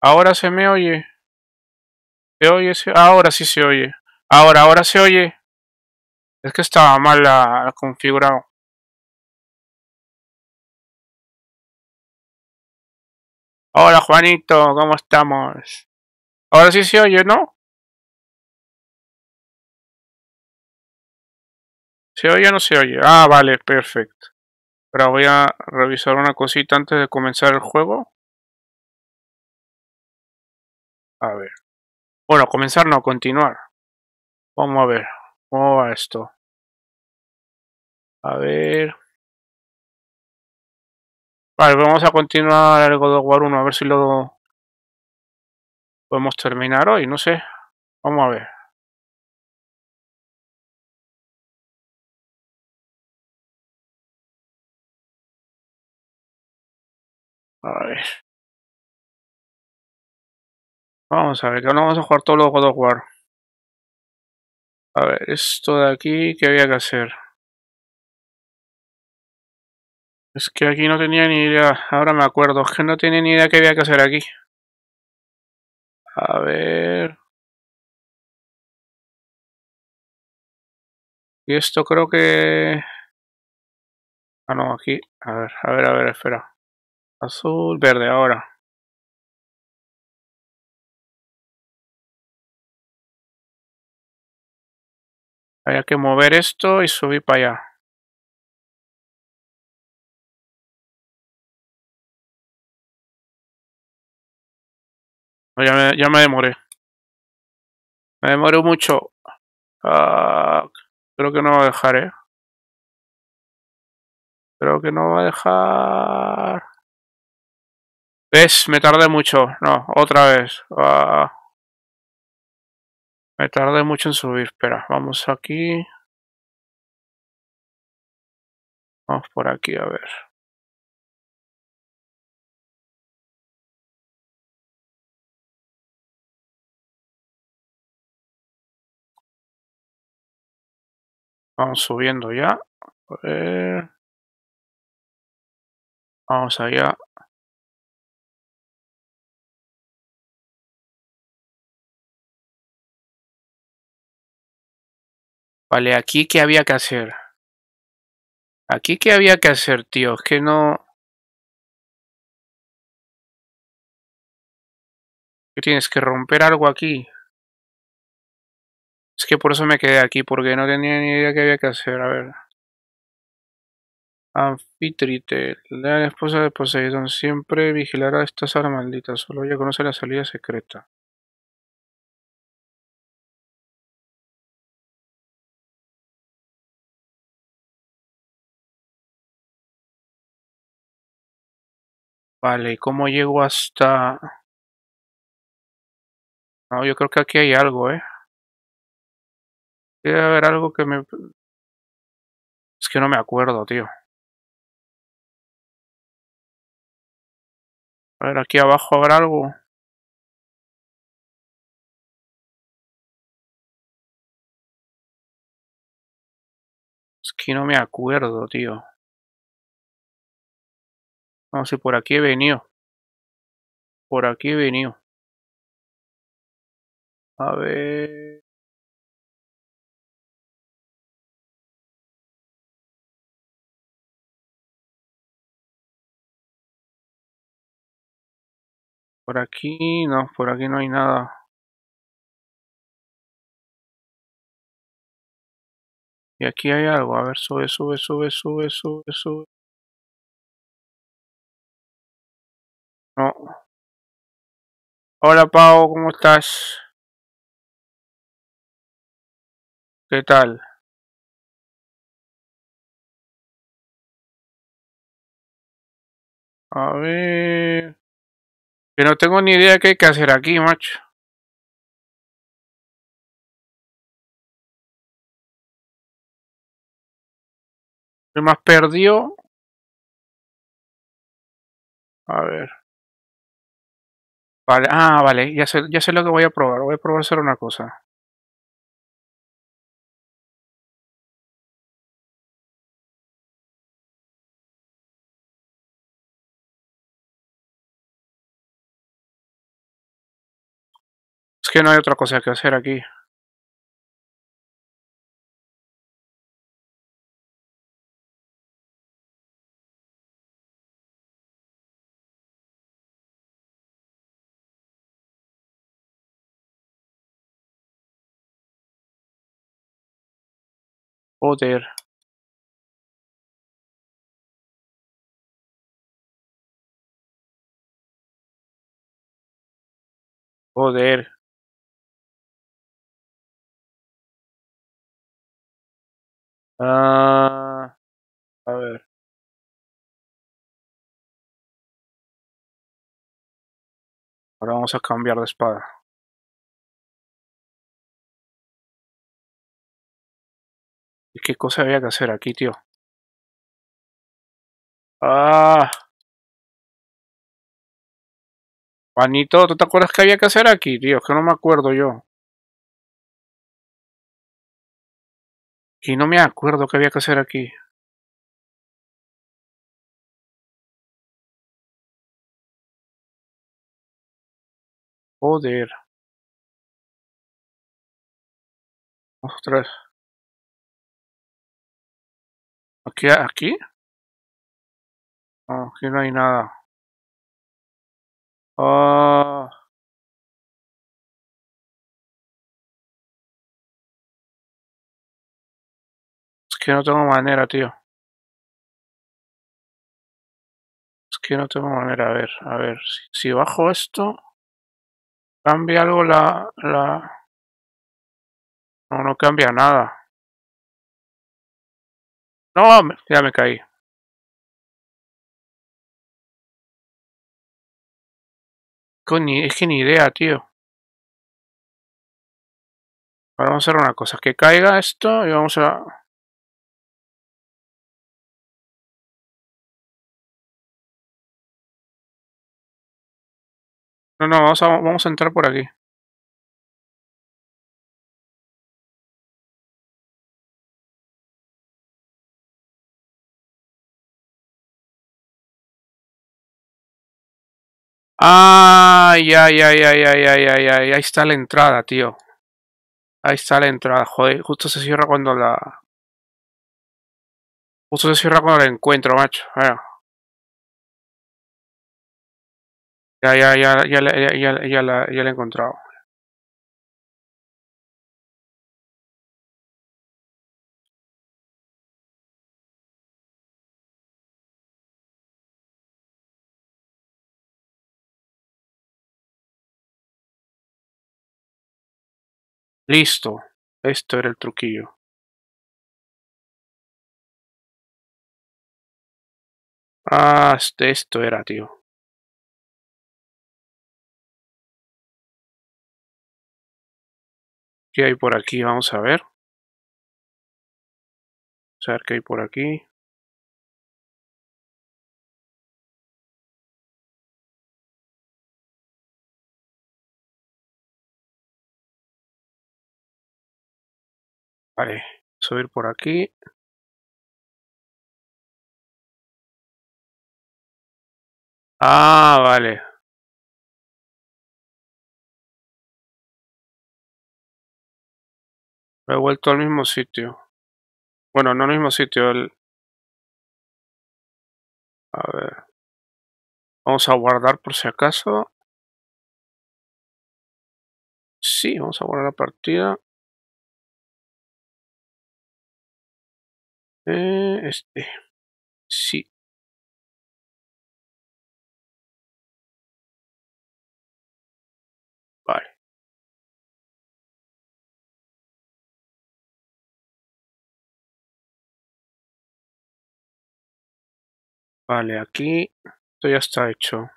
Ahora se me oye. ¿Se oye? Ahora sí se oye. Ahora, ahora se oye. Es que estaba mal la, configurado. Hola Juanito, ¿cómo estamos? Ahora sí se oye, ¿no? ¿Se oye o no se oye? Ah, vale, perfecto. Ahora voy a revisar una cosita antes de comenzar el juego. A ver. Bueno, comenzar no, continuar. Vamos a ver. ¿Cómo va esto? A ver. Vale, vamos a continuar el God of War 1, a ver si lo podemos terminar hoy, no sé. Vamos a ver. A ver. Vamos a ver, que no vamos a jugar todos los God of War. A ver, esto de aquí, ¿qué había que hacer? Es que aquí no tenía ni idea, ahora me acuerdo, es que no tenía ni idea qué había que hacer aquí. A ver... Y esto creo que... Ah, no, aquí. A ver, a ver, a ver, espera. Azul, verde, ahora. Hay que mover esto y subir para allá. Ya me, ya me demoré. Me demoré mucho. Ah, creo que no va a dejar, ¿eh? Creo que no va a dejar... ¿Ves? Me tardé mucho. No, otra vez. Ah. Me tardé mucho en subir. Espera, vamos aquí. Vamos por aquí a ver. Vamos subiendo ya. A ver. Vamos allá. Vale, aquí qué había que hacer. Aquí qué había que hacer, tío. Es que no... tienes que romper algo aquí. Es que por eso me quedé aquí, porque no tenía ni idea qué había que hacer. A ver. Anfitrite, la esposa de Poseidón, siempre vigilará estas armas malditas. Solo ella conoce la salida secreta. Vale, ¿y cómo llego hasta...? No, yo creo que aquí hay algo, ¿eh? Debe haber algo que me... Es que no me acuerdo, tío. A ver, aquí abajo habrá algo. Es que no me acuerdo, tío. No, si por aquí he venido. Por aquí he venido. A ver... Por aquí, no, por aquí no hay nada. Y aquí hay algo, a ver, sube, sube, sube, sube, sube, sube. Hola Pau, ¿cómo estás? ¿Qué tal? A ver... Que no tengo ni idea qué hay que hacer aquí, macho. ¿Qué más perdió? A ver. Vale, ah, vale, ya sé, ya sé lo que voy a probar. Voy a probar hacer una cosa. Es que no hay otra cosa que hacer aquí. Joder. Joder. Ah, a ver. Ahora vamos a cambiar de espada. Qué cosa había que hacer aquí, tío? Ah. Juanito, ¿tú te acuerdas qué había que hacer aquí, tío? Que no me acuerdo yo. Y no me acuerdo qué había que hacer aquí. Joder. Ostras. ¿Aquí? ¿Aquí? No, hay nada. Ah. Es que no tengo manera, tío. Es que no tengo manera. A ver, a ver. Si, si bajo esto... ¿Cambia algo la, la...? No, no cambia nada. No, ya me caí. Ni, es que ni idea, tío. Ahora vamos a hacer una cosa. Que caiga esto y vamos a... No, no, vamos a, vamos a entrar por aquí. Ah, ya, ya, ya, ya, ya, ya, ya, ahí está la entrada, tío. Ahí está la entrada, joder, justo se cierra cuando la... Justo se cierra cuando la encuentro, macho. Ya, ya, ya, ya, ya, ya, ya, la, ya la he encontrado. Listo. Esto era el truquillo. Ah, este, esto era, tío. ¿Qué hay por aquí? Vamos a ver. Vamos a ver qué hay por aquí. Vale, subir por aquí. Ah, vale. he vuelto al mismo sitio. Bueno, no al mismo sitio. El... A ver. Vamos a guardar por si acaso. Sí, vamos a guardar la partida. Eh, este. Sí. Vale. Vale, aquí esto ya está hecho.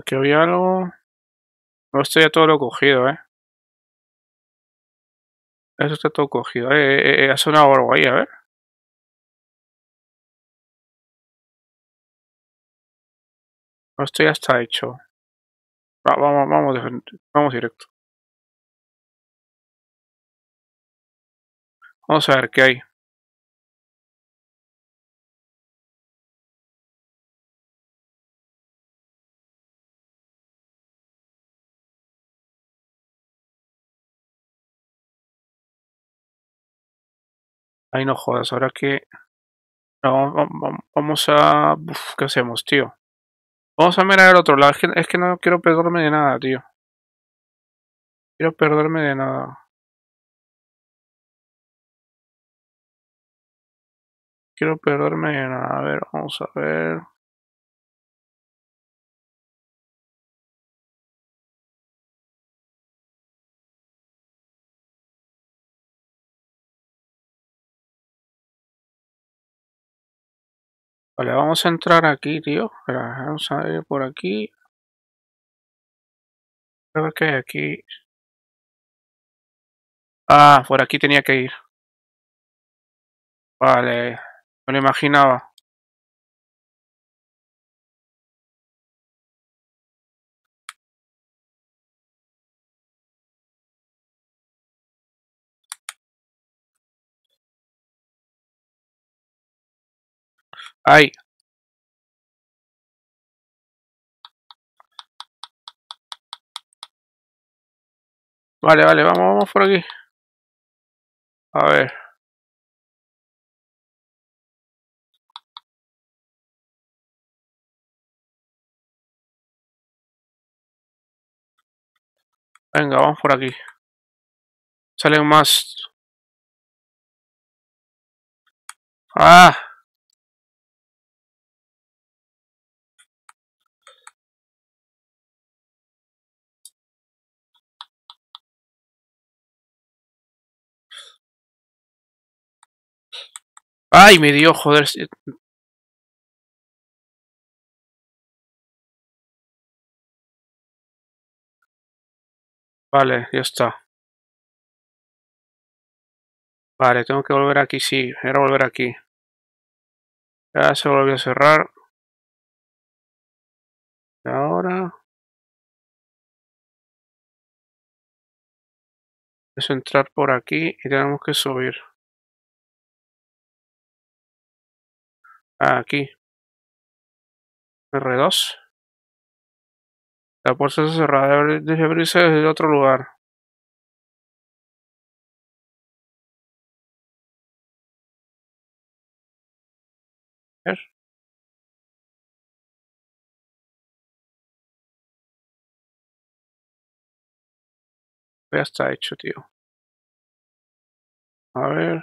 Aquí había algo. No, esto ya todo lo cogido, eh. Eso está todo cogido. Eh, eh, eh, ha sonado algo ahí, a ver. esto ya está hecho. Va, vamos, vamos, vamos directo. Vamos a ver qué hay. Ay, no jodas, ahora que... Vamos, a... Uf, ¿Qué hacemos, tío? Vamos a mirar el otro lado. Es que, es que no quiero perderme de nada, tío. Quiero perderme de nada. Quiero perderme de nada. A ver, vamos a ver. Vale, vamos a entrar aquí, tío. Vamos a ir por aquí. A ver qué aquí. Ah, por aquí tenía que ir. Vale, me lo imaginaba. Ay, vale, vale, vamos, vamos por aquí. A ver. Venga, vamos por aquí. Salen más. Ah, ay, me dio, joder. Vale, ya está. Vale, tengo que volver aquí, sí. Era volver aquí. Ya se volvió a cerrar. Y ahora... Es entrar por aquí y tenemos que subir. Aquí. R2. La puerta está cerrada. Debe abrirse desde otro lugar. Ya está hecho, tío. A ver.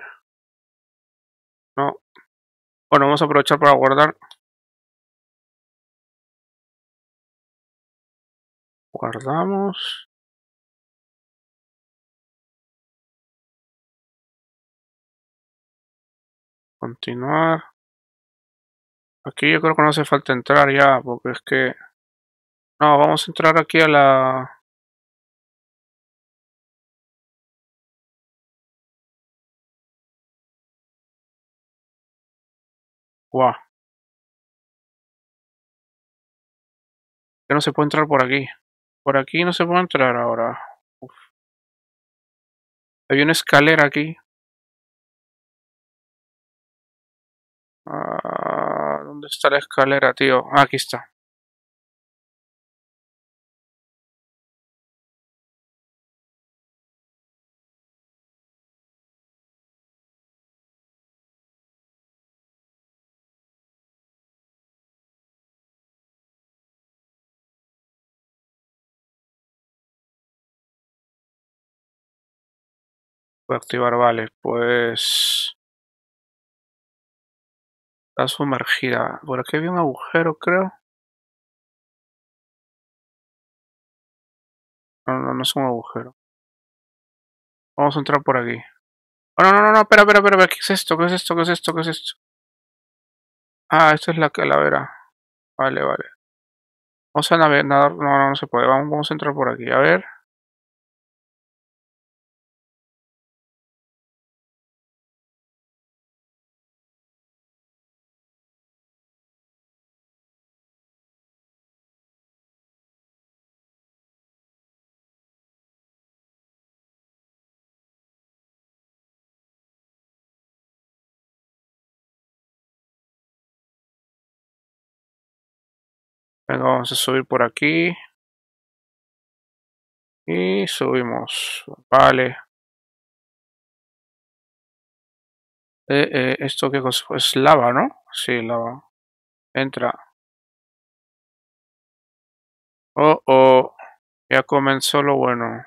No. Bueno, vamos a aprovechar para guardar. Guardamos. Continuar. Aquí yo creo que no hace falta entrar ya, porque es que... No, vamos a entrar aquí a la... Guau. Que no se puede entrar por aquí. Por aquí no se puede entrar ahora. Uf. Hay una escalera aquí. Ah, ¿Dónde está la escalera, tío? Aquí está. A activar, vale. Pues... Está sumergida. Por aquí había un agujero, creo. No, no, no es un agujero. Vamos a entrar por aquí. Oh, no, no, no, no, espera, espera, espera, ¿qué es esto? ¿Qué es esto? ¿Qué es esto? ¿Qué es esto? Ah, esto es la calavera. Vale, vale. Vamos a navegar, no, no, no se puede. Vamos, vamos a entrar por aquí, a ver. Venga, vamos a subir por aquí. Y subimos. Vale. Eh, eh, ¿Esto qué cosa? Es lava, ¿no? Sí, lava. Entra. Oh, oh. Ya comenzó lo bueno.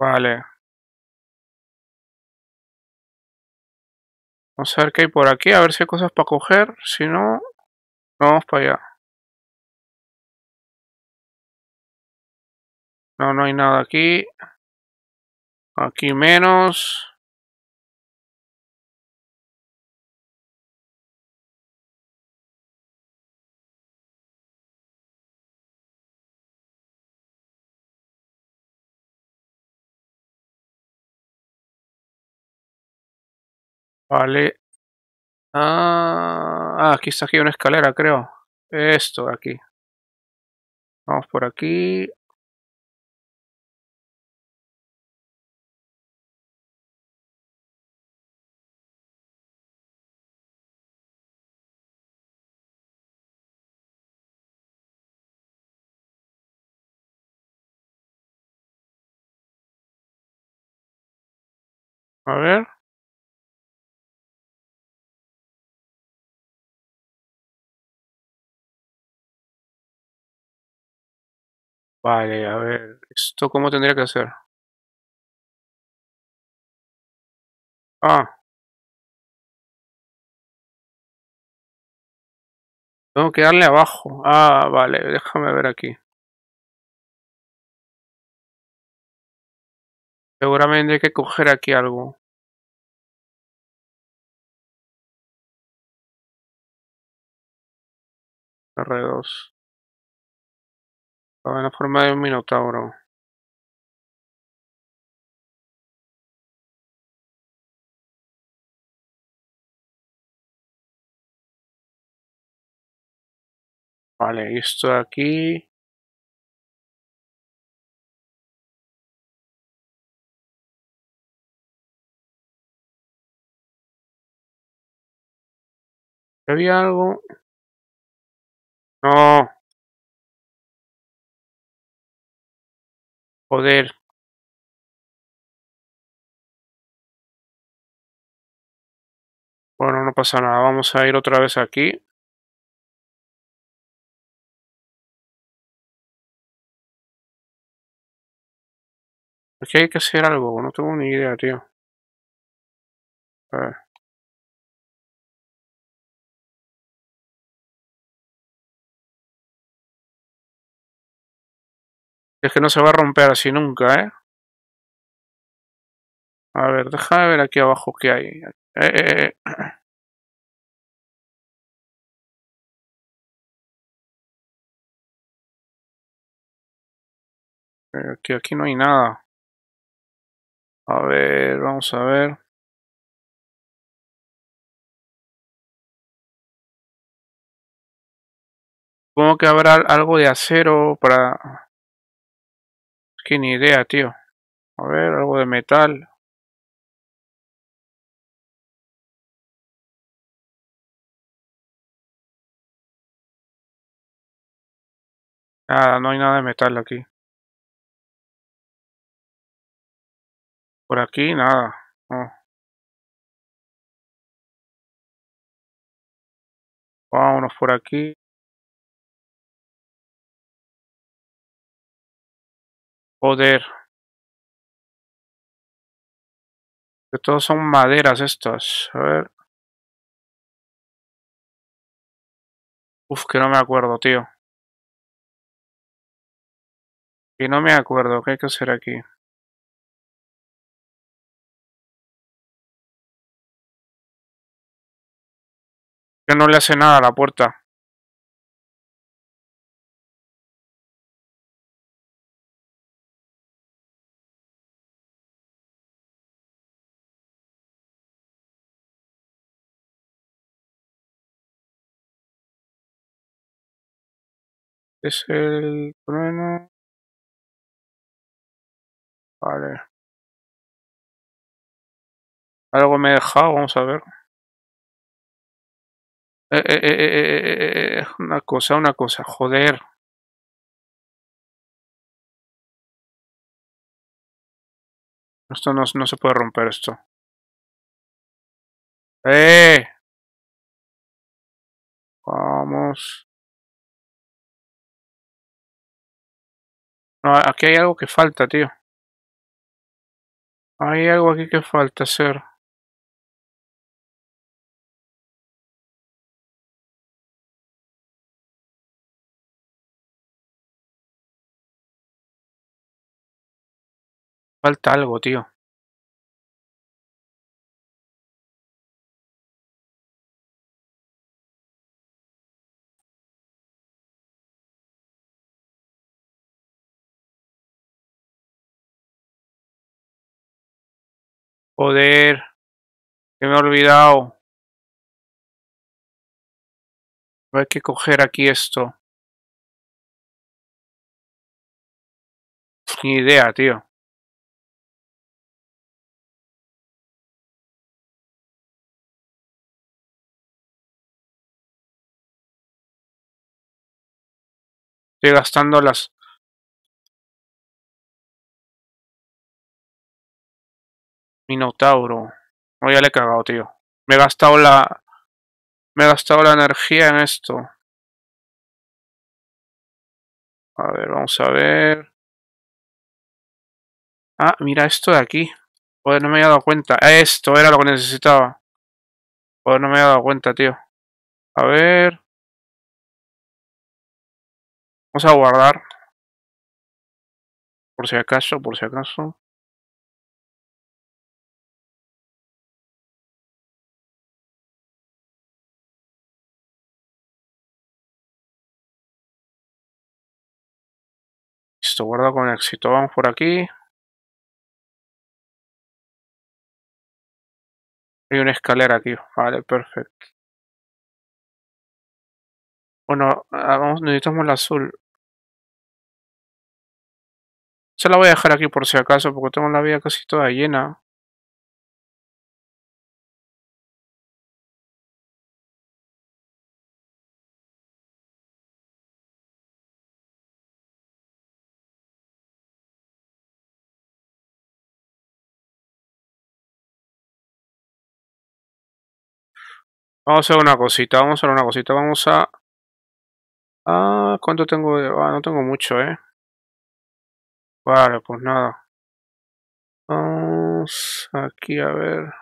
Vale. Vamos a ver qué hay por aquí, a ver si hay cosas para coger. Si no, vamos para allá. No, no hay nada aquí. Aquí menos. Vale. Ah, aquí está aquí una escalera, creo. Esto de aquí. Vamos por aquí. A ver. Vale, a ver. ¿Esto cómo tendría que ser? Ah. Tengo que darle abajo. Ah, vale. Déjame ver aquí. Seguramente hay que coger aquí algo. R2. En la forma de un minotauro. Vale, esto de aquí. ¿Había algo? No. Joder. Bueno, no pasa nada. Vamos a ir otra vez aquí. Aquí hay que hacer algo. No tengo ni idea, tío. A ver. Es que no se va a romper así nunca, ¿eh? A ver, déjame ver aquí abajo qué hay. Eh, eh, eh. Aquí, aquí no hay nada. A ver, vamos a ver. Supongo que habrá algo de acero para... Ni idea, tío. A ver, algo de metal. Nada, no hay nada de metal aquí. Por aquí nada. No. Vámonos por aquí. Joder. Que todos son maderas estos. A ver. Uf, que no me acuerdo, tío. Que no me acuerdo. ¿Qué hay que hacer aquí? Que no le hace nada a la puerta. Es el trueno. Vale. Algo me he dejado, vamos a ver. Eh, eh, eh, una cosa, una cosa, joder. Esto no, no se puede romper esto. ¡Eh! Vamos. No, aquí hay algo que falta, tío. Hay algo aquí que falta hacer. Falta algo, tío. Joder. Que me he olvidado. Hay que coger aquí esto. Ni idea, tío. Estoy gastando las... Minotauro. No, ya le he cagado, tío. Me he gastado la... Me he gastado la energía en esto. A ver, vamos a ver. Ah, mira esto de aquí. Joder, no me había dado cuenta. Esto era lo que necesitaba. Joder, no me había dado cuenta, tío. A ver. Vamos a guardar. Por si acaso, por si acaso. Listo, guarda con éxito. Vamos por aquí. Hay una escalera aquí. Vale, perfecto. Bueno, ah, vamos, necesitamos el azul. Se la voy a dejar aquí por si acaso, porque tengo la vida casi toda llena. Vamos a hacer una cosita, vamos a hacer una cosita, vamos a... Ah, ¿cuánto tengo? De... Ah, no tengo mucho, ¿eh? Vale, pues nada. Vamos aquí a ver.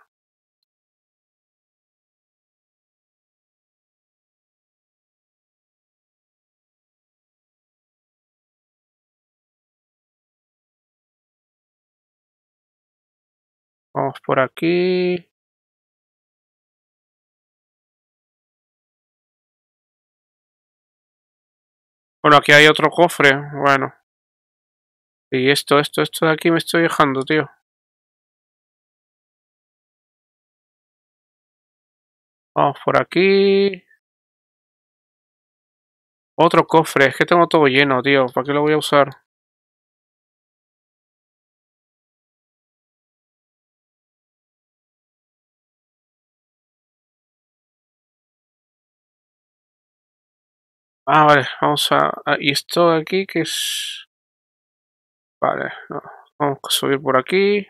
Vamos por aquí. Bueno, aquí hay otro cofre. Bueno. Y esto, esto, esto de aquí me estoy dejando, tío. Vamos por aquí. Otro cofre. Es que tengo todo lleno, tío. ¿Para qué lo voy a usar? Ah, vale. Vamos a... Y esto de aquí que es... Vale. No. Vamos a subir por aquí.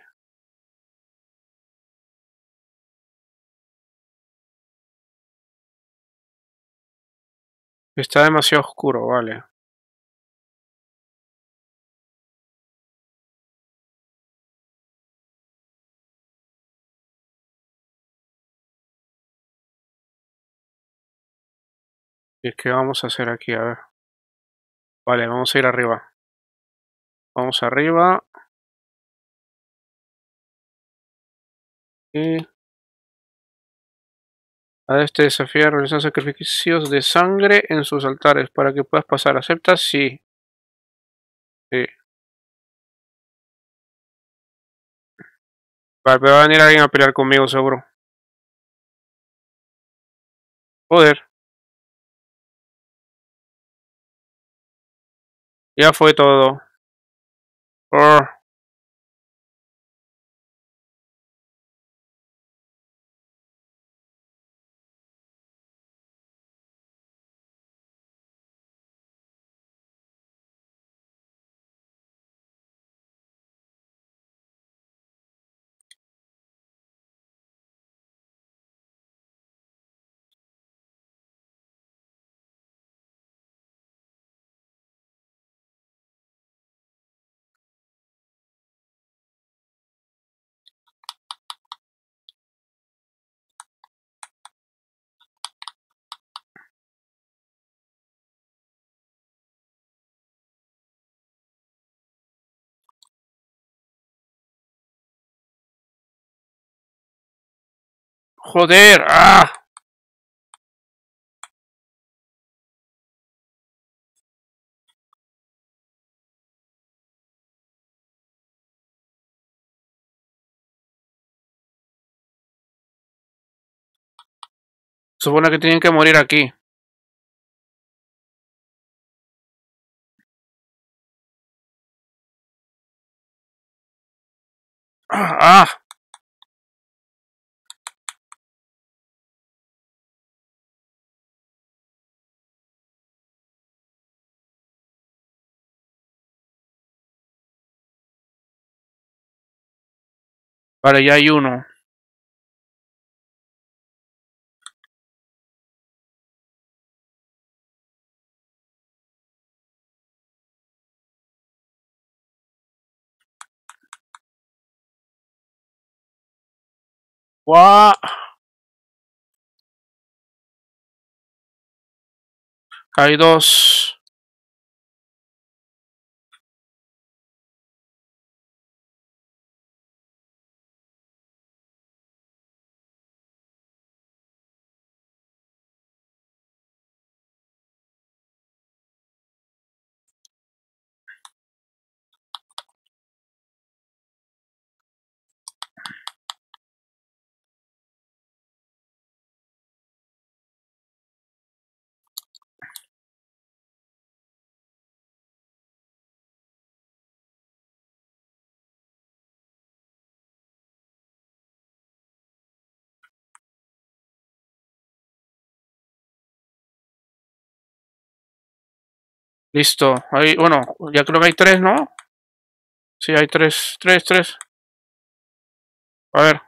Está demasiado oscuro, vale. ¿Y qué vamos a hacer aquí? A ver. Vale, vamos a ir arriba. Vamos arriba. Y... A este desafío realizar sacrificios de sangre en sus altares para que puedas pasar. ¿Aceptas? Sí. Sí. Vale, va a venir alguien a pelear conmigo seguro. Joder. Ya fue todo. Joder, ah. Supone que tienen que morir aquí. Ah. Vale, ya hay uno. Hay dos. Listo. Ahí, bueno, ya creo que hay tres, ¿no? Sí, hay tres, tres, tres. A ver.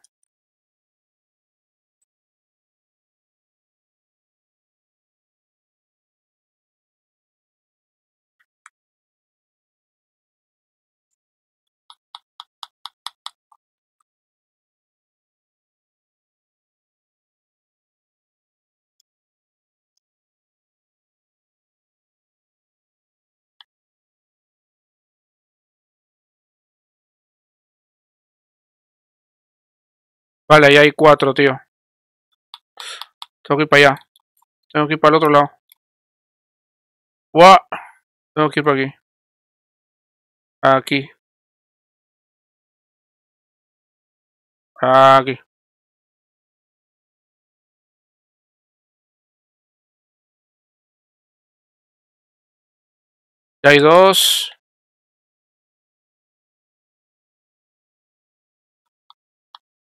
Vale, ahí hay cuatro, tío. Tengo que ir para allá. Tengo que ir para el otro lado. ¡Guau! Tengo que ir por aquí. Aquí. Aquí. Ya hay dos.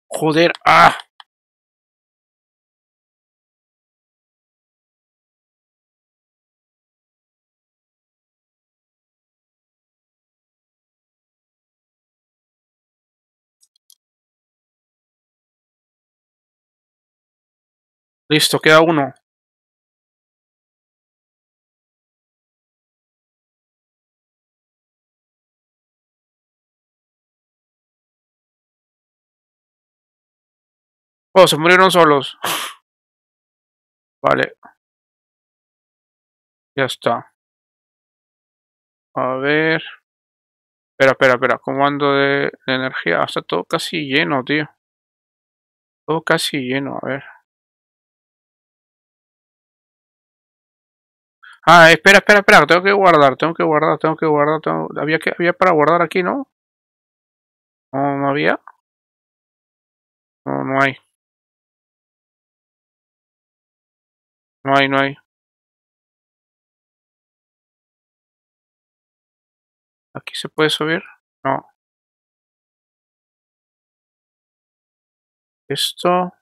Joder, ah. Listo, queda uno. Se murieron solos. Vale. Ya está. A ver. Espera, espera, espera. ¿Cómo ando de, de energía? Está todo casi lleno, tío. Todo casi lleno, a ver. Ah, espera, espera, espera, tengo que guardar, tengo que guardar, tengo que guardar, tengo... había que había para guardar aquí, ¿no? No, no había. No, no hay. No hay, no hay. ¿Aquí se puede subir? No. Esto...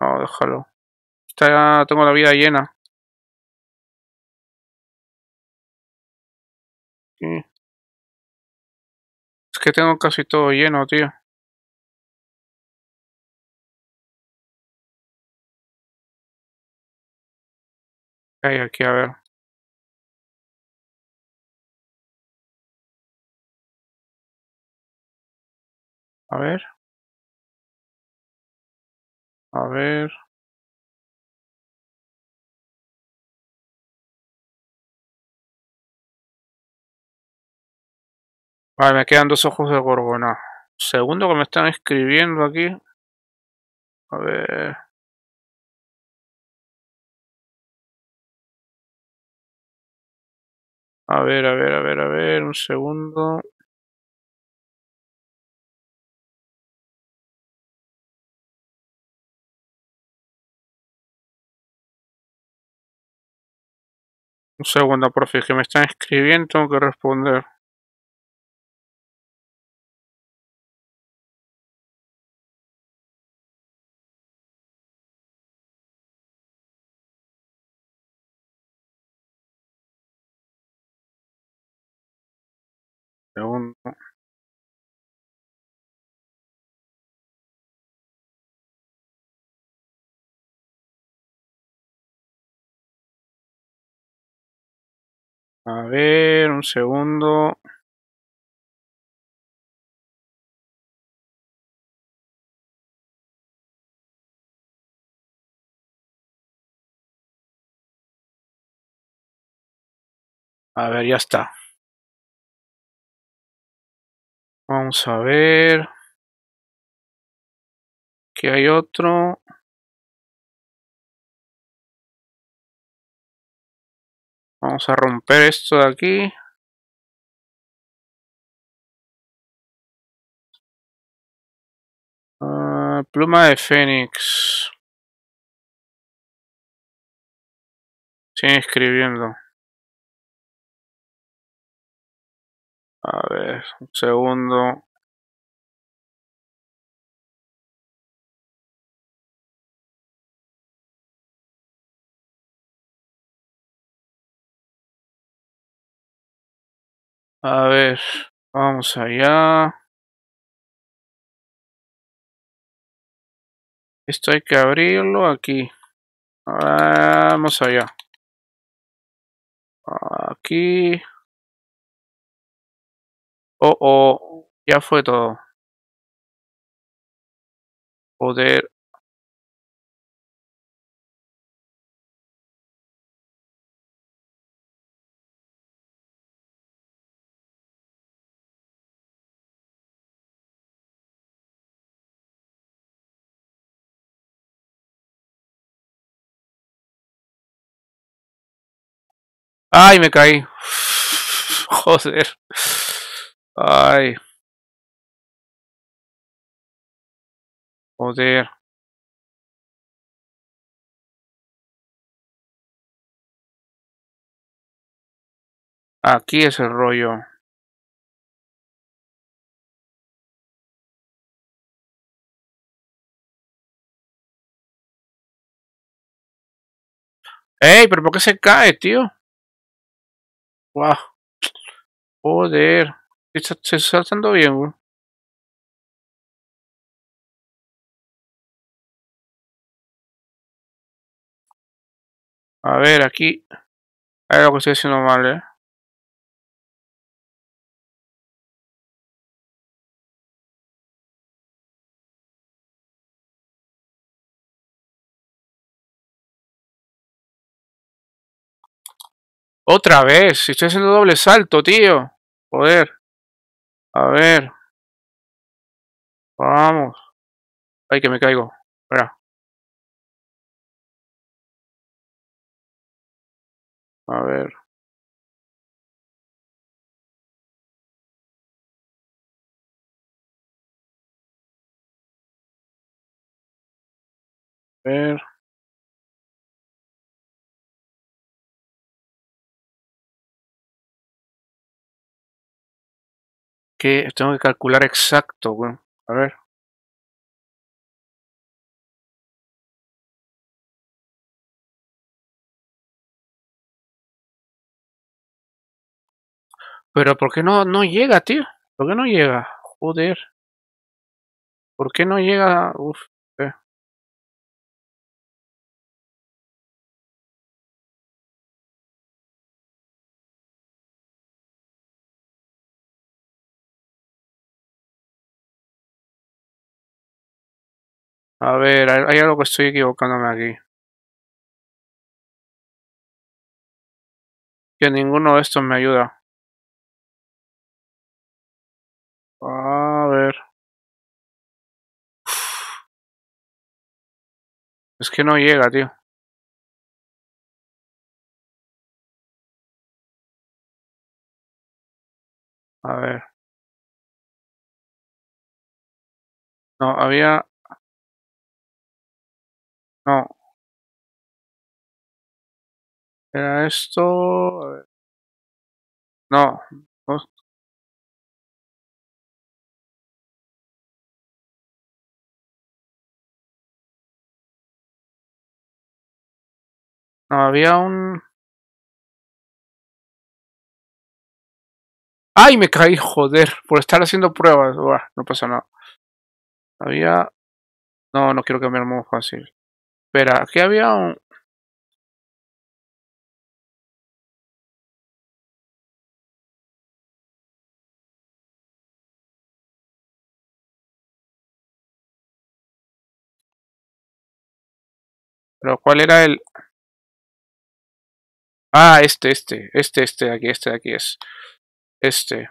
No, déjalo. Tengo la vida llena. Es que tengo casi todo lleno, tío. Hay aquí? A ver. A ver. A ver. Vale, me quedan dos ojos de gorgona. Segundo que me están escribiendo aquí. A ver. A ver, a ver, a ver, a ver, un segundo. Un segundo, profe, que me están escribiendo, tengo que responder. A ver, un segundo. A ver, ya está. Vamos a ver. Aquí hay otro. Vamos a romper esto de aquí. Ah, pluma de Fénix. Sigue escribiendo. A ver, un segundo. A ver, vamos allá. Esto hay que abrirlo aquí. Vamos allá. Aquí. Oh, oh, ya fue todo. Poder. Ay, me caí. Joder. Ay. Joder. Aquí es el rollo. ¡Ey! ¿Pero por qué se cae, tío? ¡Wow! Joder. Se está saltando bien, güey. A ver, aquí. Hay algo que estoy haciendo mal, eh. Otra vez, estoy haciendo doble salto, tío. Joder. A ver. Vamos. Ay, que me caigo. Espera. A ver. A ver. Que tengo que calcular exacto. A ver. Pero ¿por qué no, no llega, tío? ¿Por qué no llega? Joder. ¿Por qué no llega? Uf. A ver, hay algo que estoy equivocándome aquí. Que ninguno de estos me ayuda. A ver. Es que no llega, tío. A ver. No, había... No. Era esto... No. no. Había un... ¡Ay, me caí! Joder, por estar haciendo pruebas. No pasa nada. Había... No, no quiero cambiar modo fácil. Espera, aquí había un... Pero ¿cuál era el...? Ah, este, este, este, este aquí, este aquí es. Este.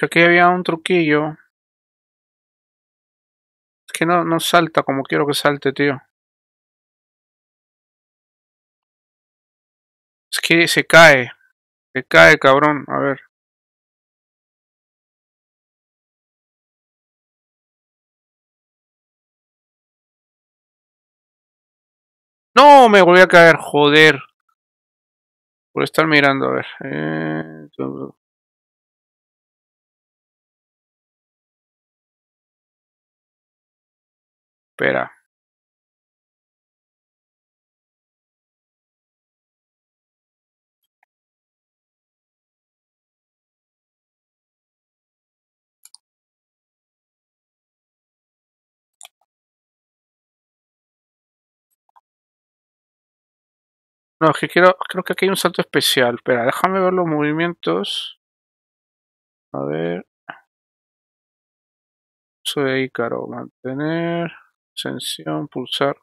Creo que había un truquillo. Es que no, no salta como quiero que salte, tío. Es que se cae. Se cae, cabrón. A ver. No, me volví a caer, joder. Por estar mirando, a ver. Eh... Espera. No, es que quiero, creo que aquí hay un salto especial. Espera, déjame ver los movimientos. A ver. Soy Ícaro. Mantener. Ascensión, pulsar.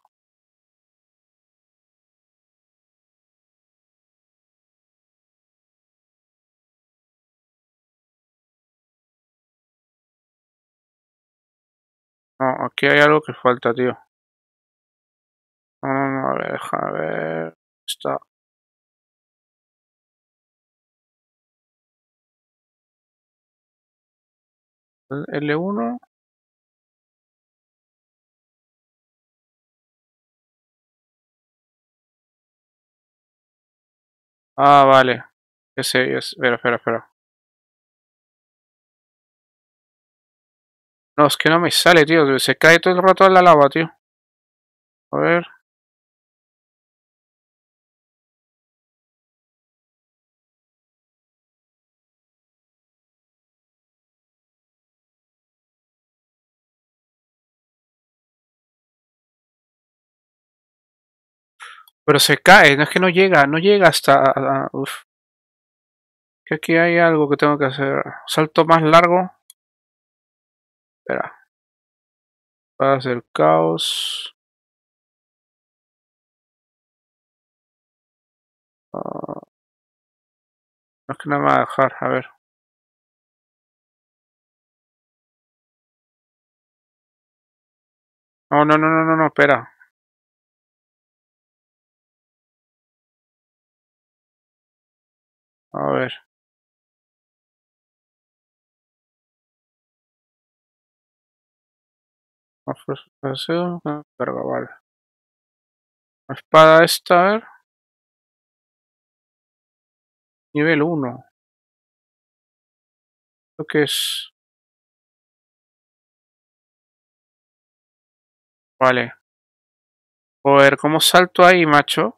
No, aquí hay algo que falta, tío. No, no, no, a ver. Está. L1. Ah, vale. Ese, espera, espera, espera. No, es que no me sale, tío. Se cae todo el rato en la lava, tío. A ver. Pero se cae, no es que no llega, no llega hasta... Que aquí hay algo que tengo que hacer. Salto más largo. Espera. Va a ser caos. Uh, no es que no me va a dejar, a ver. No, no, no, no, no, no, espera. A ver. Carga, vale. La espada esta, a ver. Nivel 1. Lo que es. Vale. Joder, ¿cómo salto ahí, macho?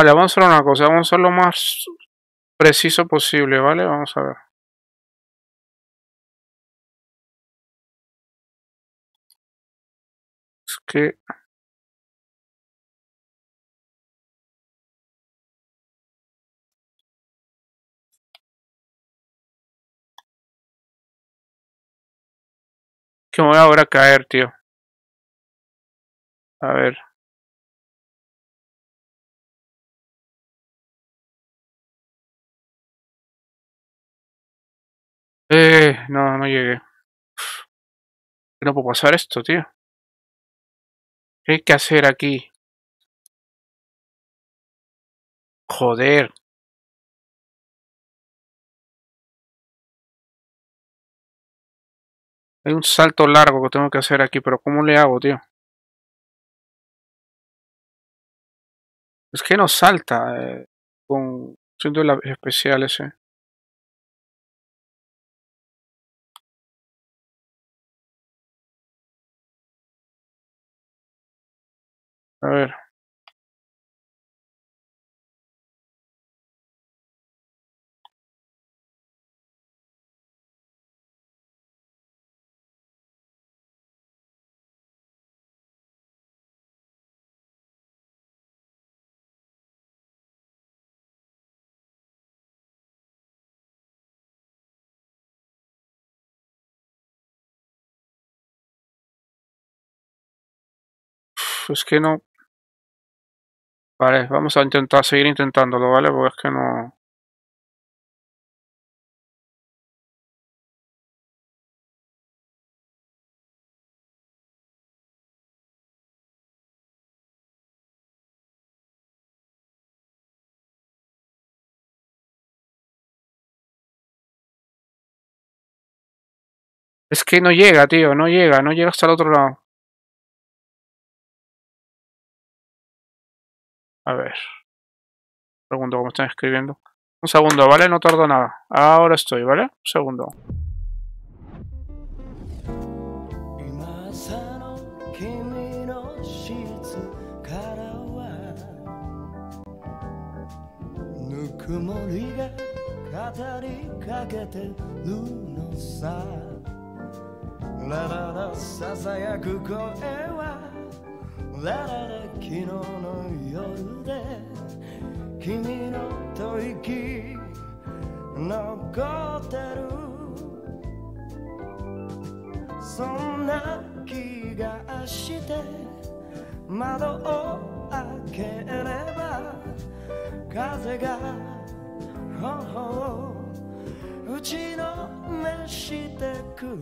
Vale, vamos a hacer una cosa, vamos a hacer lo más preciso posible, ¿vale? Vamos a ver. Es que... Que me voy ahora a caer, tío. A ver. Eh, no, no llegué. No puedo pasar esto, tío. ¿Qué hay que hacer aquí? Joder. Hay un salto largo que tengo que hacer aquí, pero ¿cómo le hago, tío? Es que no salta eh, con siendo la especial ese. A ver. Es que no... Vale, vamos a intentar seguir intentándolo, ¿vale? Porque es que no... Es que no llega, tío, no llega, no llega hasta el otro lado. A ver. Un segundo, como están escribiendo. Un segundo, ¿vale? No tardo nada. Ahora estoy, ¿vale? Un segundo. ラララ昨日の夜で君の吐息残ってるそんな気がして窓を開ければ風が頬を打ちのめしてく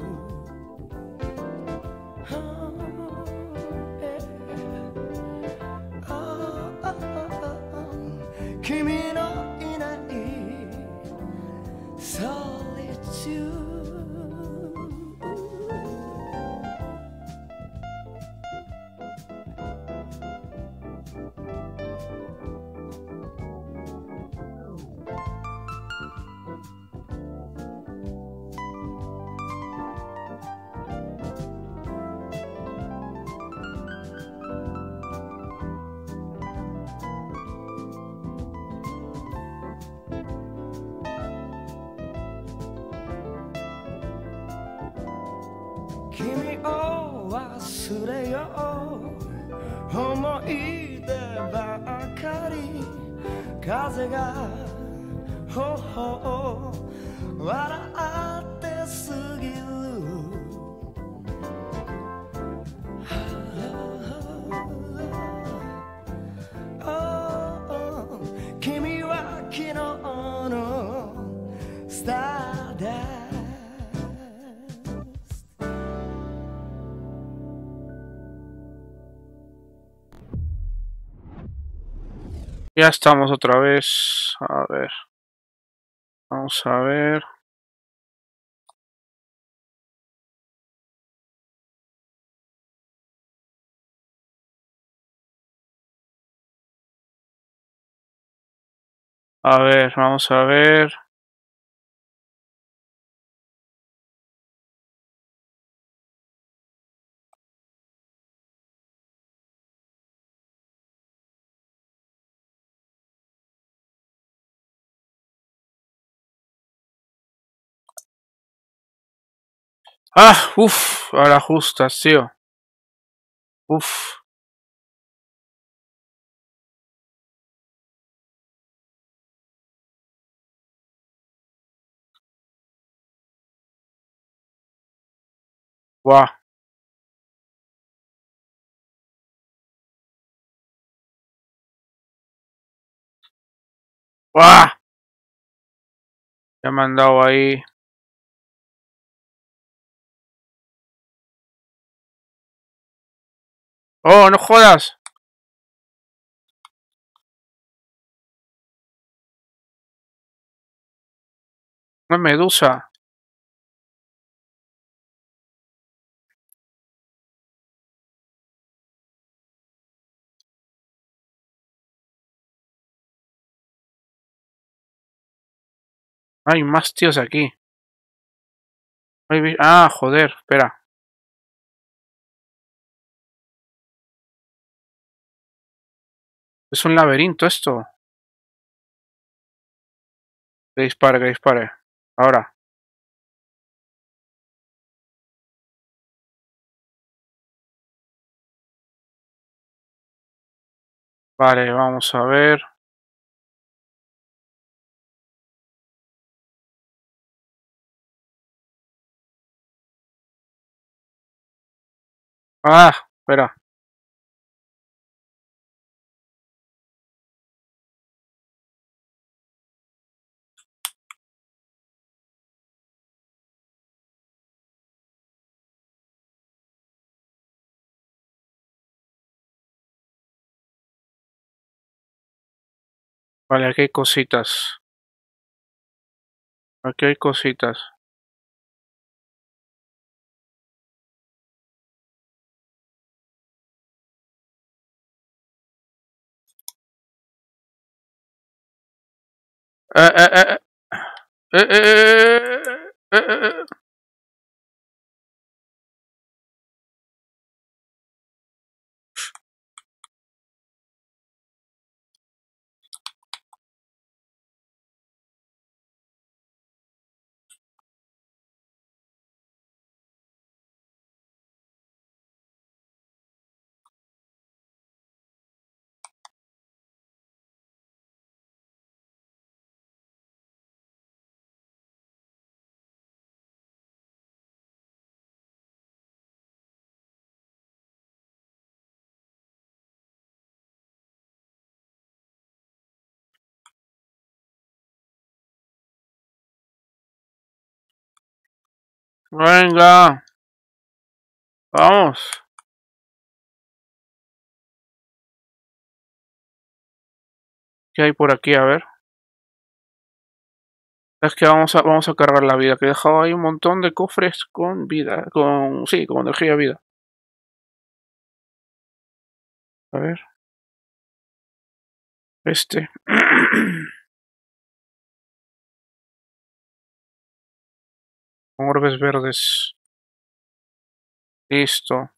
Ya estamos otra vez. A ver. Vamos a ver. A ver, vamos a ver. Ah, uff, ahora justas, tío. Uff. Buah. ¡Buah! Ya me han dado ahí. ¡Oh, no jodas! Una medusa. Hay más tíos aquí. Ah, joder, espera. Es un laberinto esto. Que dispare, que dispare. Ahora. Vale, vamos a ver. Ah, espera. Vale, aquí hay cositas. Aquí hay cositas. Eh, eh, eh, Venga. Vamos. ¿Qué hay por aquí? A ver. Es que vamos a, vamos a cargar la vida, que he dejado ahí un montón de cofres con vida, con, sí, con energía vida. A ver. Este. Con orbes verdes. Listo.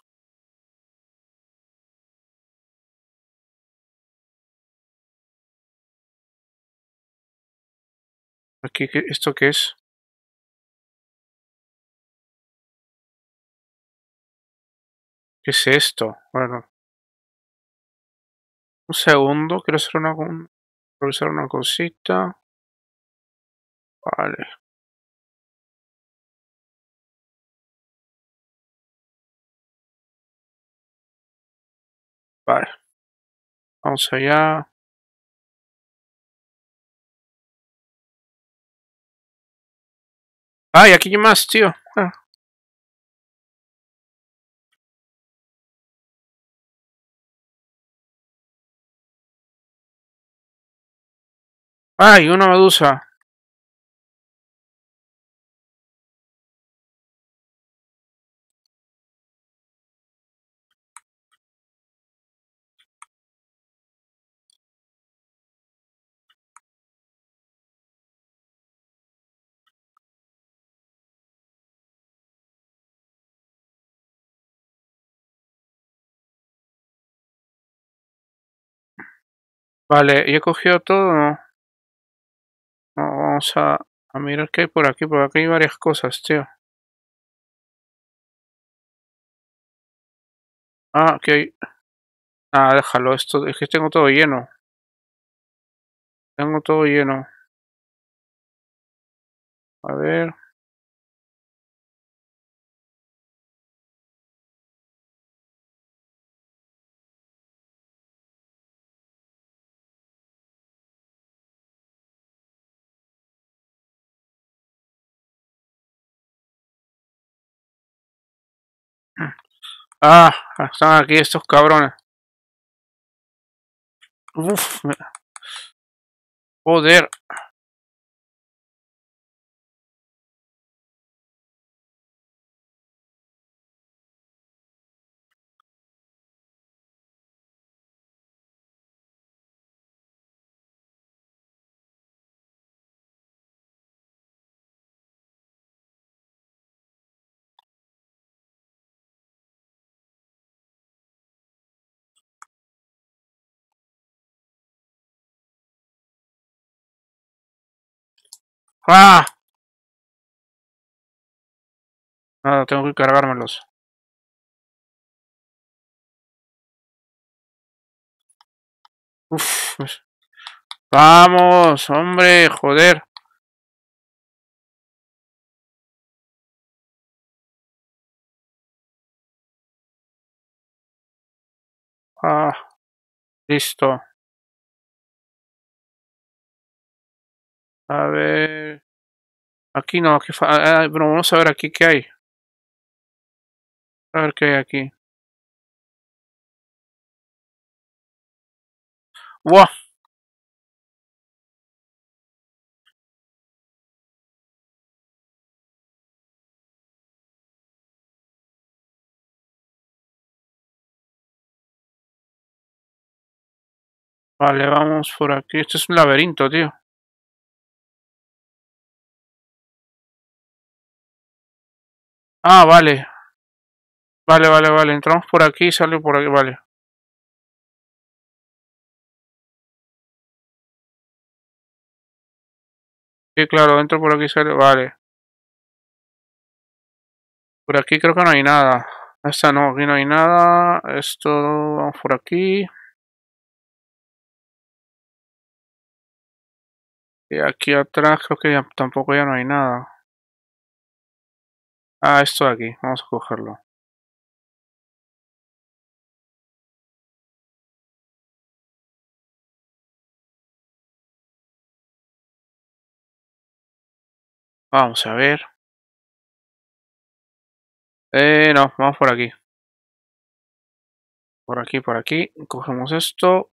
Aquí, ¿qué- ¿esto qué es? ¿Qué es esto? Bueno. Un segundo, quiero hacer una, un- una cosita. Vale. Vale. Vamos allá. ¡Ay, aquí hay más, tío! Ah. ¡Ay, una medusa! Vale, ¿y he cogido todo no? vamos a, a mirar qué hay por aquí, porque aquí hay varias cosas, tío. Ah, que hay... Ah, déjalo, esto es que tengo todo lleno. Tengo todo lleno. A ver... Ah, están aquí estos cabrones. Uf, me- joder. Ah. Nada, tengo que cargármelos. Uf. pues. Vamos, hombre, joder. Ah, listo. A ver. Aquí no, aquí ah, ah, bueno, vamos a ver aquí qué hay. A ver qué hay aquí. ¡Wow! Vale, vamos por aquí. Esto es un laberinto, tío. Ah, vale. Vale, vale, vale. Entramos por aquí y sale por aquí. Vale. Sí, claro, entro por aquí y sale. Vale. Por aquí creo que no hay nada. Esta no, aquí no hay nada. Esto, vamos por aquí. Y aquí atrás creo que ya, tampoco ya no hay nada. Ah, esto de aquí. Vamos a cogerlo. Vamos a ver. Eh, no, vamos por aquí. Por aquí, por aquí. Cogemos esto.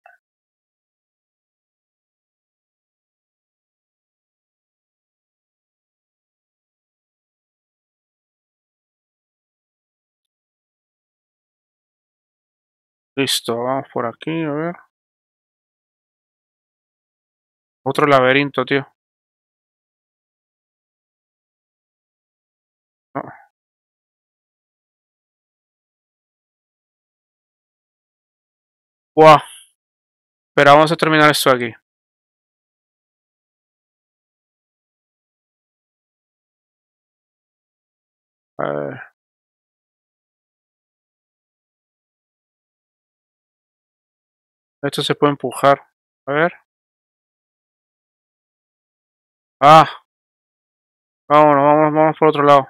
Listo, vamos por aquí, a ver. Otro laberinto, tío. No. Buah. Pero vamos a terminar esto aquí. A ver. Esto se puede empujar. A ver. Ah. Vámonos, vamos, vamos por otro lado.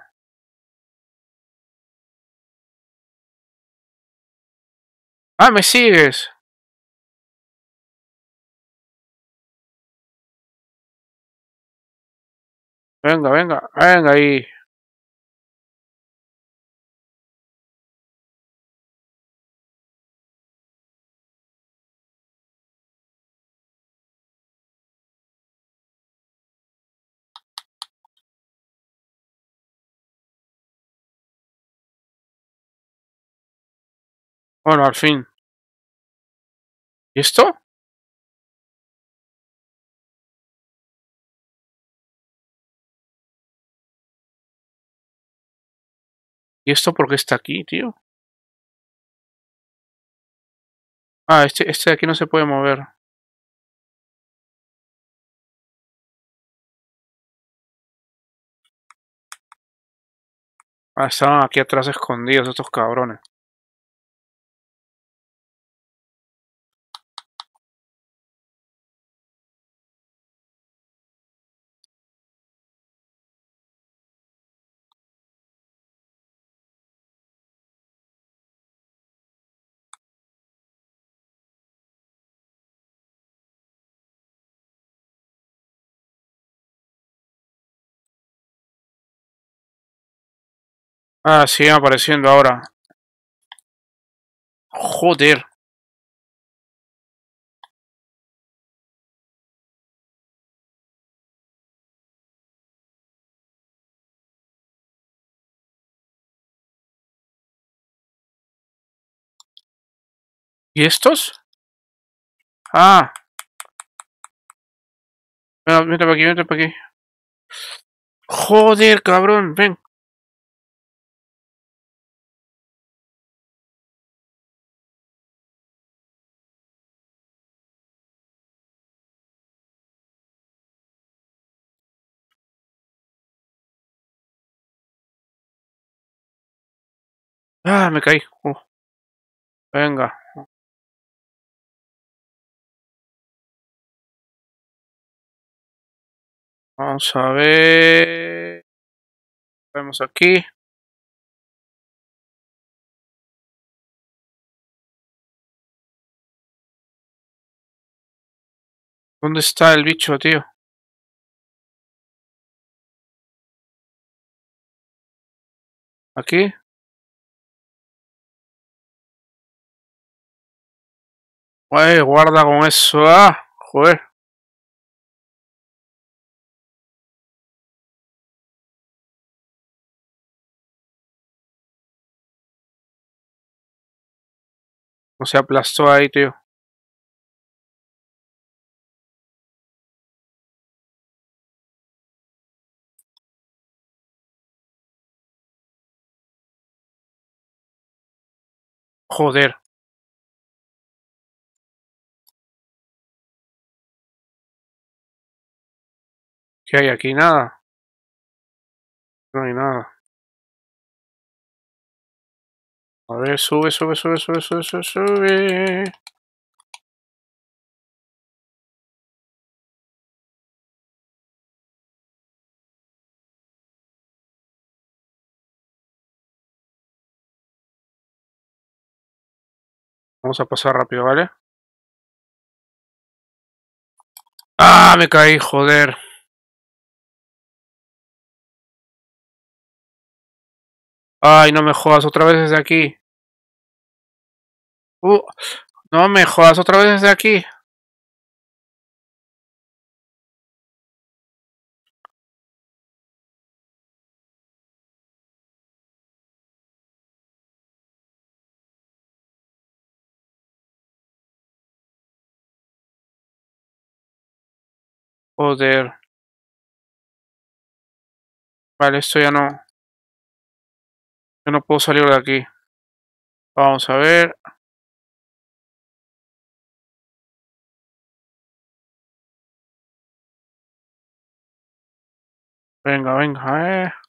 Ah, me sigues. Venga, venga, venga ahí. Bueno, al fin. ¿Y esto? ¿Y esto por qué está aquí, tío? Ah, este, este de aquí no se puede mover. Ah, estaban aquí atrás escondidos estos cabrones. Ah, siguen apareciendo ahora. Joder. ¿Y estos? Ah. Bueno, vete para aquí, vete para aquí. Joder, cabrón, ven. Ah, me caí. Uh. Venga. Vamos a ver. Vemos aquí. ¿Dónde está el bicho, tío? ¿Aquí? Uy, guarda con eso. Ah, joder. No se aplastó ahí, tío. Joder. ¿Qué hay aquí? Nada. No hay nada. A ver, sube, sube, sube, sube, sube, sube, sube. Vamos a pasar rápido, ¿vale? ¡Ah! Me caí, joder. Ay, no me jodas otra vez desde aquí. Uh, no me jodas otra vez desde aquí. Joder. Vale, esto ya no. Yo no puedo salir de aquí. Vamos a ver. Venga, venga, eh.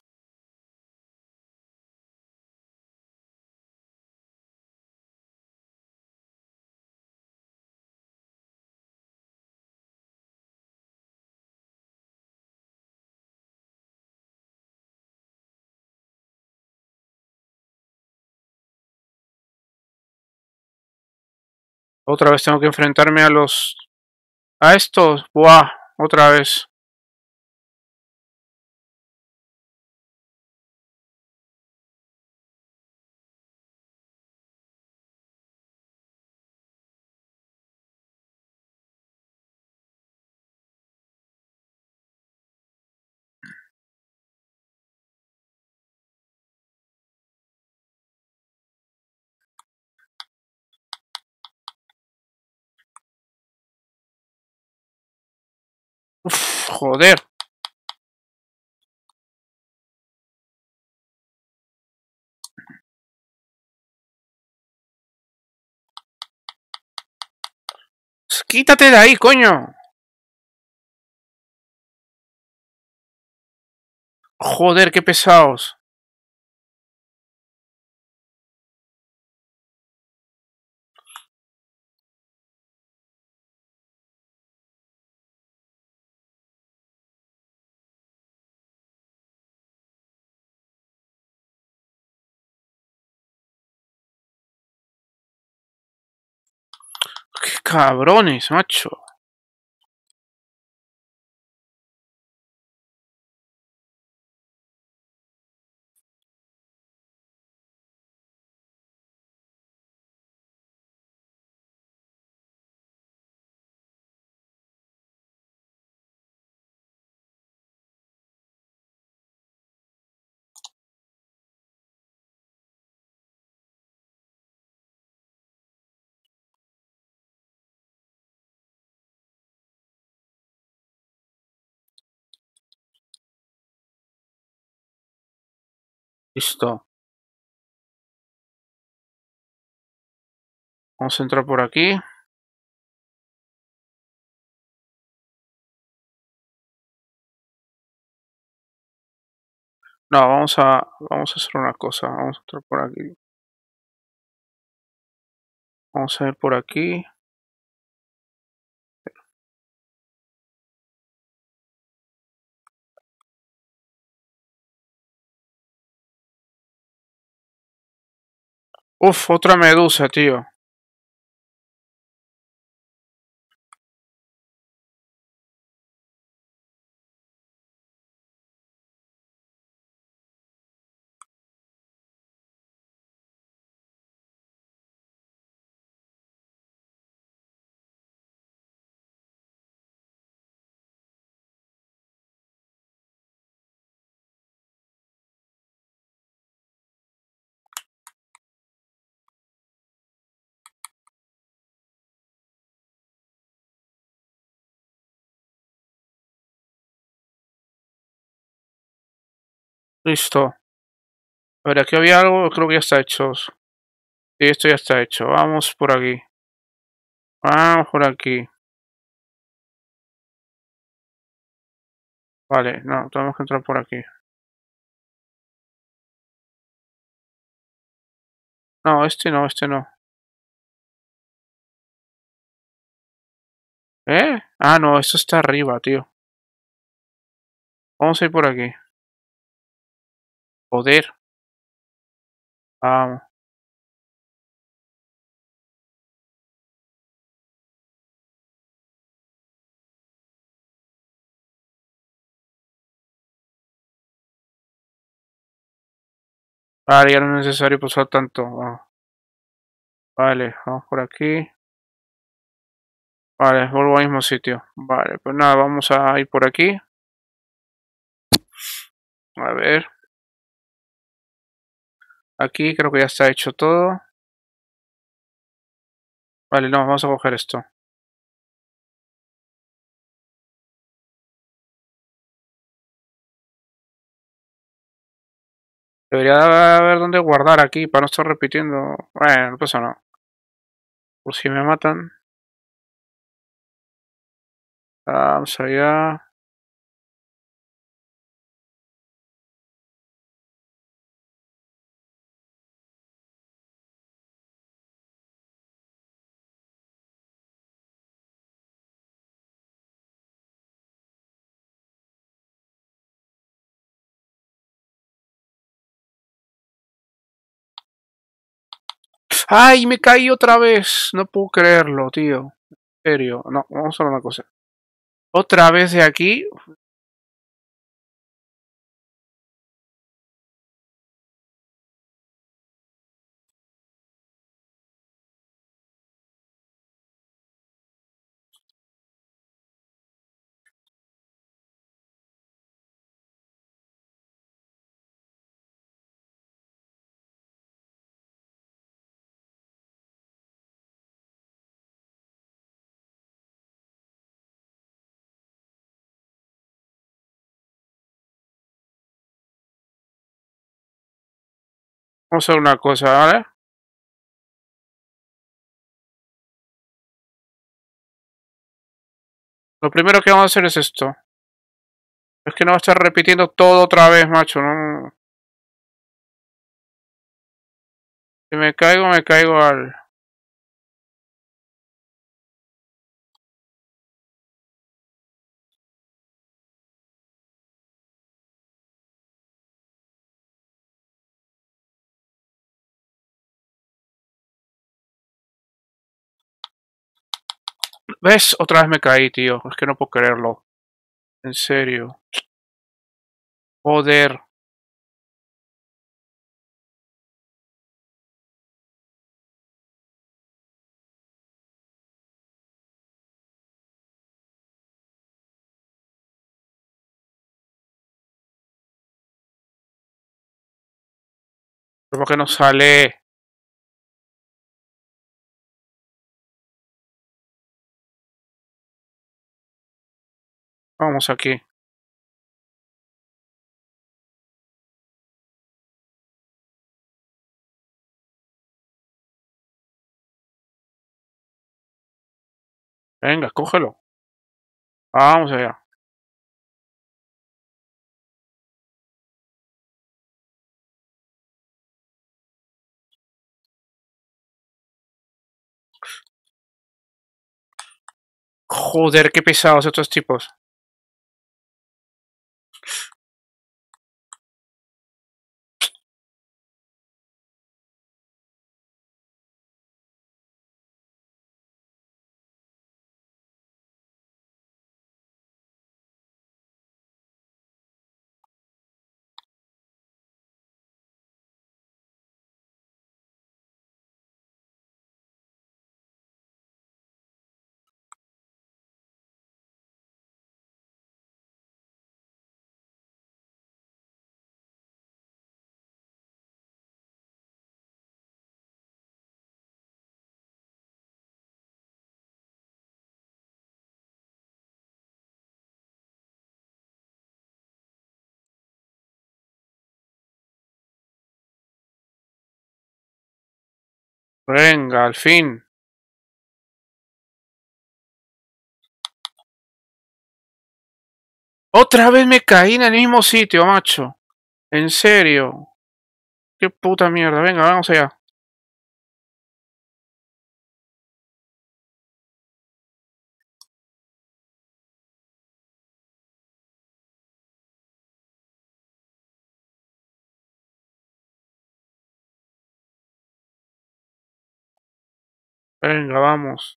Otra vez tengo que enfrentarme a los... A estos. Buah, otra vez. Joder. Pues quítate de ahí, coño. Joder, qué pesados. Cabrones, macho. Listo. Vamos a entrar por aquí. No, vamos a, vamos a hacer una cosa. Vamos a entrar por aquí. Vamos a ir por aquí. Uf, otra medusa, tío. Listo. A ver, aquí había algo, creo que ya está hecho. Sí, esto ya está hecho. Vamos por aquí. Vamos por aquí. Vale, no, tenemos que entrar por aquí. No, este no, este no. ¿Eh? Ah, no, esto está arriba, tío. Vamos a ir por aquí. Joder. Vamos. Vale, ya no es necesario pasar tanto. Vamos. Vale, vamos por aquí. Vale, vuelvo al mismo sitio. Vale, pues nada, vamos a ir por aquí. A ver. Aquí creo que ya está hecho todo. Vale, no, vamos a coger esto. Debería haber donde guardar aquí para no estar repitiendo. Bueno, no pasa nada. Por si me matan. Vamos allá. ¡Ay! Me caí otra vez. No puedo creerlo, tío. En serio. No, vamos a hacer una cosa. Otra vez de aquí. A hacer una cosa, ¿vale? Lo primero que vamos a hacer es esto. Es que no va a estar repitiendo todo otra vez, macho. No. Si me caigo, me caigo al... ¿Ves? Otra vez me caí, tío. Es que no puedo creerlo. En serio. Joder. ¿Por qué no sale? Vamos aquí. Venga, cógelo. Vamos allá. Joder, qué pesados estos tipos. Venga, al fin. Otra vez me caí en el mismo sitio, macho. En serio. Qué puta mierda. Venga, vamos allá. Venga, vamos.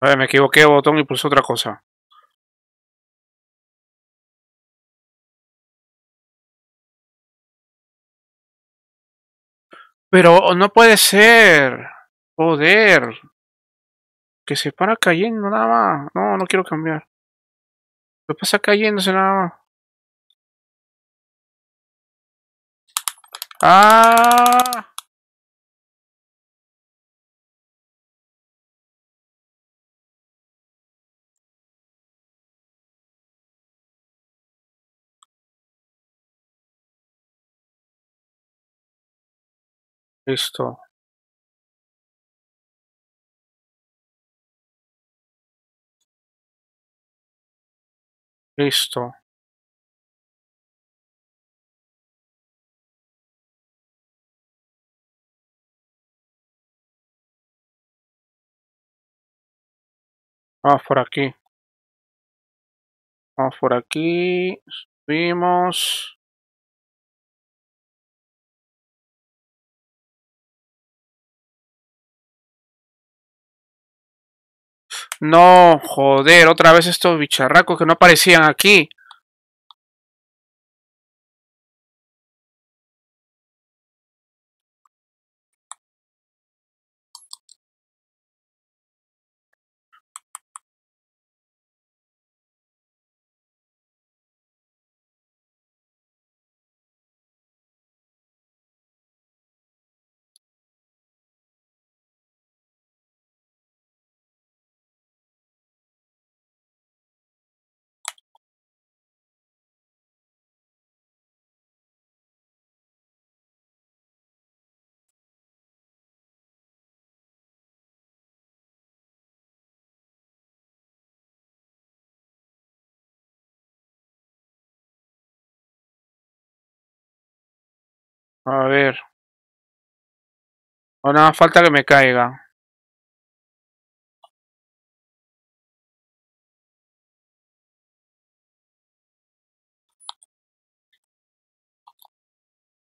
Vale, me equivoqué de botón y puse otra cosa. Pero no puede ser. Joder. Que se para cayendo nada más. No, no quiero cambiar. ¿Qué pasa cayéndose nada más? ¡Ah! Listo. Listo. Vamos por aquí. Vamos por aquí. Subimos. No, joder, otra vez estos bicharracos que no aparecían aquí. A ver. O nada falta que me caiga.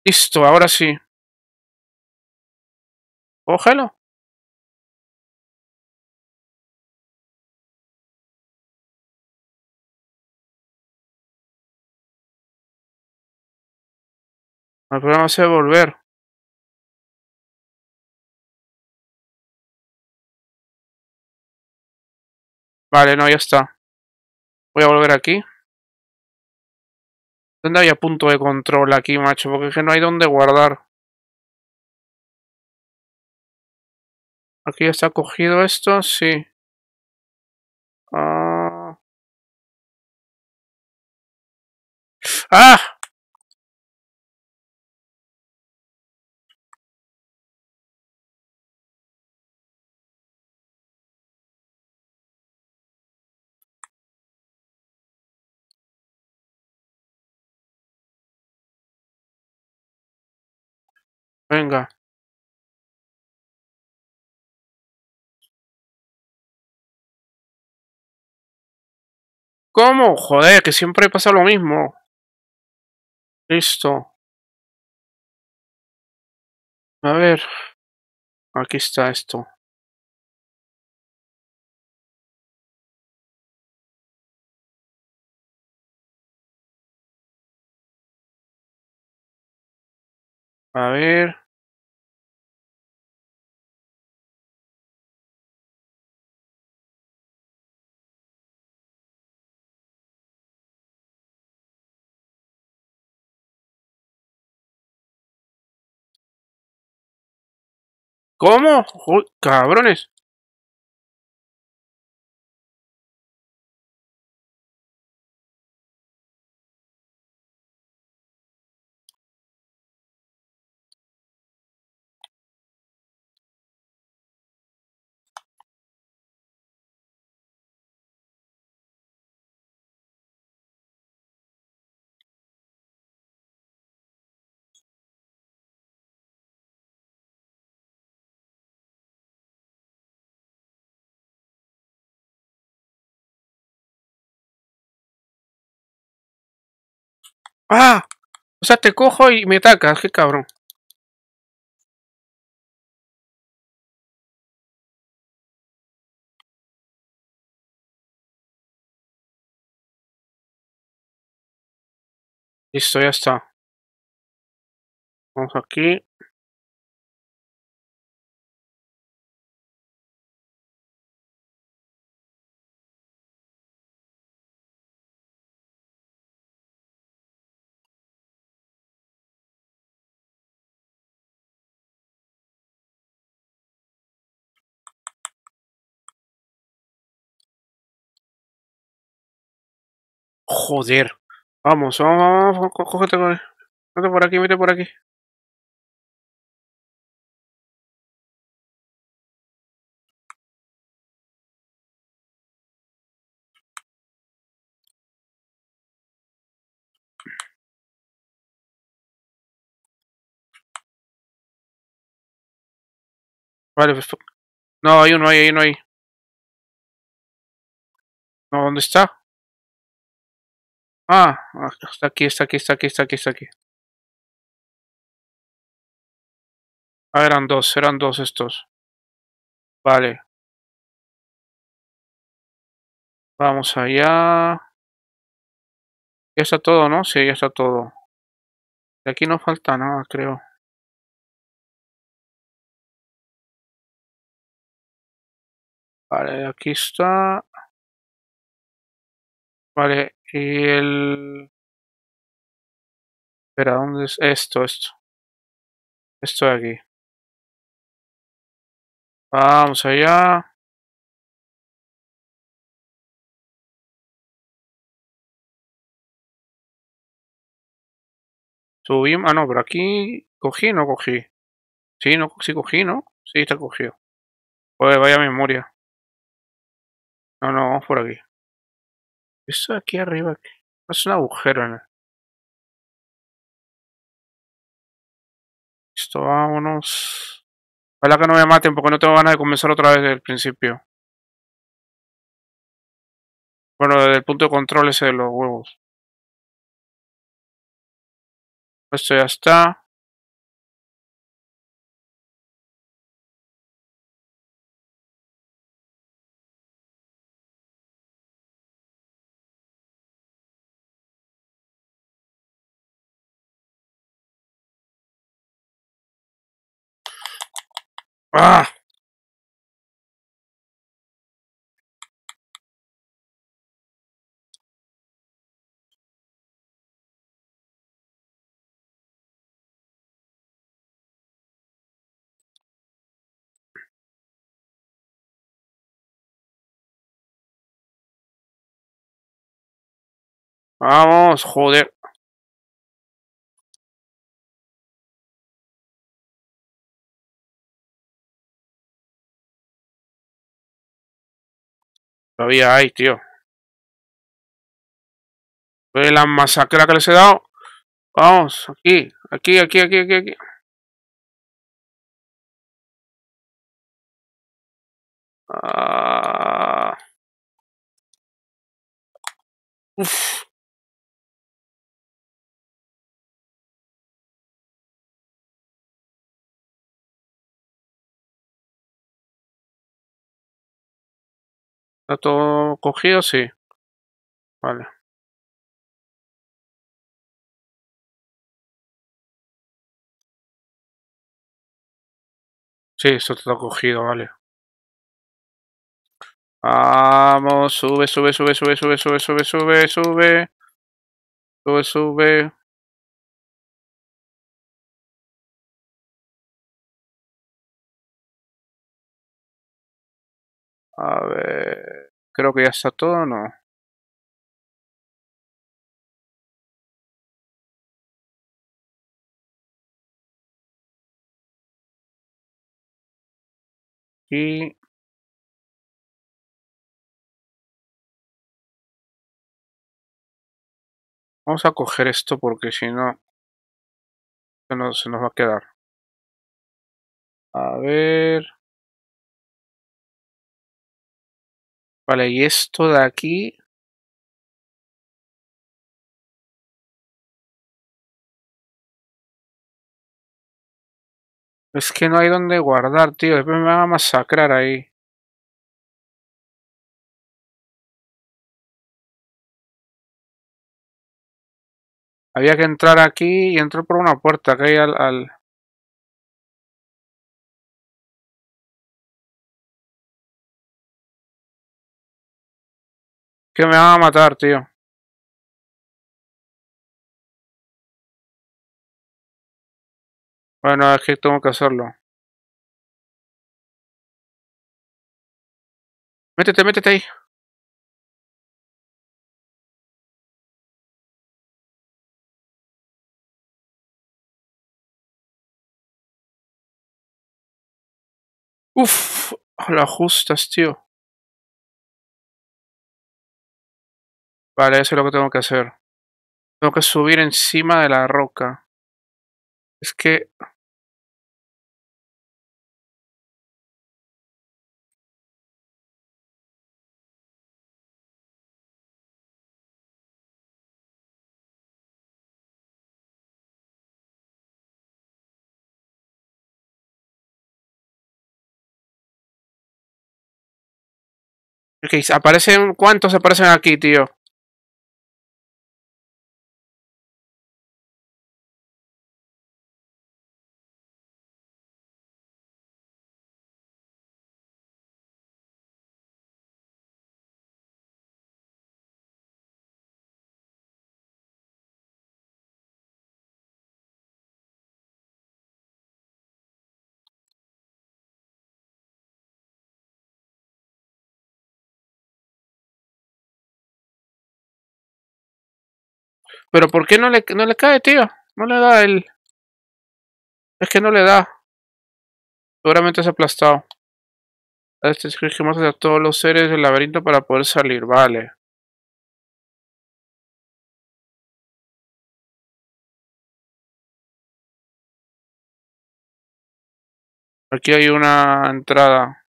Listo, ahora sí. Cógelo. El problema va a ser volver. Vale, no, ya está. Voy a volver aquí. ¿Dónde había punto de control aquí, macho? Porque es que no hay dónde guardar. Aquí ya está cogido esto, sí. Ah. ¡Ah! Venga. ¿Cómo? Joder, que siempre pasa lo mismo. Listo. A ver. Aquí está esto. A ver. ¿Cómo? Uy, cabrones. ¡Ah! O sea, te cojo y me atacas, qué cabrón. Listo, ya está. Vamos aquí. Joder. Vamos, vamos, vamos, vamos, có- cógete, co- vete por aquí, vete por aquí. Vale, perfecto. No, hay uno ahí, hay uno ahí. No, ¿dónde está? Ah, ah, está aquí, está aquí, está aquí, está aquí, está aquí. Ah, eran dos, eran dos estos. Vale. Vamos allá. Ya está todo, ¿no? Sí, ya está todo. De aquí no falta nada, creo. Vale, aquí está. Vale, y el... Espera, ¿dónde es esto? Esto. Esto de aquí. Vamos allá. Subimos. Ah, no, pero aquí cogí, no cogí. Sí, no, sí cogí, ¿no? Sí, está cogido. Joder, vaya memoria. No, no, vamos por aquí. Esto de aquí arriba, es un agujero, ¿no? Listo, vámonos. Ojalá que no me maten porque no tengo ganas de comenzar otra vez desde el principio. Bueno, desde el punto de control ese de los huevos. Esto ya está. ¡Ah! Vamos, joder. Todavía hay, tío. Ve la masacre que les he dado. Vamos, aquí, aquí, aquí, aquí, aquí, aquí. Ah. Uf. ¿Está todo cogido? Sí. Vale. Sí, esto está cogido, vale. Vamos, sube, sube, sube, sube, sube, sube, sube, sube, sube. Sube, sube. A ver. Creo que ya está todo, ¿no? Y vamos a coger esto porque si no se nos, se nos va a quedar. A ver. Vale, y esto de aquí. Es que no hay donde guardar, tío. Después me van a masacrar ahí. Había que entrar aquí y entrar por una puerta que hay al... al... Que me van a matar, tío. Bueno, es que tengo que hacerlo. Métete, métete ahí. Uf, lo ajustas, tío. Vale, eso es lo que tengo que hacer. Tengo que subir encima de la roca. Es que... Ok, aparecen... ¿Cuántos aparecen aquí, tío? Pero ¿por qué no le, no le cae, tío? No le da el... Es que no le da. Seguramente es aplastado. Este es que a todos los seres del laberinto para poder salir. Vale. Aquí hay una entrada.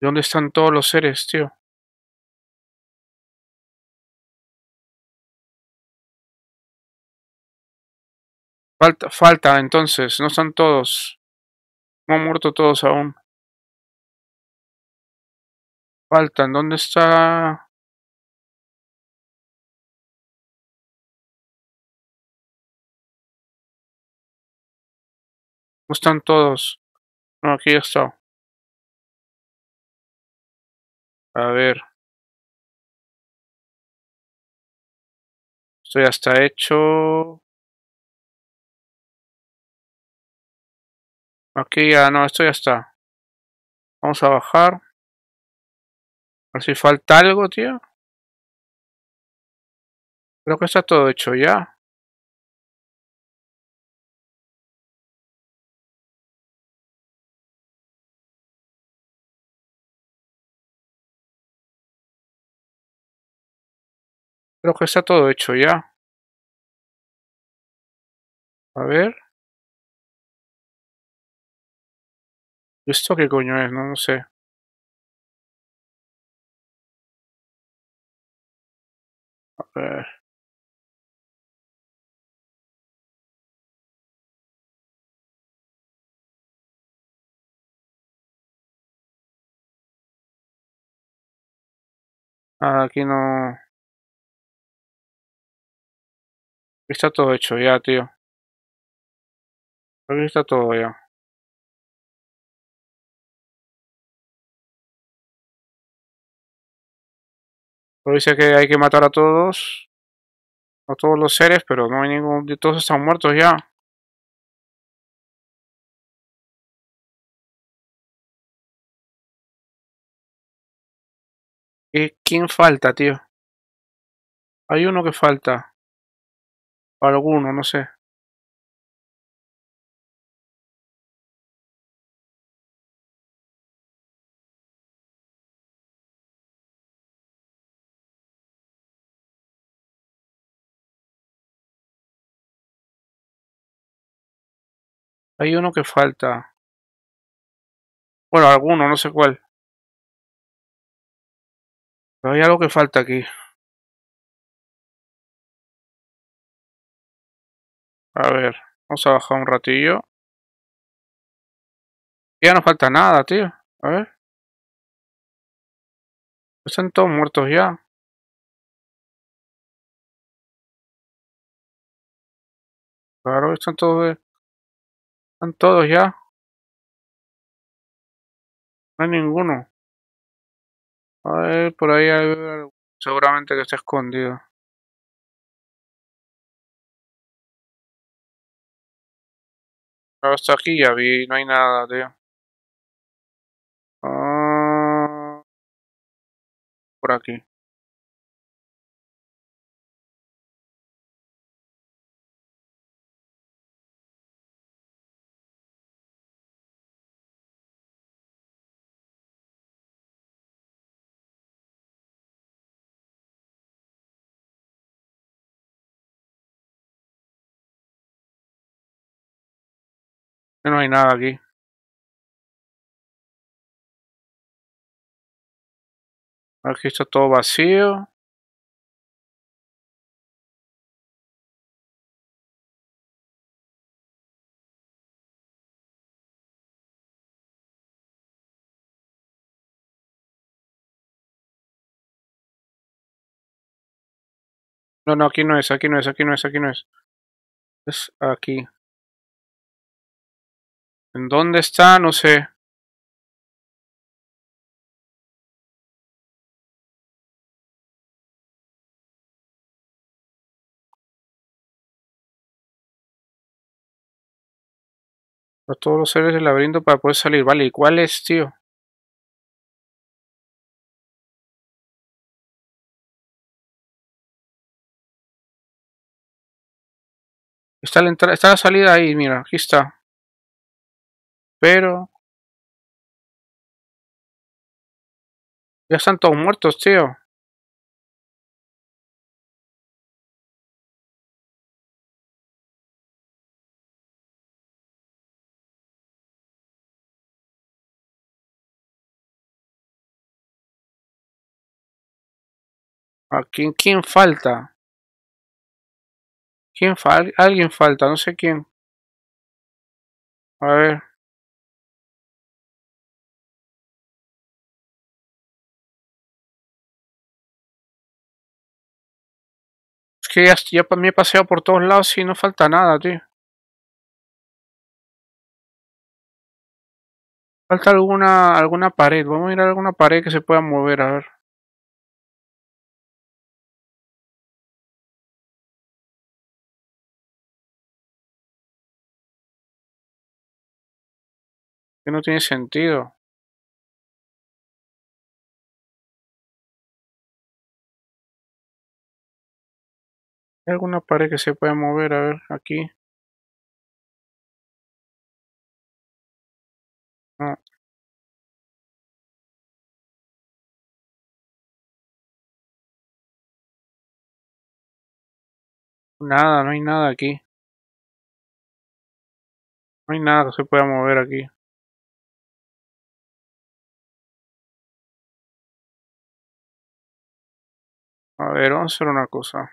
¿Dónde están todos los seres, tío? Falta, falta, entonces, no están todos. No han muerto todos aún. Faltan. ¿Dónde está? ¿Dónde están todos? No, aquí ya está. A ver. Esto ya está hecho. Aquí ya no, esto ya está. Vamos a bajar. A ver si falta algo, tío. Creo que está todo hecho ya. Creo que está todo hecho ya. A ver. ¿Esto qué coño es? No, no sé. A ver. Ah, aquí no... Está todo hecho ya, tío. Aquí está todo ya. Dice que hay que matar a todos. A todos los seres, pero no hay ningún... Todos están muertos ya. ¿Y quién falta, tío? Hay uno que falta. Alguno, no sé. Hay uno que falta. Bueno, alguno, no sé cuál. Pero hay algo que falta aquí. A ver, vamos a bajar un ratillo. Ya no falta nada, tío. A ver. Están todos muertos ya. Claro, están todos... Están todos ya. No hay ninguno. A ver, por ahí hay. Seguramente que está escondido. Hasta aquí ya vi, no hay nada, tío. Ah, por aquí. No hay nada aquí. Aquí está todo vacío. No, no, aquí no es, aquí no es, aquí no es, aquí no es. Es aquí. ¿En dónde está? No sé. A todos los seres del laberinto para poder salir. Vale, ¿y cuál es, tío? Está la, entrada, está la salida ahí, mira, aquí está. Pero... Ya están todos muertos, tío. ¿A quién, quién falta? ¿Quién falta? Alguien falta, no sé quién. A ver. Que ya, ya me he paseado por todos lados y no falta nada, tío. Falta alguna alguna pared. Vamos a ir a alguna pared que se pueda mover, a ver. Que no tiene sentido. ¿Hay alguna pared que se pueda mover? A ver, aquí. Nada, no hay nada aquí. No hay nada que se pueda mover aquí. A ver, vamos a hacer una cosa.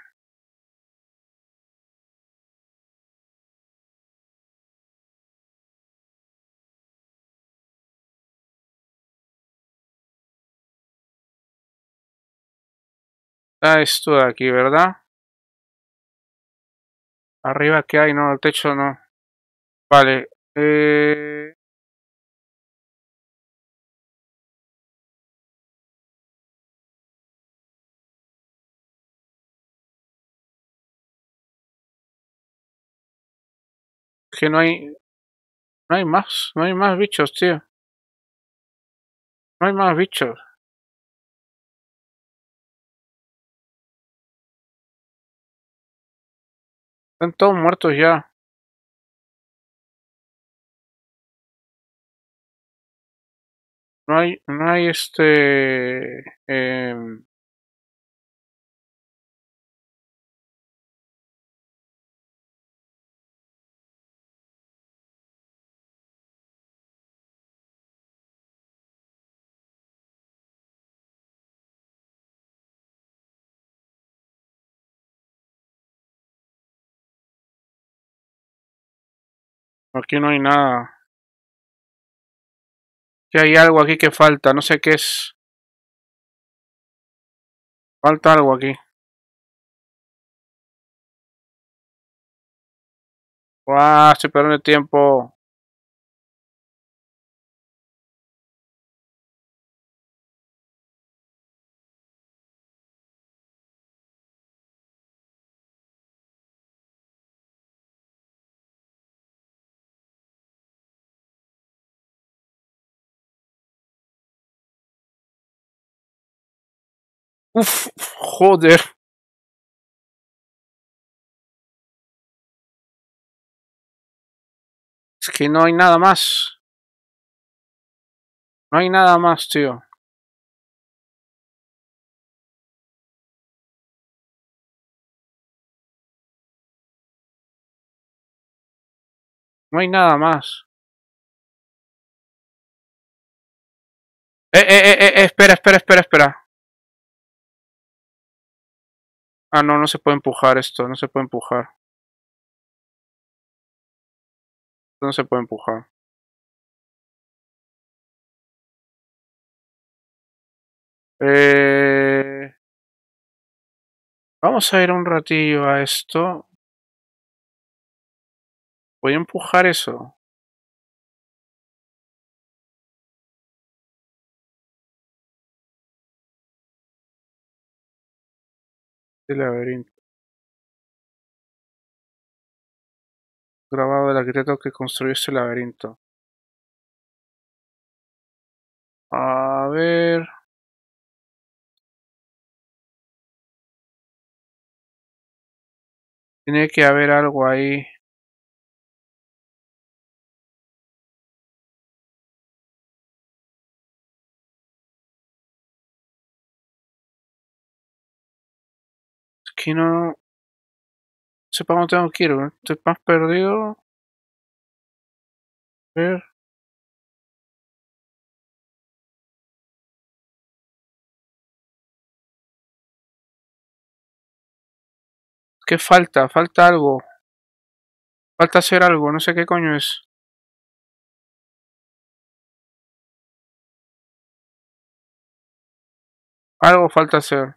Está esto de aquí, ¿verdad? Arriba, ¿qué hay? No, el techo no. Vale. Eh... Que no hay... No hay más. No hay más bichos, tío. No hay más bichos. Están todos muertos ya. No hay, no hay este... em, Aquí no hay nada. Que hay algo aquí que falta, no sé qué es. Falta algo aquí. ¡Guau! Estoy perdiendo el tiempo. Uf, joder. Es que no hay nada más. No hay nada más, tío. No hay nada más. Eh, eh, eh, eh, eh, espera, espera, espera, espera. Ah, no, no se puede empujar esto, no se puede empujar. No se puede empujar. Eh... Vamos a ir un ratillo a esto. Voy a empujar eso. Laberinto. Grabado del arquitecto que construyó este laberinto. A ver. Tiene que haber algo ahí. Es que no. No sé para dónde tengo que ir. Estoy más perdido. A ver. ¿Qué falta? Falta algo. Falta hacer algo, no sé qué coño es. Algo falta hacer.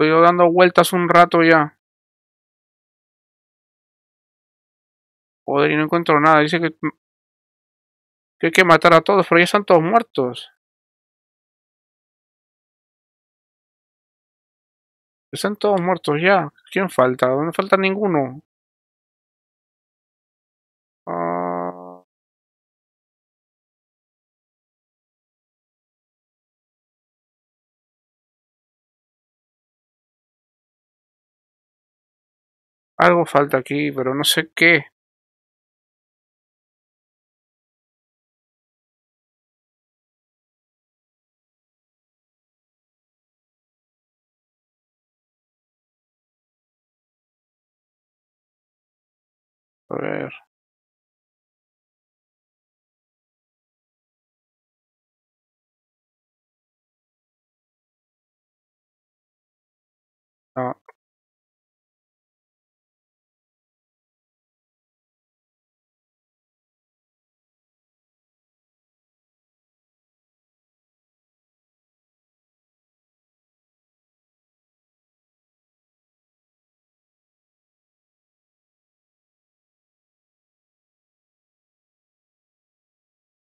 Estoy dando vueltas un rato ya. Joder, y no encuentro nada. Dice que, que hay que matar a todos, pero ya están todos muertos. Están todos muertos ya. ¿Quién falta? No falta ninguno. Algo falta aquí, pero no sé qué. A ver.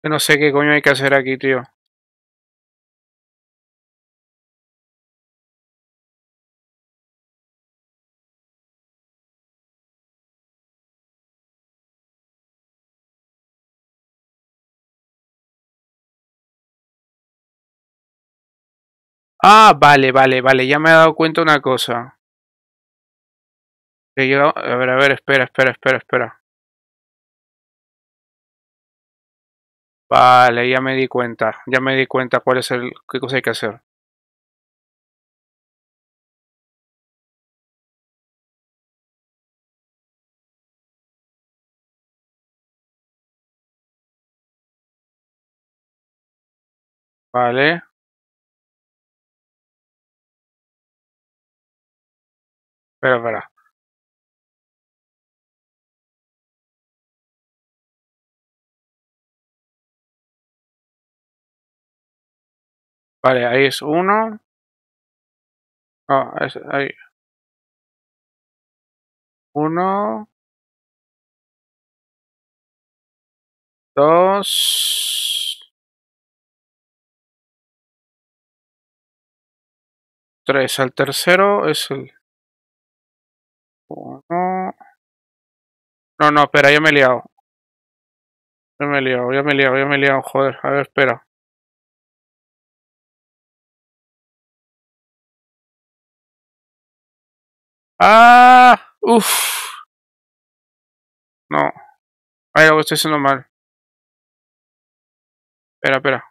No sé qué coño hay que hacer aquí, tío. Ah, vale, vale, vale. Ya me he dado cuenta una cosa. Que yo... A ver, a ver, espera, espera, espera, espera. Vale, ya me di cuenta. Ya me di cuenta cuál es el... qué cosa hay que hacer. Vale. Espera, espera. Vale, ahí es uno. Ah, es ahí. Uno. Dos. Tres. Al tercero es el... Uno. No, no, espera, ya me he liado. Ya me he liado, ya me he liado, ya me he liado, joder. A ver, espera. ¡Ah! ¡Uf! No. Hay algo estoy haciendo mal. Espera, espera.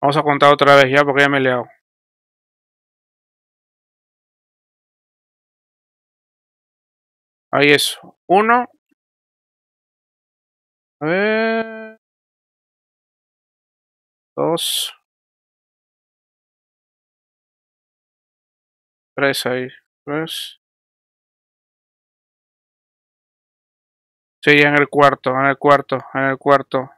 Vamos a contar otra vez ya porque ya me he liado. Ahí es. Uno. Dos. Tres ahí. Tres. Sí, en el cuarto, en el cuarto, en el cuarto.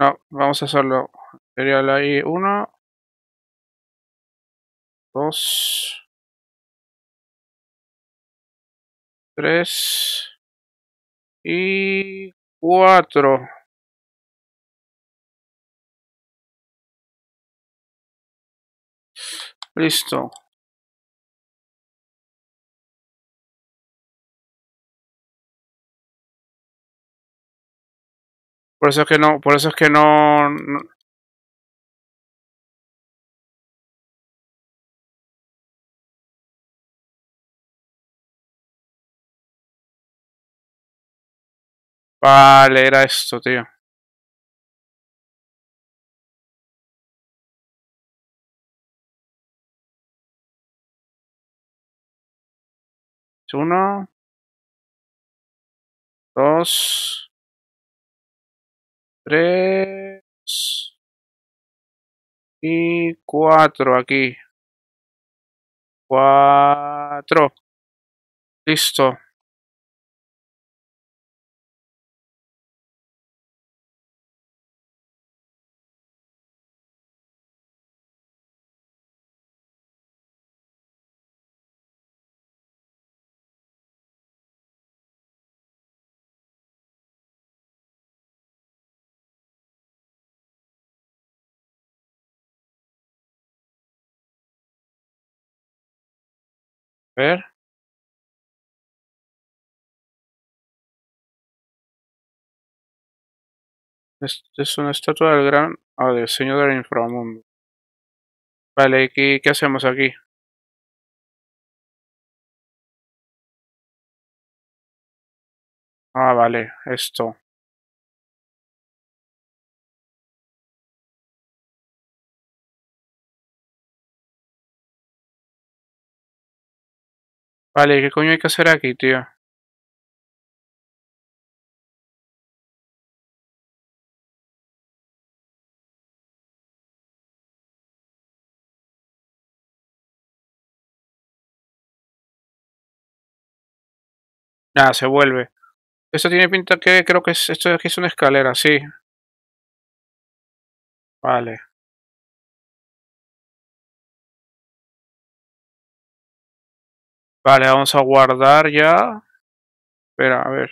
No, vamos a hacerlo. Sería ahí uno. Dos. Tres. Y cuatro. Listo. Por eso es que no, por eso es que no, Vale, era esto, tío. Uno. Dos. Tres. Y cuatro aquí. Cuatro. Listo. Ver. Es, es una estatua del gran... Ah, del señor del inframundo. Vale, ¿qué, qué hacemos aquí? Ah, vale, esto. Vale, ¿qué coño hay que hacer aquí, tío? Nada, se vuelve. Esto tiene pinta que creo que es, esto de aquí es una escalera, sí. Vale. Vale, vamos a guardar ya. Espera, a ver.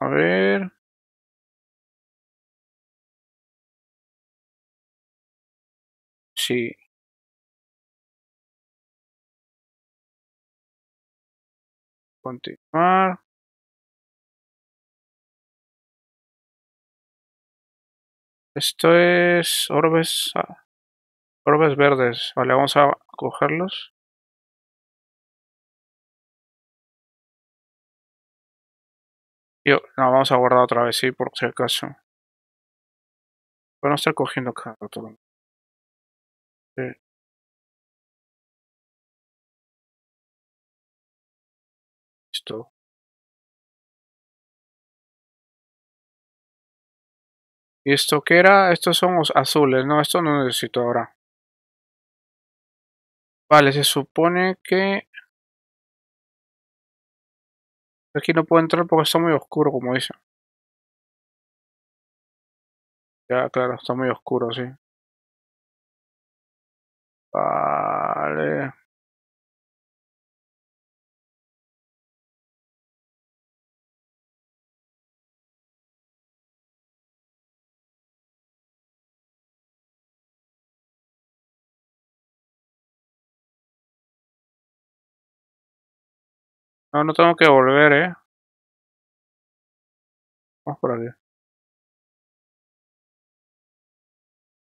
A ver. Sí. Continuar. Esto es orbes, ah, orbes verdes. Vale, vamos a cogerlos. Yo, no, vamos a guardar otra vez, sí, por si acaso. Para no estar cogiendo cada rato. Sí. Listo. ¿Y esto qué era? Estos son los azules, no, esto no necesito ahora. Vale, se supone que... Aquí no puedo entrar porque está muy oscuro, como dice. Ya, claro, está muy oscuro, sí. Vale. No, no tengo que volver, eh. Vamos por aquí.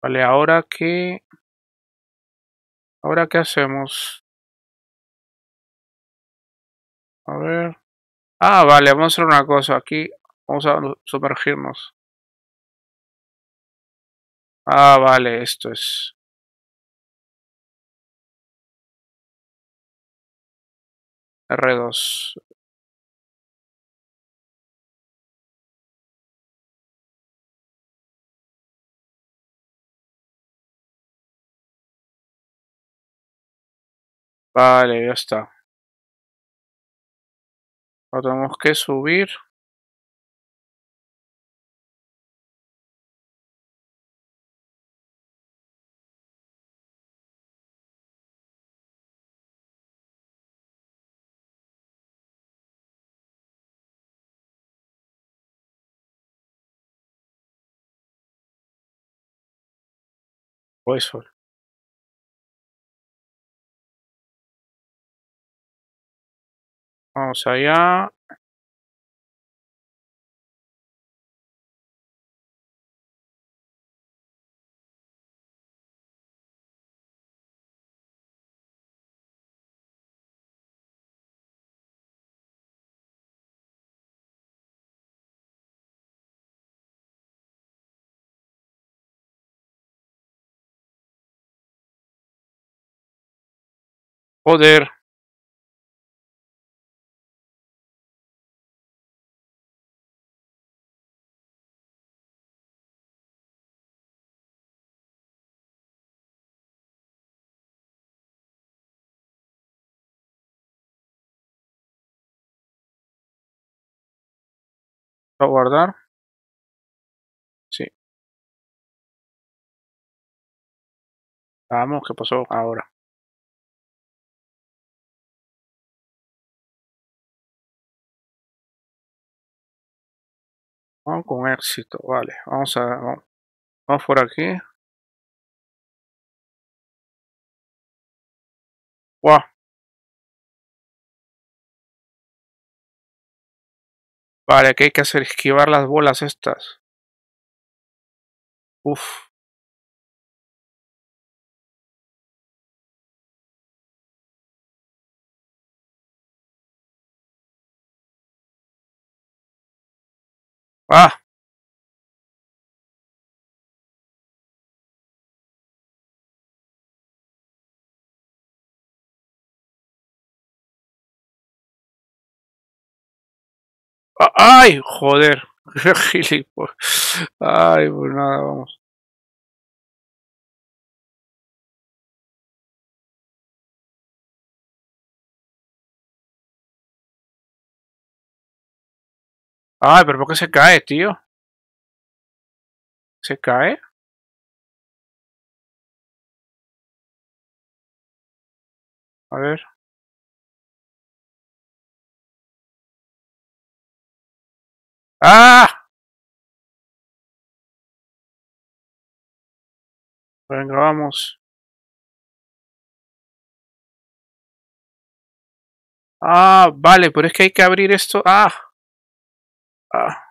Vale, ahora qué... Ahora qué hacemos. A ver. Ah, vale, vamos a hacer una cosa. Aquí vamos a sumergirnos. Ah, vale, esto es. R2. Vale, ya está. Ahora tenemos que subir. Solo. Vamos allá. Poder. guardar. Sí. Vamos, ¿qué pasó ahora? Vamos con éxito, vale. Vamos a... Vamos, vamos por aquí. ¡Guau! Vale, ¿qué hay que hacer? Esquivar las bolas estas. Uf. ¡Ah! ¡Ay! Joder. Gilipollas. Ay, pues nada, vamos. Ay, pero ¿por qué se cae, tío? ¿Se cae? A ver. ¡Ah! Venga, vamos. Ah, vale, pero es que hay que abrir esto. Ah. Ah.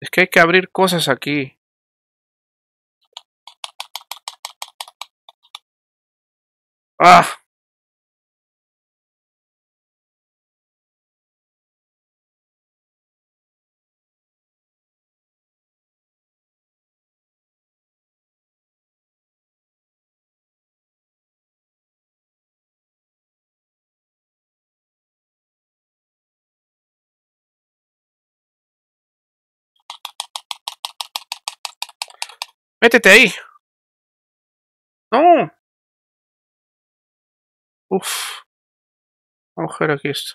Es que hay que abrir cosas aquí. Ah. Métete ahí. No. Uf. Vamos ver aquí esto.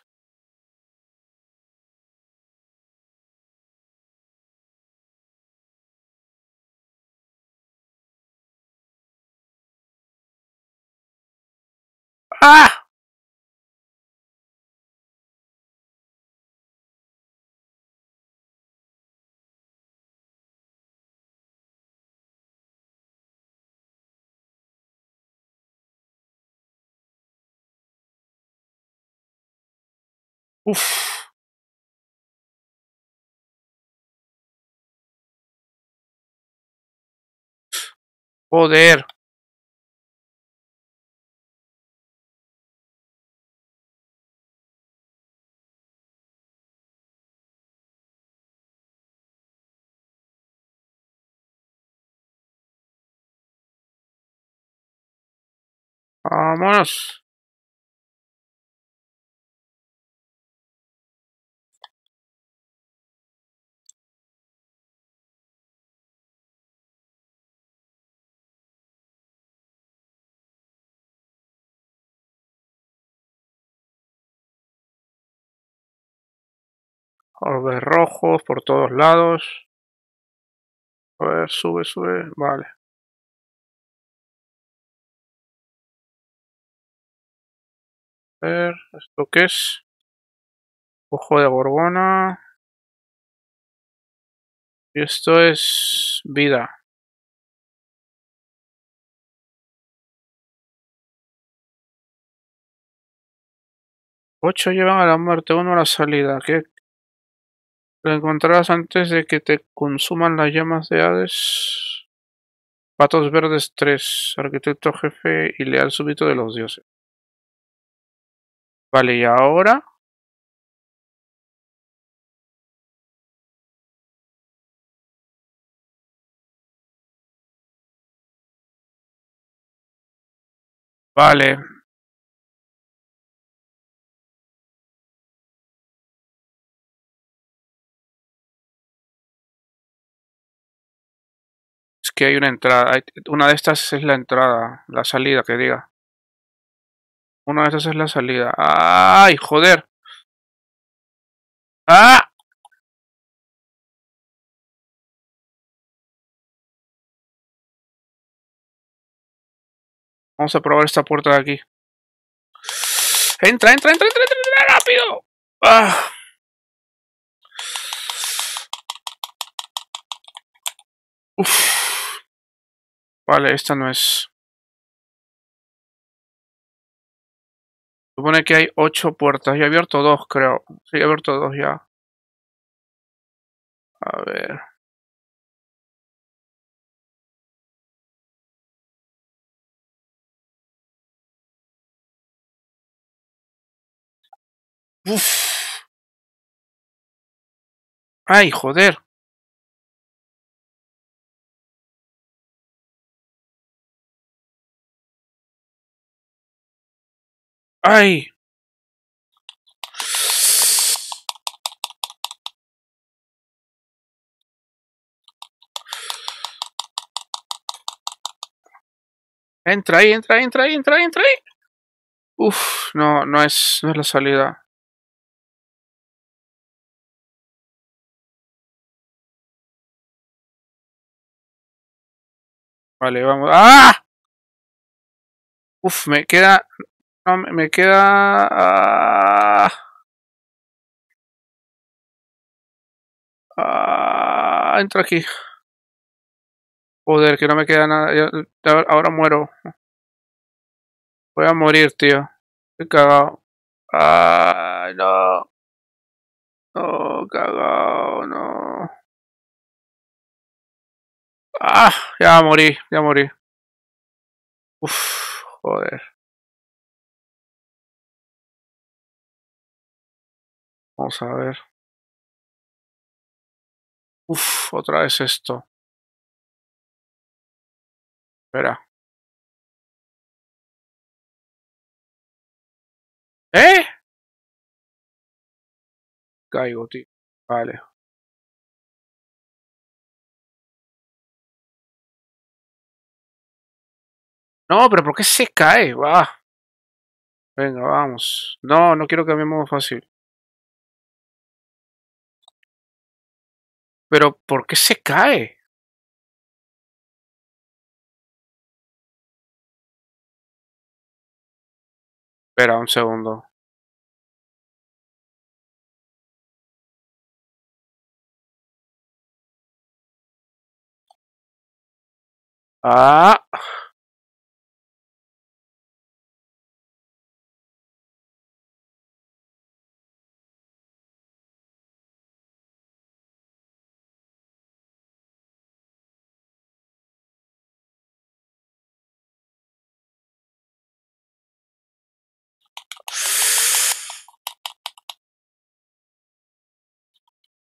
¡Ah! Uf. Joder. Vámonos. Orbes rojos por todos lados. A ver, sube, sube. Vale. A ver, ¿esto qué es? Ojo de Gorgona. Y esto es vida. Ocho llevan a la muerte, uno a la salida. ¿Qué? Lo encontrarás antes de que te consuman las llamas de Hades. Patos verdes 3, arquitecto jefe y leal súbito de los dioses. Vale, y ahora. Vale. Que hay una entrada. Una de estas es la entrada, la salida que diga. Una de esas es la salida. ¡Ay, joder! ¡Ah! Vamos a probar esta puerta de aquí. Entra, entra, entra, entra, entra rápido. Ah. Uf. Vale, esta no es. Supone que hay ocho puertas. Ya he abierto dos, creo. Sí, he abierto dos ya. A ver. Ay, joder. Ay. Entra ahí, entra ahí, entra ahí, entra ahí, entra ahí. Uf, no, no es, no es la salida. Vale, vamos. ¡Ah! Uf, me queda. No, me queda. ah, ah, entra aquí. Joder, que no me queda nada. ahora muero. Voy a morir, tío. Estoy cagado. Ay, no. No, cagado, no. Ah, ya morí, ya morí. Uf, joder. Vamos a ver. Uf, otra vez esto. Espera. ¿Eh? Caigo, tío. Vale. No, pero ¿por qué se cae? Va. Venga, vamos. No, no quiero cambiar modo fácil. Pero ¿por qué se cae? Espera un segundo. Ah.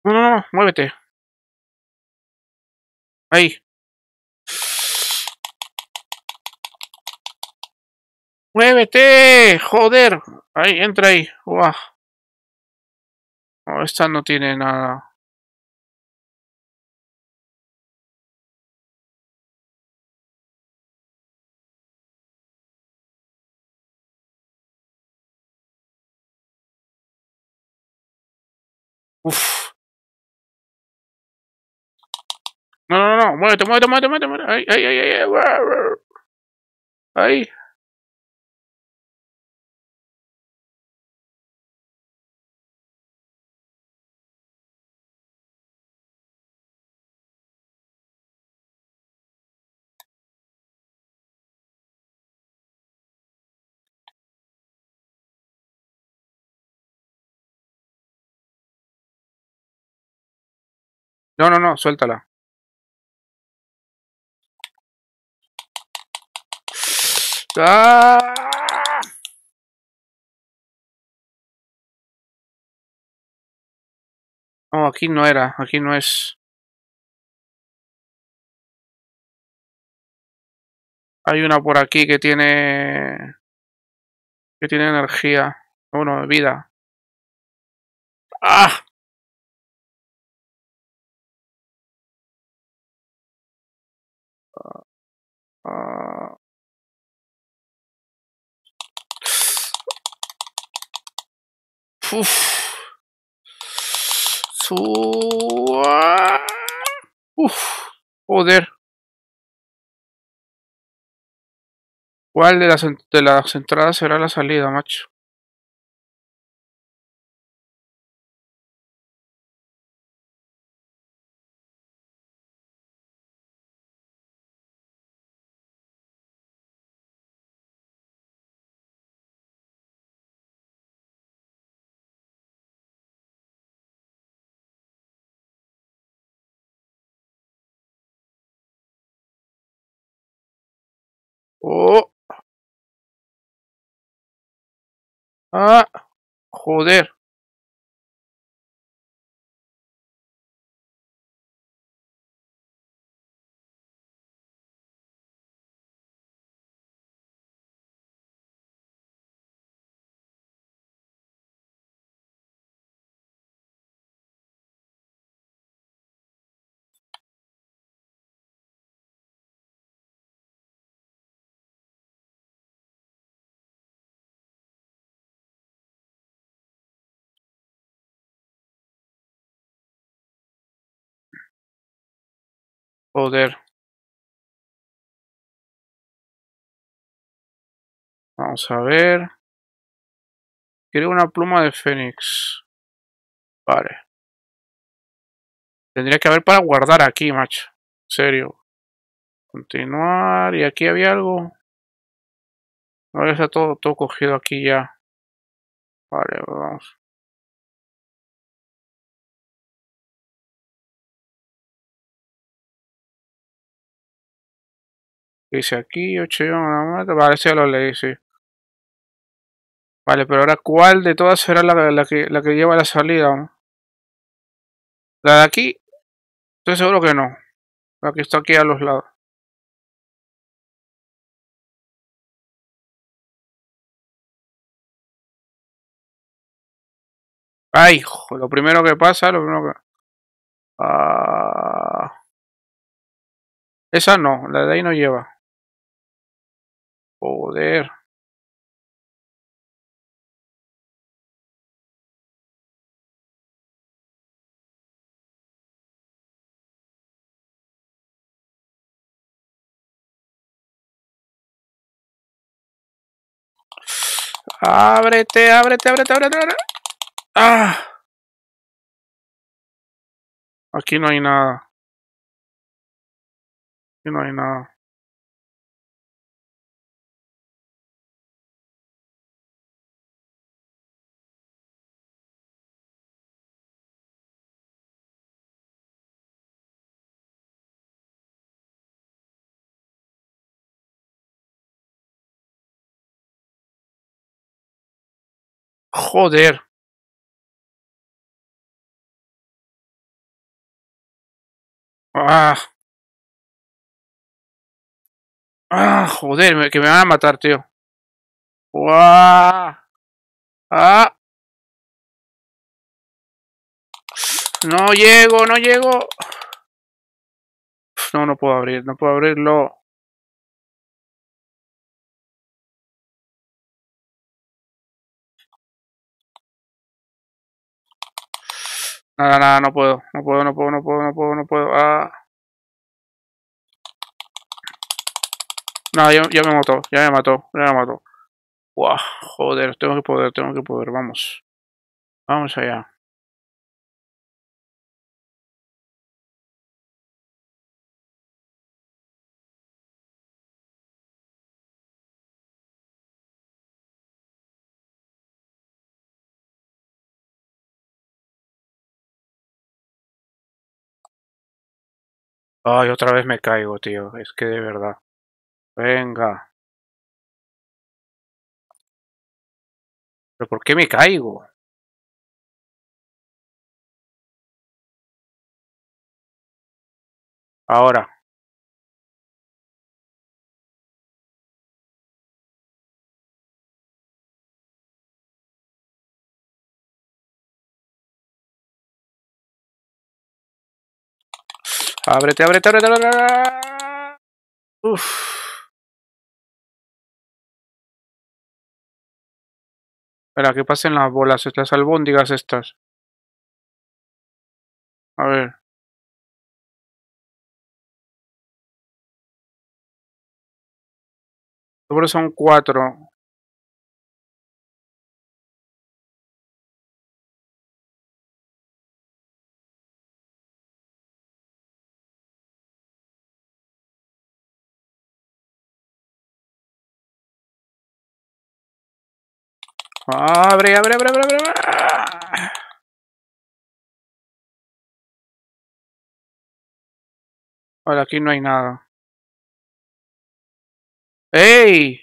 No, no, no, muévete. Ahí. ¡Muévete! ¡Joder! Ahí, entra ahí. Uah. Esta no tiene nada. Uf. No, no, no, muévete, muévete, muévete, muévete, muévete. Ahí, ahí. Guau, guau. Ahí. No, no, no, suéltala. No, aquí no era, aquí no es. Hay una por aquí que tiene. que tiene energía. Bueno, vida. ¡Ah! Ah. Uf. Su... Uf. Joder. ¿Cuál de las, de las entradas será la salida, macho? Ah. Joder. Joder. Vamos a ver. Quiero una pluma de Fénix. Vale. Tendría que haber para guardar aquí, macho. En serio. Continuar. ¿Y aquí había algo? Ahora está todo, todo cogido aquí ya. Vale, vamos. Dice aquí? 8 Vale, ya lo leí, sí. Vale, pero ahora, ¿cuál de todas será la, que, la que lleva la salida? ¿La de aquí? Estoy seguro que no. La que está aquí a los lados. Ay, lo primero que pasa, lo primero que... Ah... Esa no, la de ahí no lleva. Joder. Ábrete, ábrete, ábrete, ábrete, ábrete. Ah. Aquí no hay nada. Aquí no hay nada. Joder. Ah. Ah, joder, que me van a matar, tío. Guau. Ah. No llego, no llego. No, no puedo abrir, no puedo abrirlo. Nada, nada, no puedo, no puedo, no puedo, no puedo, no puedo, no puedo. Ah. No, ya, ya me mató, ya me mató, ya me mató. Joder, tengo que poder, tengo que poder, vamos. Vamos allá. Ay, otra vez me caigo, tío. Es que de verdad. Venga. ¿Pero por qué me caigo? Ahora. Ábrete, ábrete, ábrete, ábrete. Uf. Espera, que pasen las bolas, las albóndigas estas. A ver. Seguro son cuatro. Abre, abre, abre, abre, abre. Vale, aquí no hay nada. ¡Ey!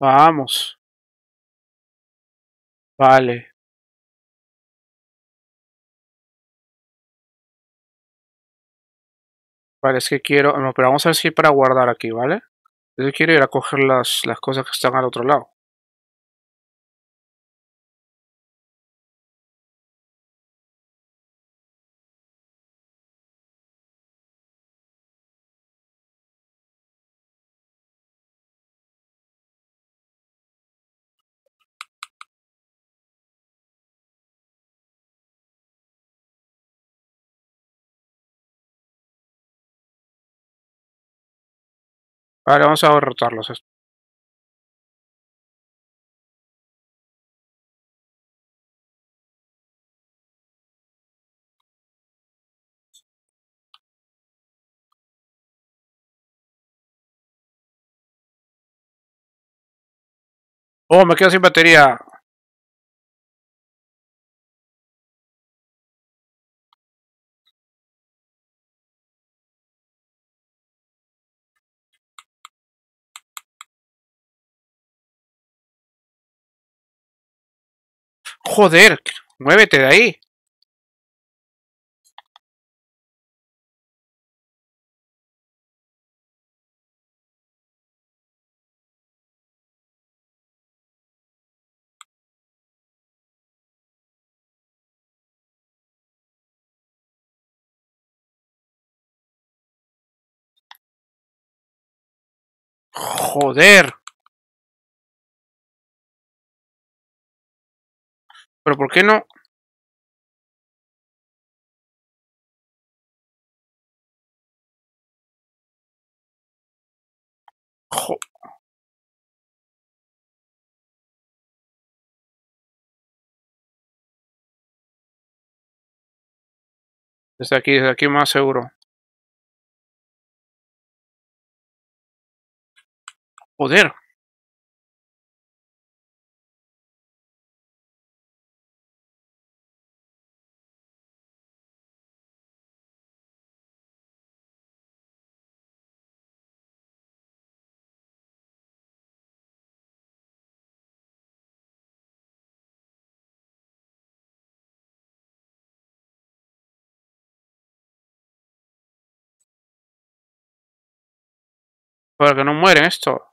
Vamos. Vale. Vale, es que quiero... No, pero vamos a ver si para guardar aquí, ¿vale? Yo quiero ir a coger las, las cosas que están al otro lado. Vale, vamos a derrotarlos. estos. Oh, me quedo sin batería. Joder, muévete de ahí. Joder. Pero ¿por qué no? Desde aquí, desde aquí más seguro. Joder. Para que no mueren esto.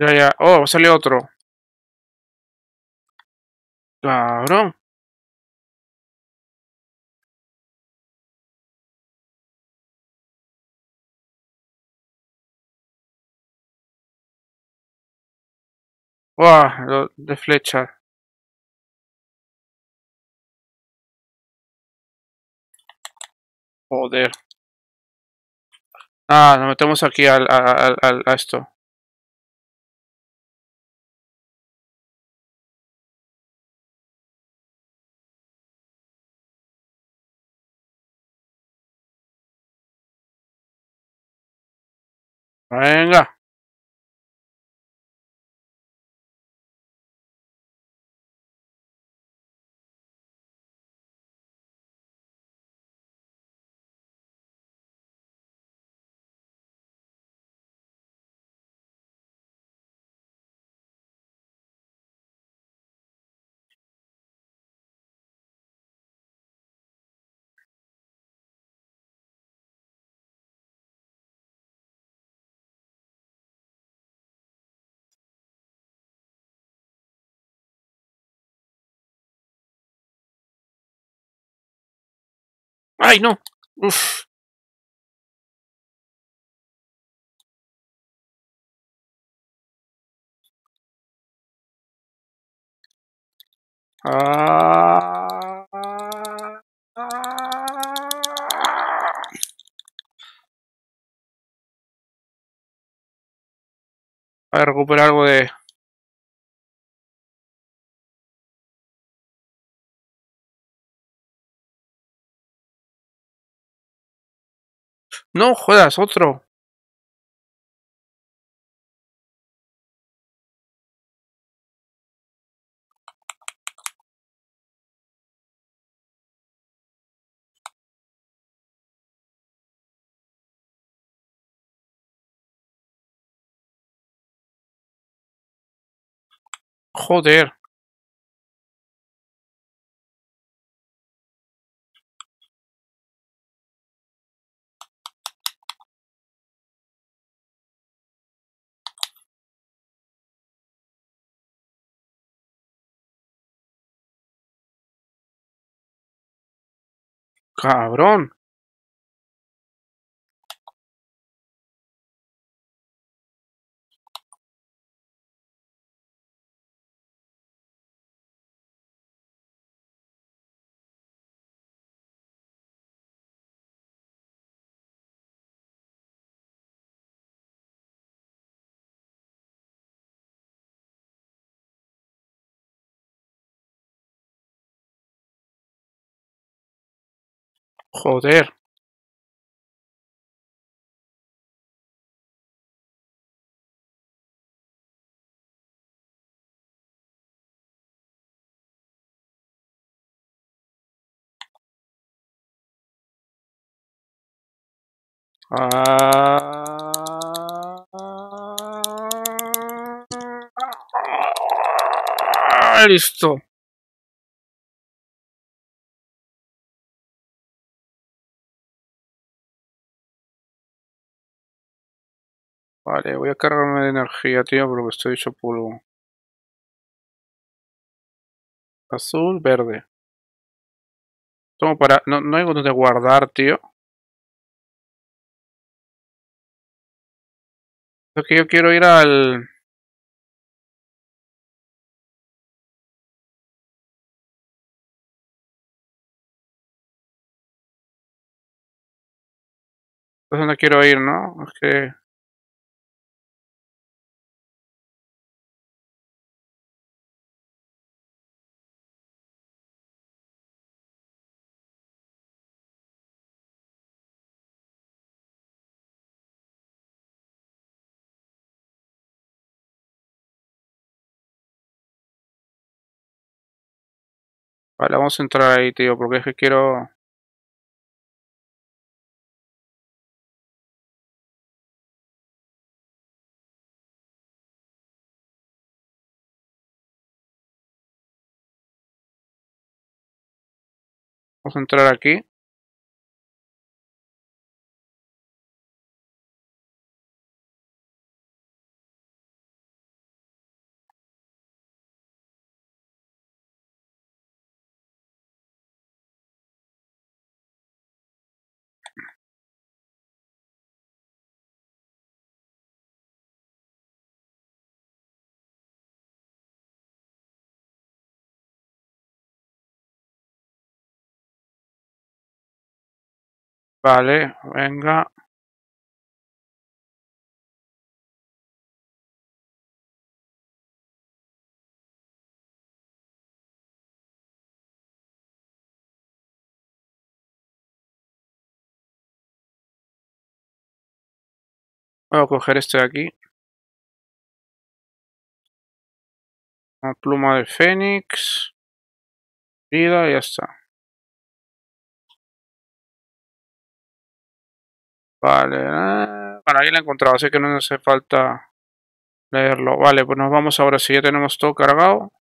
Ya, ya. Oh, sale otro. Cabrón. Lo de flecha. Joder. Ah, nos metemos aquí al, al, al- a esto. Venga. ¡Ay, no! Uf. Ah, A ver, recuperar algo de... No, jodas, otro. Joder. Cabrón. Joder. Ah, listo. Vale, voy a cargarme de energía, tío, porque estoy hecho polvo. Azul, verde. Tomo para... No, no hay donde guardar, tío. Lo que yo quiero ir al... Es donde quiero ir, ¿no? Es que... Vale, vamos a entrar ahí, tío, porque es que quiero... Vamos a entrar aquí. Vale, venga. Voy a coger este de aquí. Pluma de fénix. Vida y ya está. Vale. eh, Bueno, ahí lo he encontrado, así que no hace falta leerlo. Vale, pues nos vamos ahora. Si ya tenemos todo cargado.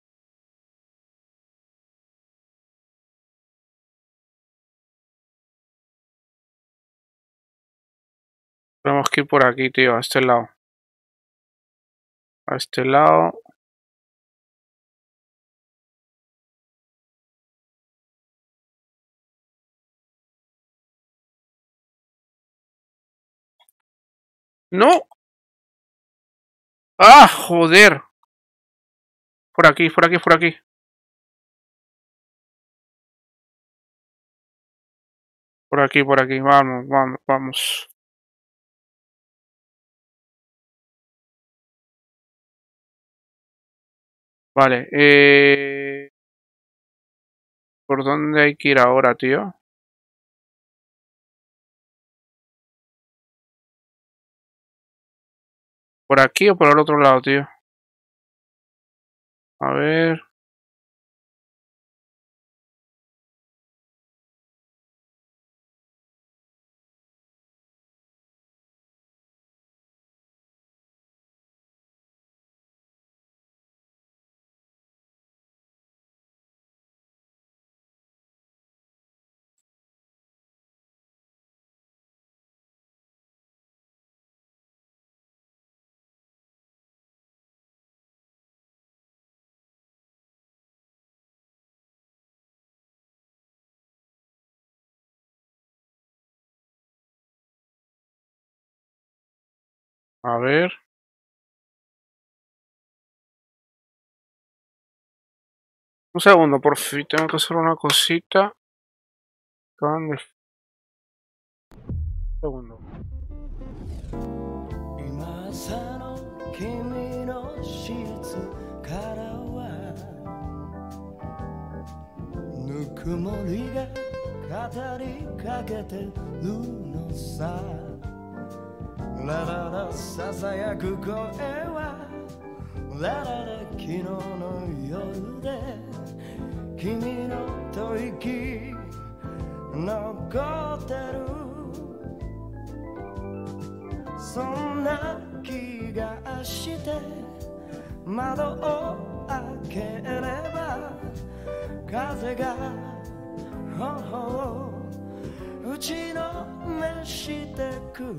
Tenemos que ir por aquí, tío, a este lado. A este lado. ¡No! ¡Ah, joder! Por aquí, por aquí, por aquí. Por aquí, por aquí. Vamos, vamos, vamos. Vale, eh... ¿Por dónde hay que ir ahora, tío? ¿Por aquí o por el otro lado, tío? A ver... A ver... Un segundo, por fin, tengo que hacer una cosita. ¿Dónde? Un segundo. 今朝の君のシーツからはぬくもりが語りかけてるのさ ラララささやく声はラララ昨日の夜で君の吐息残ってる。そんな気がして窓を開ければ風が頬を打ちのめしてく。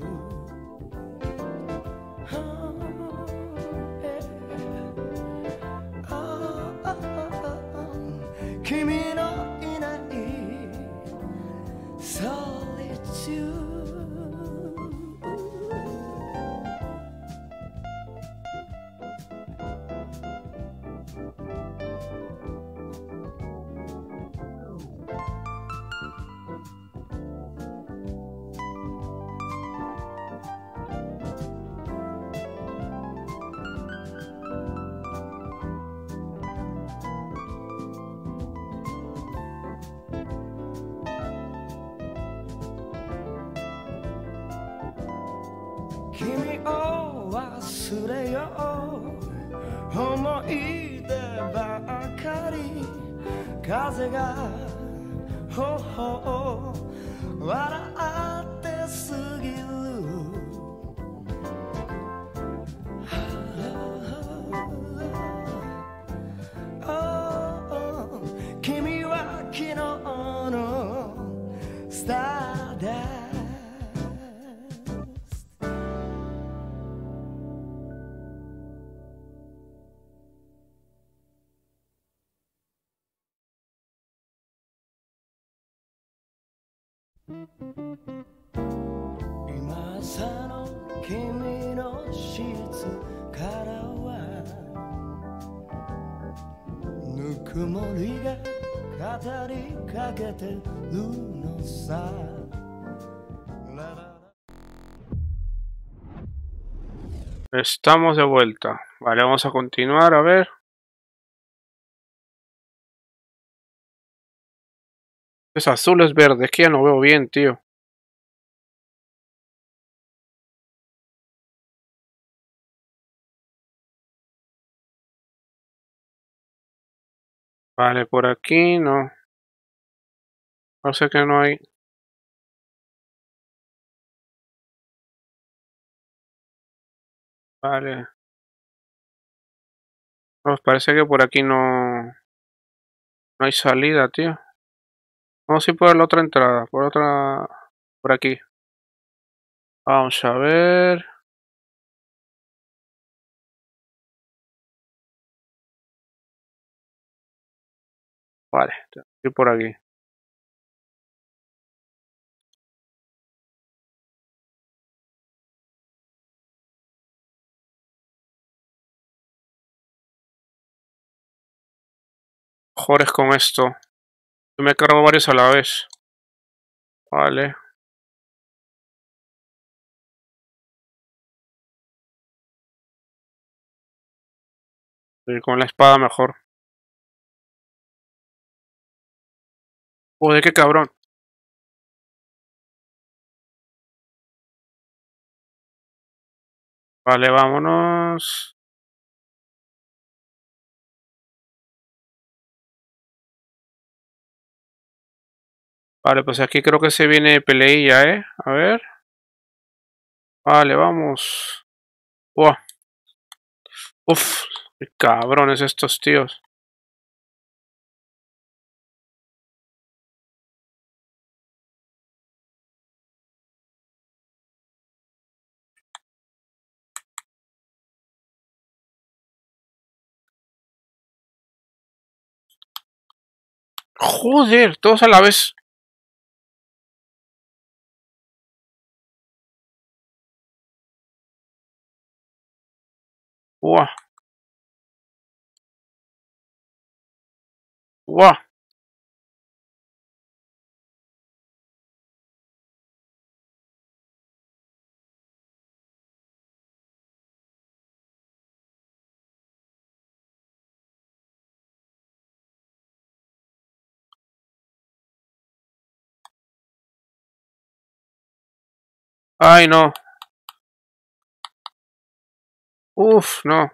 朝の君のシーツからはぬくもりが語りかけてるのさラララ Estamos de vuelta. Vale, vamos a continuar, a ver. Es azul, es verde, es que ya no veo bien, tío. Vale, por aquí no. Sé que no hay. Vale. Pues parece que por aquí no... No hay salida, tío. Vamos a ir por la otra entrada, por otra... Por aquí. Vamos a ver... Vale, tengo ir por aquí. Con esto. Yo me cargo varios a la vez. Vale. Con la espada mejor. Joder, qué cabrón. Vale, vámonos. Vale, pues aquí creo que se viene peleilla, ¿eh? A ver. Vale, vamos. Uf, qué cabrones estos tíos. Joder, todos a la vez. Buah. Buah. Ay, no. Uf, no.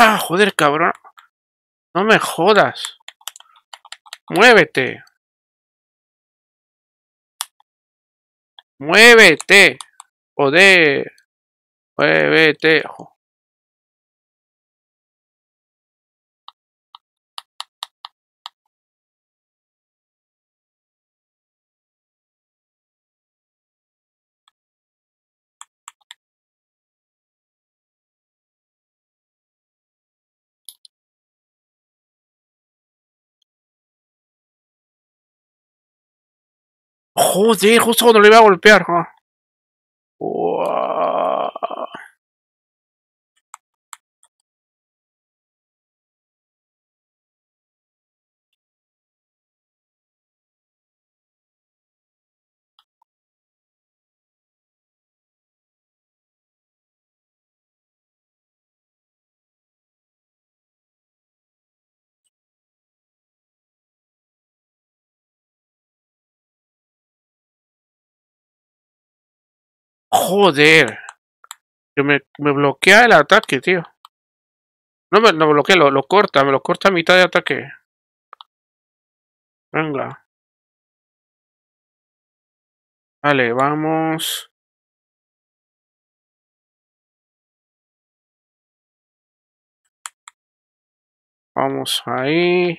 Ah, joder, cabrón. No me jodas. Muévete. Muévete. Joder. Muévete. Joder, justo cuando le iba a golpear. ah. Uah. Joder. Que me, me bloquea el ataque, tío. No me lo bloquea, lo, lo corta, me lo corta a mitad de ataque. Venga. Vale, vamos. Vamos ahí.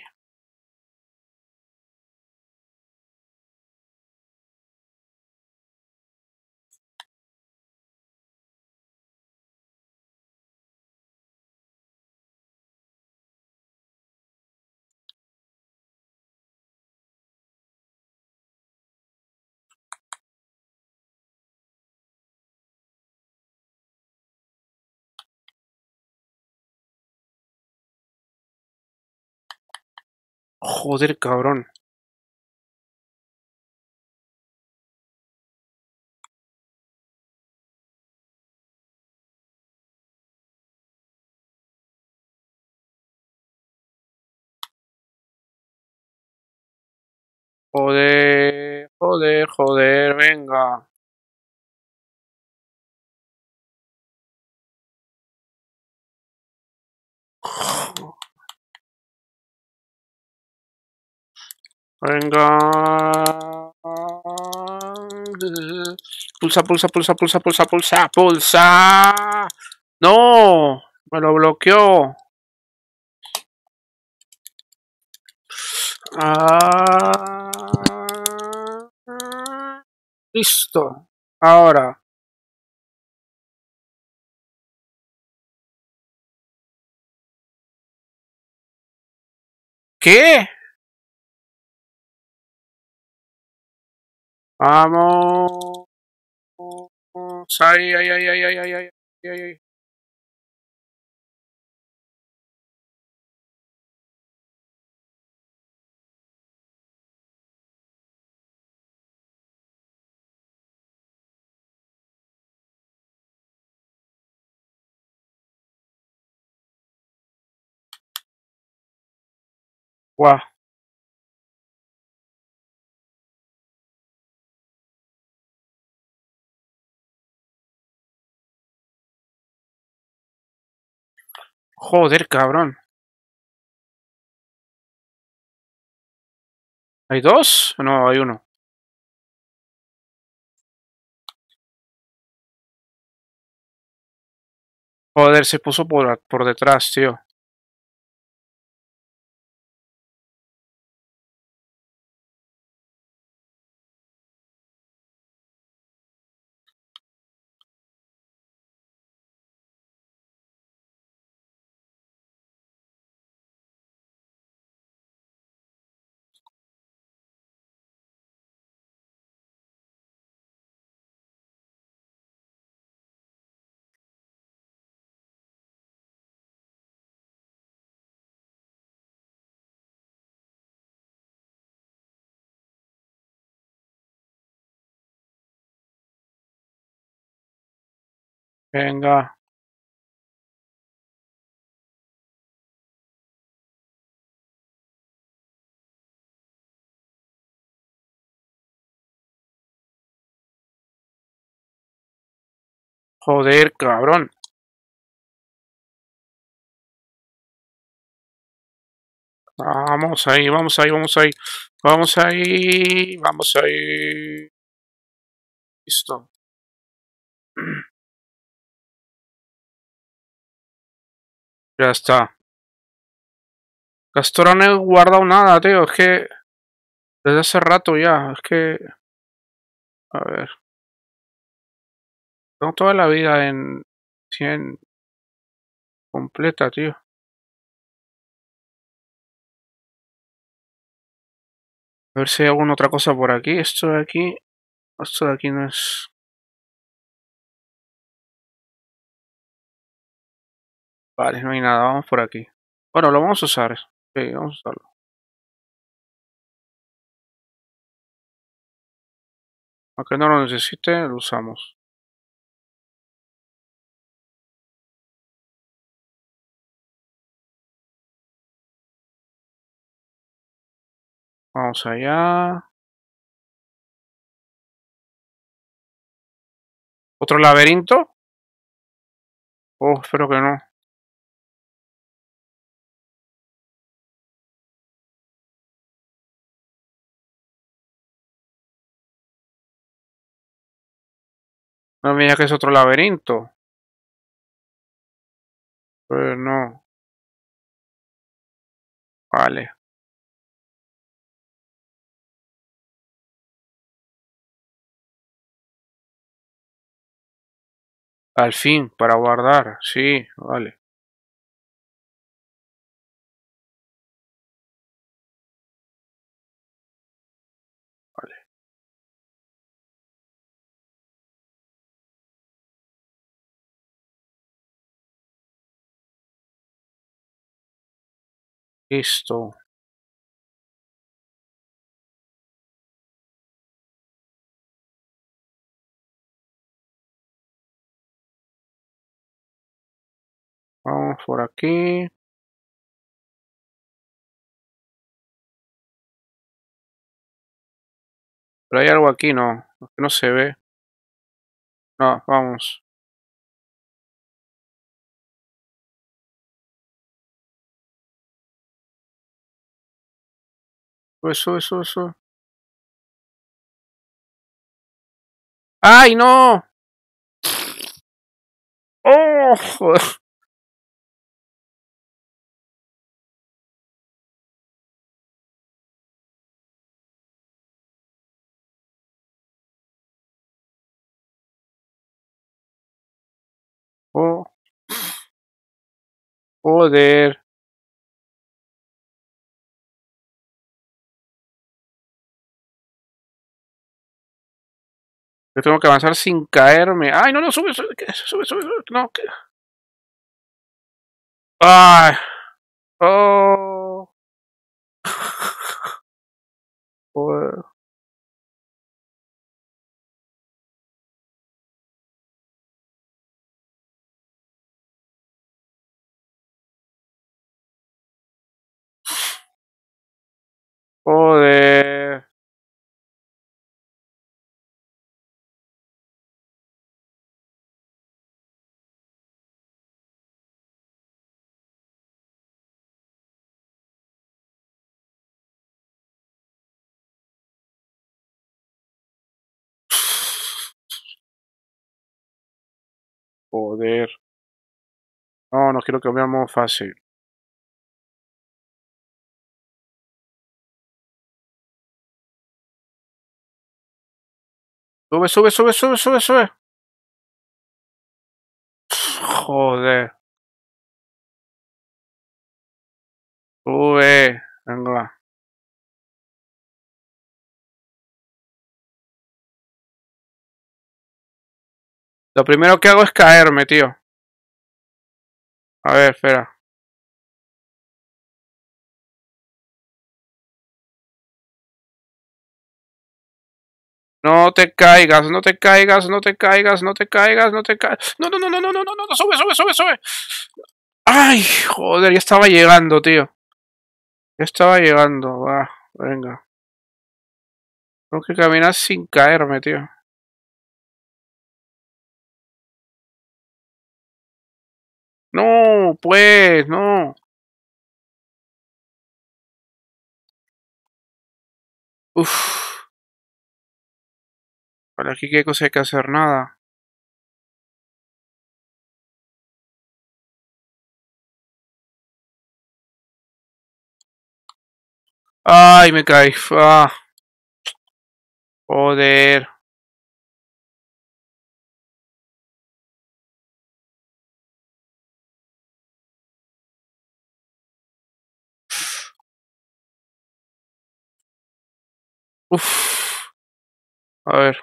Joder, cabrón. Joder, joder, joder, venga. Venga. Pulsa, pulsa, pulsa, pulsa, pulsa, pulsa, pulsa. No, me lo bloqueó. Ah. Listo. Ahora. ¿Qué? Vamos. Ay, ay, ay, ay, ay, ay, ay, ay, ay. Guau. Joder, cabrón. ¿Hay dos? No, hay uno. Joder, se puso por, por detrás, tío. Venga. Joder, cabrón. Vamos ahí, vamos ahí, vamos ahí. Vamos ahí, vamos ahí. Listo. Ya está. Castora no he guardado nada, tío. Es que... Desde hace rato ya. Es que... A ver. Tengo toda la vida en... 100... Completa, tío. A ver si hay alguna otra cosa por aquí. Esto de aquí... Esto de aquí no es... Vale, no hay nada. Vamos por aquí. Bueno, lo vamos a usar. Sí, vamos a usarlo. Aunque no lo necesite, lo usamos. Vamos allá. ¿Otro laberinto? Oh, espero que no. No me digas que es otro laberinto. Pues no. Vale. Al fin, para guardar. Sí. Vale. Listo. Vamos por aquí. Pero hay algo aquí, no. No se ve. No, vamos. Pues eso, eso, eso. ¡Ay, no! ¡Oh! Oh. Joder. Yo tengo que avanzar sin caerme. ¡Ay, no, no! ¡Sube, sube! ¡Sube, sube, sube! ¡No! ¿qué? ¡Ay! ¡Oh! Joder. Joder. No, no quiero cambiar modo fácil. Sube, sube, sube, sube, sube, sube. Joder. Sube. Venga. Lo primero que hago es caerme, tío. A ver, espera. No te caigas, no te caigas, no te caigas, no te caigas, no te caigas. No, no, no, no, no, no, no, no, sube, sube, sube, sube. Ay, joder, ya estaba llegando, tío. Ya estaba llegando, va, venga. Tengo que caminar sin caerme, tío. No, pues, no. Uf. Vale, aquí qué cosa hay que hacer nada. Ay, me caí. Ah. Joder. Uf. A ver.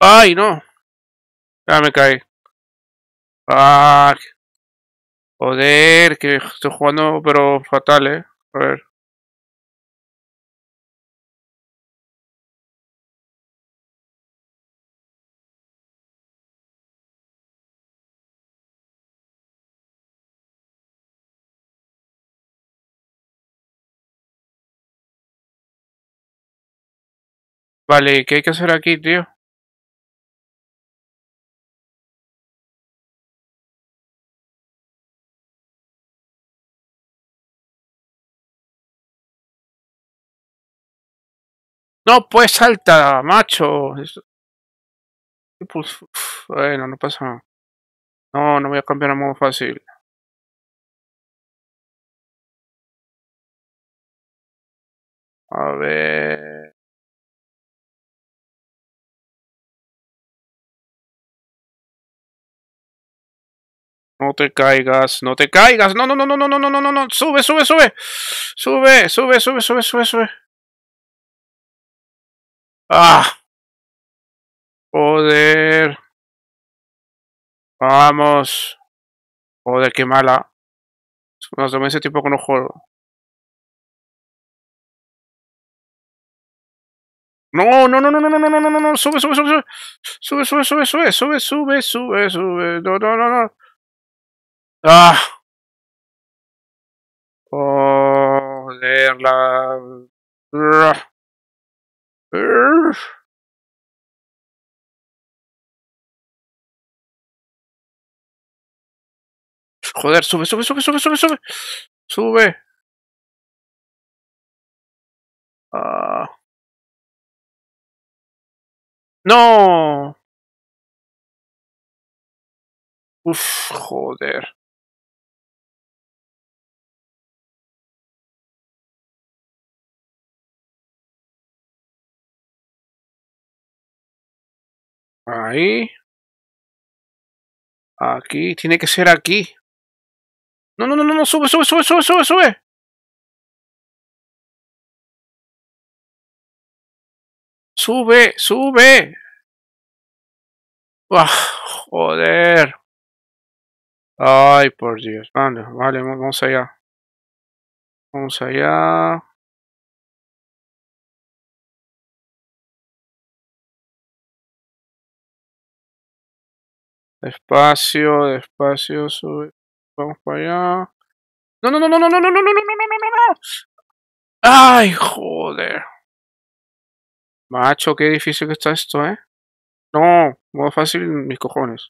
Ay, no. Ya me caí. Ah. Joder, que estoy jugando pero fatal, eh. A ver. Vale, ¿qué hay que hacer aquí, tío? No, pues salta, macho. Pues, bueno, no pasa nada. No, no voy a cambiar a modo fácil. A ver. No te caigas, no te caigas. No, no, no, no, no, no, no, no, no, no. Sube, sube, sube. Sube, sube, sube, sube, sube, sube. Ah. Joder. Vamos. Joder, qué mala. Nos tomé ese tiempo que no juego. No, no, no, no, no, no, no, no, no, no, no, sube, sube, sube, sube, sube, sube, sube, sube, sube, sube, sube, sube, no, no, no, no. Ah. Joder, la. Joder, sube, sube, sube, sube, sube, sube. Sube. Ah. No. Uf, joder. Ahí. Aquí. Tiene que ser aquí. No, no, no, no. Sube, sube, sube, sube, sube, sube. Sube, sube. Ah, joder. Ay, por Dios. Vale, vale, vamos allá. Vamos allá. Despacio, despacio, sube. Vamos para allá. No, no, no, no, no, no, no, no, no, no, no, no, no. Ay, joder. Macho, qué difícil que está esto, ¿eh? No, muy fácil mis cojones.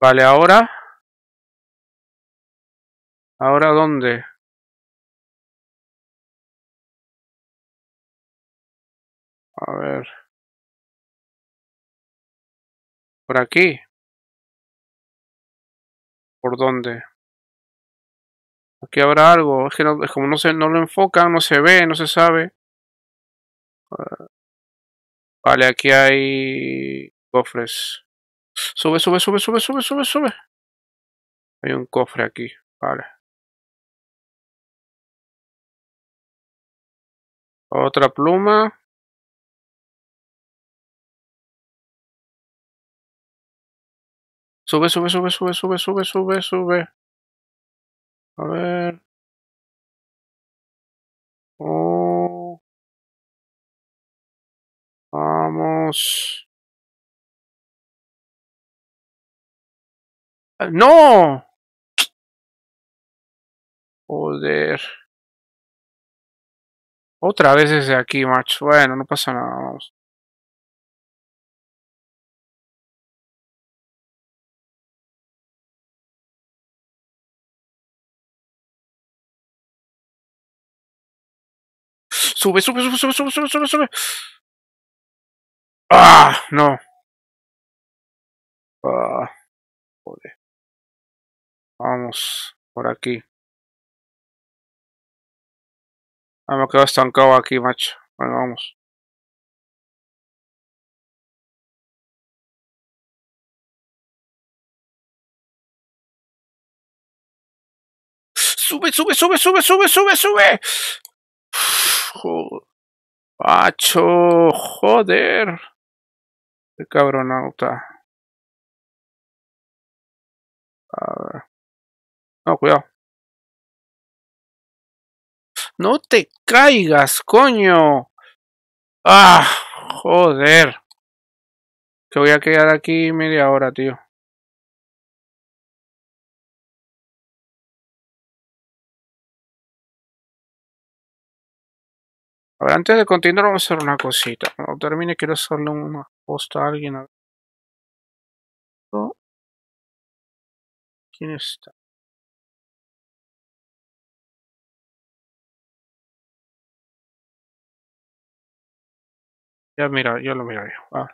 Vale, ahora. ¿Ahora dónde? A ver. ¿Por aquí? ¿Por dónde? Aquí habrá algo. Es que no, es como no se, no lo enfocan, no se ve, no se sabe. Vale, aquí hay cofres. Sube, sube, sube, sube, sube, sube, sube. Hay un cofre aquí. Vale. Otra pluma. Sube, sube, sube, sube, sube, sube, sube, sube. A ver. Oh. Vamos. ¡No! Joder. Otra vez desde aquí, macho. Bueno, no pasa nada, vamos. Sube, sube, sube, sube, sube, sube, sube, sube. Ah, no. Ah, joder. Vamos, por aquí. Ah, me quedo estancado aquí, macho. Bueno, vamos. Sube, sube, sube, sube, sube, sube, sube. Joder. Macho, joder. Qué cabronauta. A ver. No, cuidado. No te caigas, coño. Ah, joder. Que voy a quedar aquí media hora, tío. A ver, antes de continuar vamos a hacer una cosita. Cuando termine quiero hacerle una posta alguien. A. ¿Quién está? Ya mira, ya lo miraré. Ah.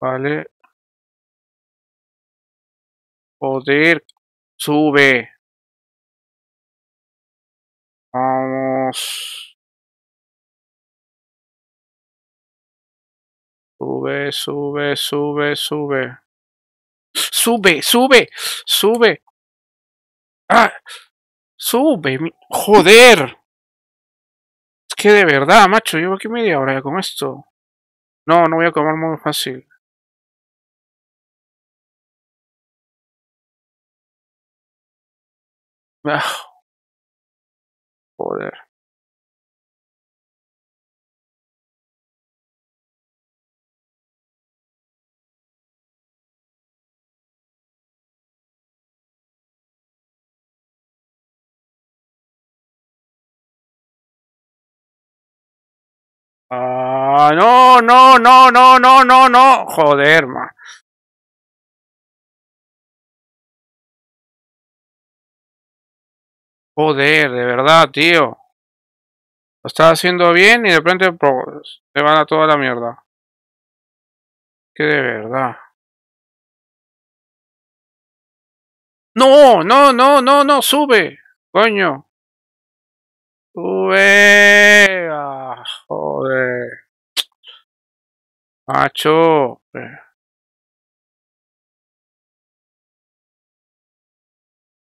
Vale. Joder, sube. Vamos. Sube, sube, sube, sube. Sube, sube, sube. Ah, sube, joder. Es que de verdad, macho, llevo aquí media hora ya con esto. No, no voy a comer muy fácil. Ah, joder. Ah, no, no, no, no, no, no, no. Joder, ma. Joder, de verdad, tío. Lo estás haciendo bien y de repente pues, te van a toda la mierda. Que de verdad. No, no, no, no, no, sube. Coño. Sube. Joder. Macho.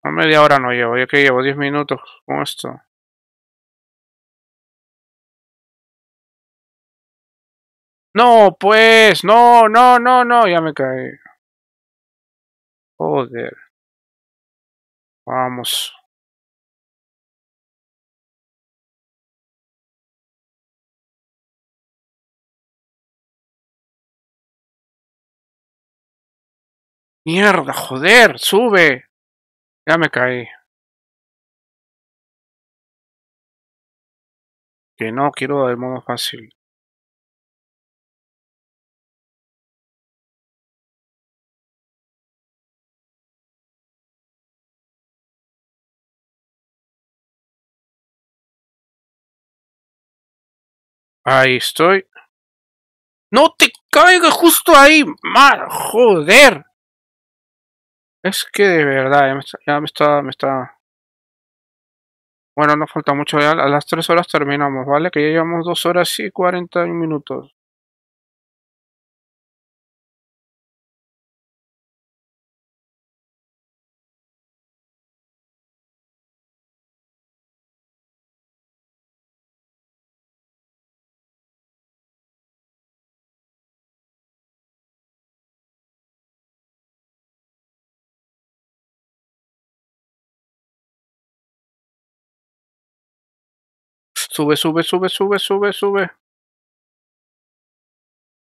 A media hora no llevo, yo que llevo 10 minutos con esto. No, pues, no, no, no, no, ya me caí. Joder. Vamos. Mierda, joder, sube. Ya me caí. Que no quiero el modo fácil. Ahí estoy. ¡No te caigas justo ahí! ¡Mal! ¡Joder! Es que de verdad, ya me está, me está, Bueno, no falta mucho, ya a las 3 horas terminamos, ¿vale? Que ya llevamos 2 horas y 40 minutos. Sube, sube, sube, sube, sube, sube.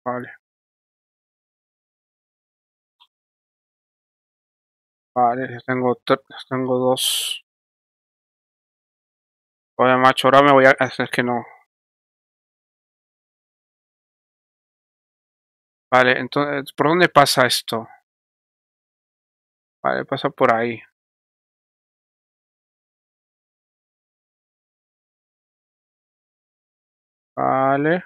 Vale. Vale, tengo, tengo dos. Oye, macho, ahora me voy a... Es que no. Vale, entonces, ¿por dónde pasa esto? Vale, pasa por ahí. Vale.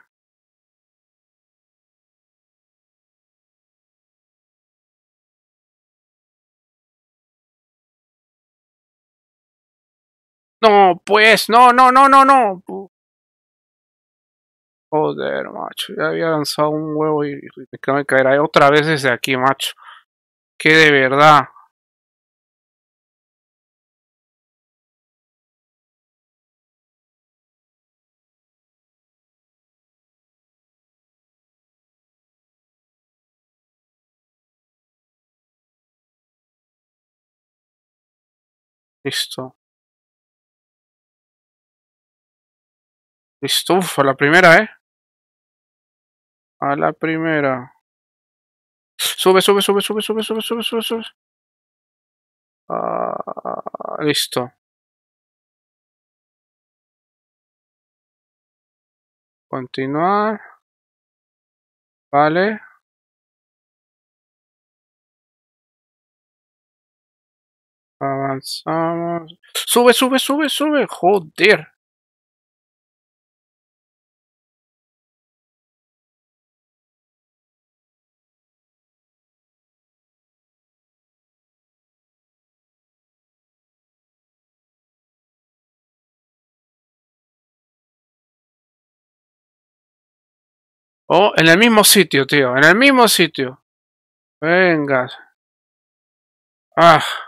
No, pues, no, no, no, no, no. Joder, macho, ya había lanzado un huevo y me caerá otra vez desde aquí, macho. Que de verdad. Listo. Listo, uf, a la primera, ¿eh? A la primera. Sube, sube, sube, sube, sube, sube, sube, sube, sube. Ah, listo. Continuar. Vale. Avanzamos. Sube, sube, sube, sube. Joder. Oh, en el mismo sitio, tío. En el mismo sitio. Venga. Ah.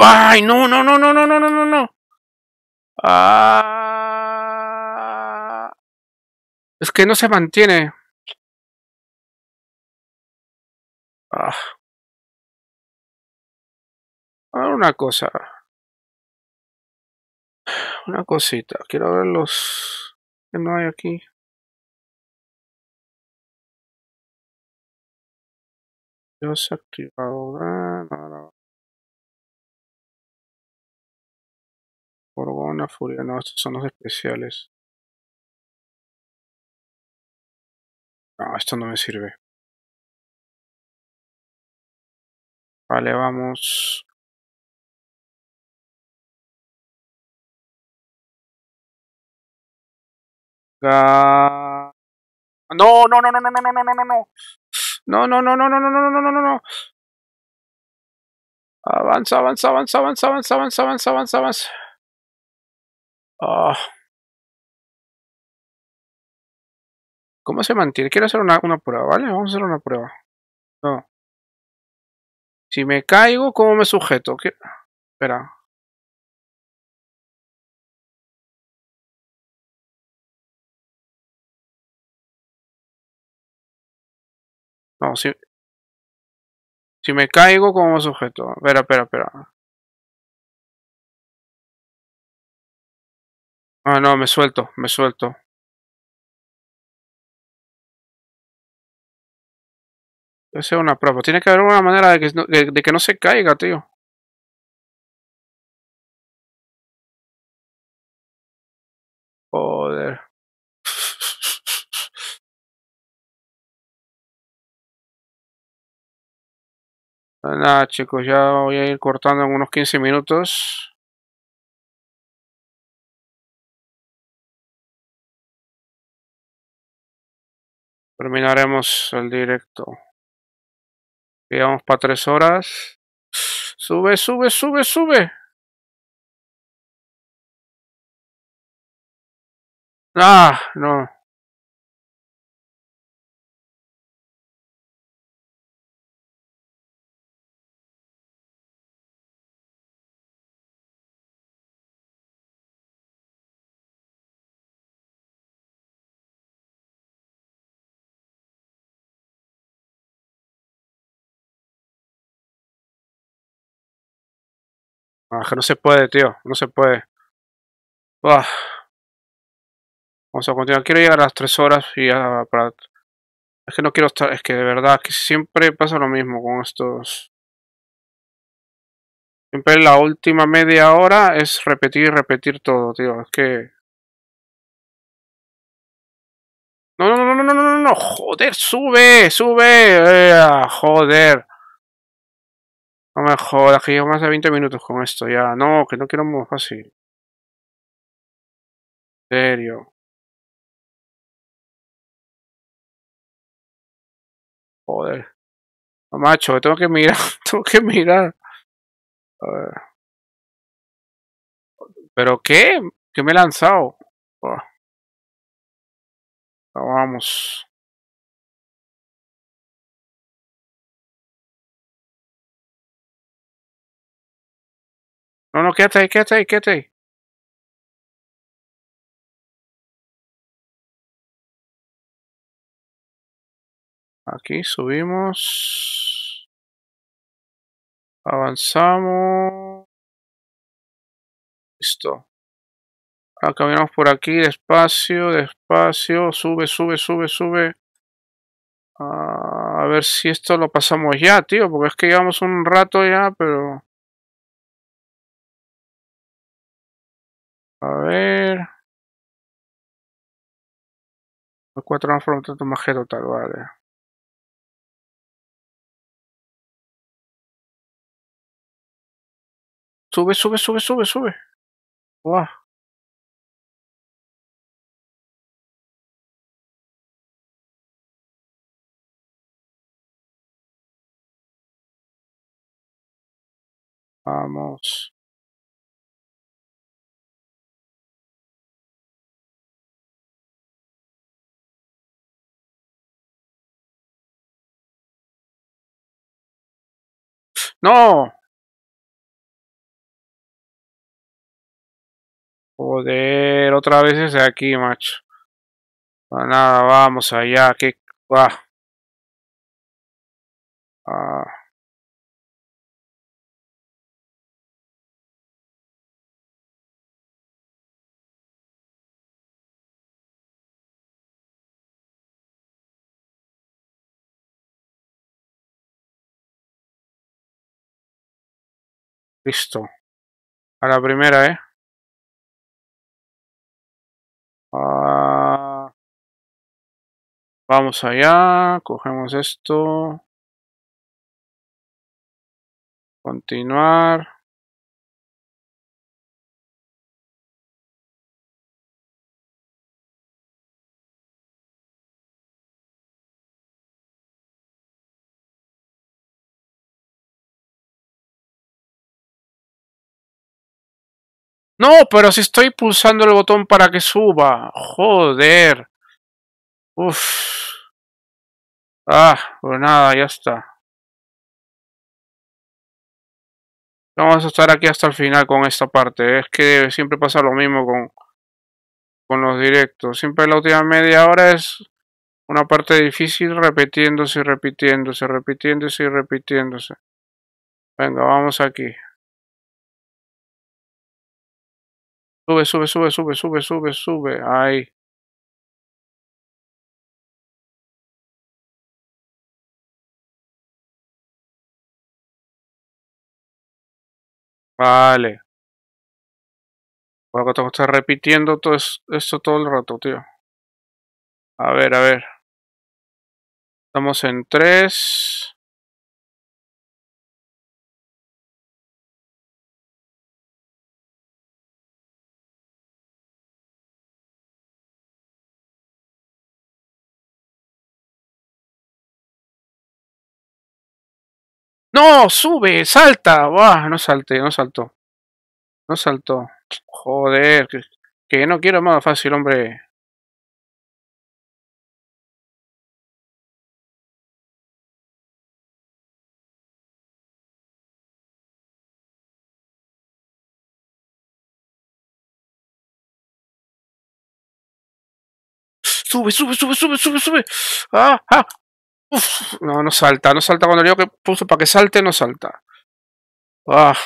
¡Ay, no, no, no, no, no, no, no, no, no! Ah, es que no se mantiene. Ah. una cosa. Una cosita. Quiero ver los que no hay aquí. Dios activado. Gorgona, Furia, no, estos son los especiales. No, esto no me sirve. Vale, vamos. Ga- No, no, no, no, no, no, no, no, no, no, no. No, no, no, no, no, no, no, no, no, no, no. Avanza, avanza, avanza, avanza, avanza, avanza, avanza, avanza, avanza. Ah. ¿Cómo se mantiene? Quiero hacer una, una prueba, ¿vale? Vamos a hacer una prueba. No. Si me caigo, ¿cómo me sujeto? ¿Qué? Espera. No, si, si me caigo, ¿cómo me sujeto? Espera, espera, espera. Ah, no, me suelto, me suelto. Esa es una prueba. Tiene que haber una manera de que no, de, de que no se caiga, tío. Joder. Nada, chicos, ya voy a ir cortando en unos 15 minutos. Terminaremos el directo. Quedamos para tres horas. Sube, sube, sube, sube. Ah, no. Ah, que no se puede, tío. No se puede. Ah. Vamos a continuar. Quiero llegar a las tres horas y ya para... Es que no quiero estar... Es que de verdad que siempre pasa lo mismo con estos... Siempre la última media hora es repetir y repetir todo, tío. Es que... No, no, no, no, no, no, no, no, joder, sube, sube, eh, joder. No me jodas, que llevo más de 20 minutos con esto ya. No, que no quiero muy fácil. En serio. Joder. No, macho, tengo que mirar, tengo que mirar. A ver. ¿Pero qué? ¿Qué me he lanzado? Vamos. No, no, quédate ahí, quédate ahí, quédate ahí. Aquí subimos. Avanzamos. Listo. Ahora caminamos por aquí despacio, despacio. Sube, sube, sube, sube. Ah, a ver si esto lo pasamos ya, tío. Porque es que llevamos un rato ya, pero... A ver... Cuatro transformados de magia total, vale. Sube, sube, sube, sube, sube. Vamos. ¡No! Joder, otra vez desde aquí, macho. Ah, nada, vamos allá, que... Ah. Ah. Listo. A la primera, ¿eh? Ah. Vamos allá, cogemos esto. Continuar. No, pero si estoy pulsando el botón para que suba. Joder. Uf. Ah, pues nada, ya está. Vamos a estar aquí hasta el final con esta parte. Es que siempre pasa lo mismo con, con los directos. Siempre la última media hora es una parte difícil repitiéndose repitiéndose, repitiéndose y repitiéndose. Venga, vamos aquí. Sube, sube, sube, sube, sube, sube, sube. Ahí. Vale. Bueno, tengo que estar repitiendo todo esto todo el rato, tío. A ver, a ver. Estamos en 3. No, sube, salta. Buah, no salte, no saltó. No saltó. Joder, que, que no quiero más fácil, hombre. Sube, sube, sube, sube, sube, sube. Ah, ah. Uf, no, no salta, no salta. Cuando digo que puso para que salte, no salta. Ah.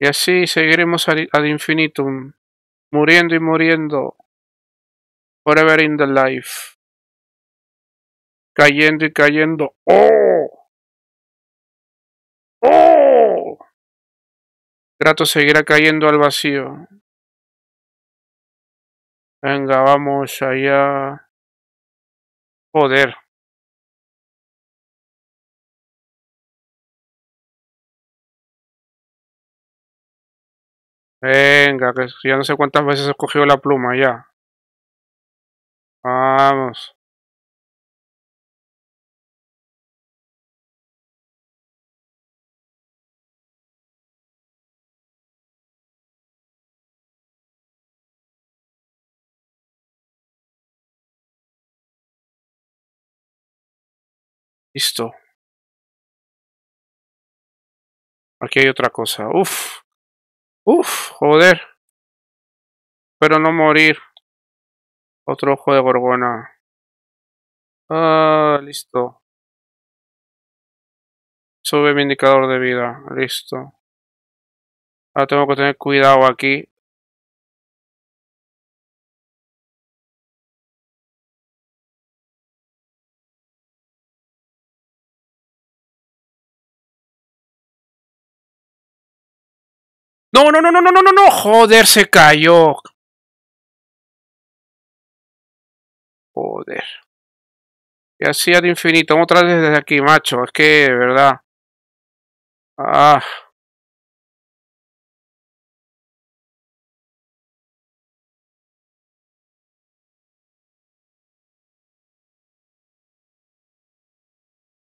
Y así seguiremos ad, infinitum. Muriendo y muriendo. Forever in the life. Cayendo y cayendo. ¡Oh! ¡Oh! Trato seguirá cayendo al vacío. Venga, vamos allá. Joder. Venga, que ya no sé cuántas veces he cogido la pluma ya. Vamos. Listo. Aquí hay otra cosa. Uf. Uf, joder. Pero no morir. Otro ojo de gorgona. Ah, listo. Sube mi indicador de vida. Listo. Ahora tengo que tener cuidado aquí. No, no, no, no, no, no, no, no, joder, se cayó. Joder. Y así ad infinito. Otra vez desde aquí, macho. Es que, verdad. Ah.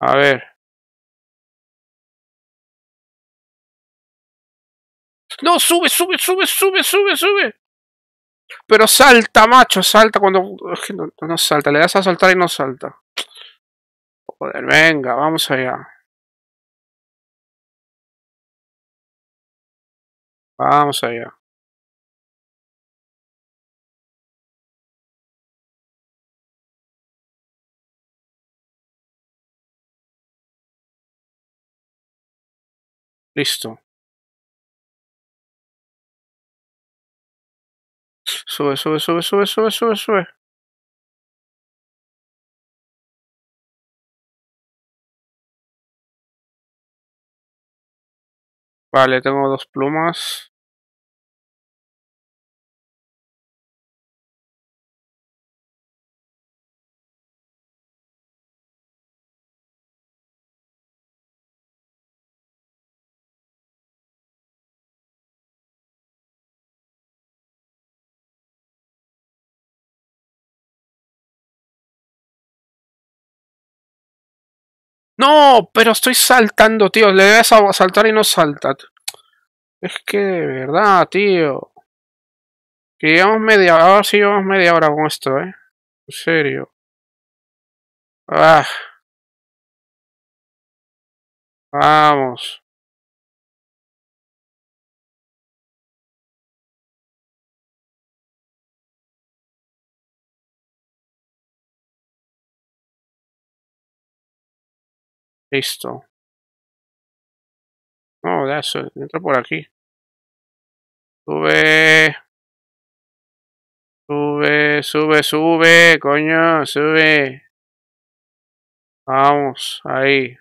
A ver. No, sube, sube, sube, sube, sube, sube. Pero salta, macho, salta cuando... Es que no, no salta, le das a saltar y no salta. Joder, venga, vamos allá. Vamos allá. Listo. Sube, sube, sube, sube, sube, sube, sube. Vale, tengo dos plumas. No, pero estoy saltando, tío. Le a saltar y no salta. Es que de verdad, tío. Que llevamos media hora. Ahora sí llevamos media hora con esto, eh. En serio. Ah. Vamos. Listo. No, de eso, entra por aquí. Sube. Sube, sube, sube, coño, sube. Vamos, ahí.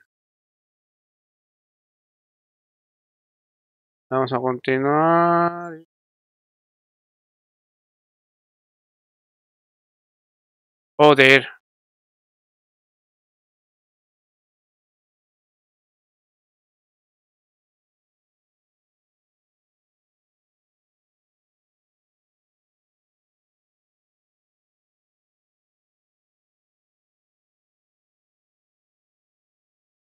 Vamos a continuar. Joder.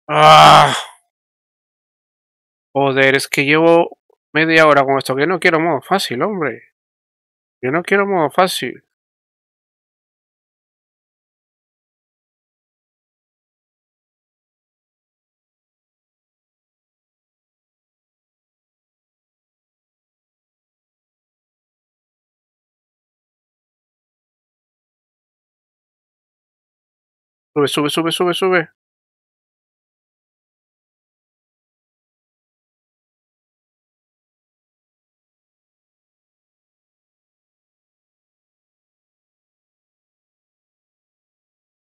Ah. Joder, es que llevo media hora con esto. Que no quiero modo fácil, hombre. Yo no quiero modo fácil. Sube, sube, sube, sube, sube.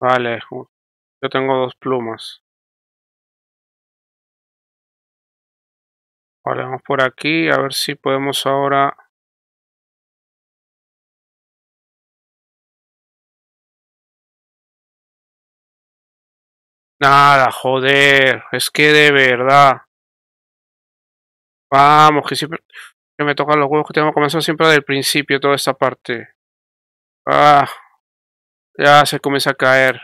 Vale, yo tengo dos plumas. Vale, vamos por aquí, a ver si podemos ahora... Nada, joder, es que de verdad. Vamos, que siempre que me tocan los huevos que tengo que comenzar siempre del principio toda esta parte. Ah, ya se comienza a caer.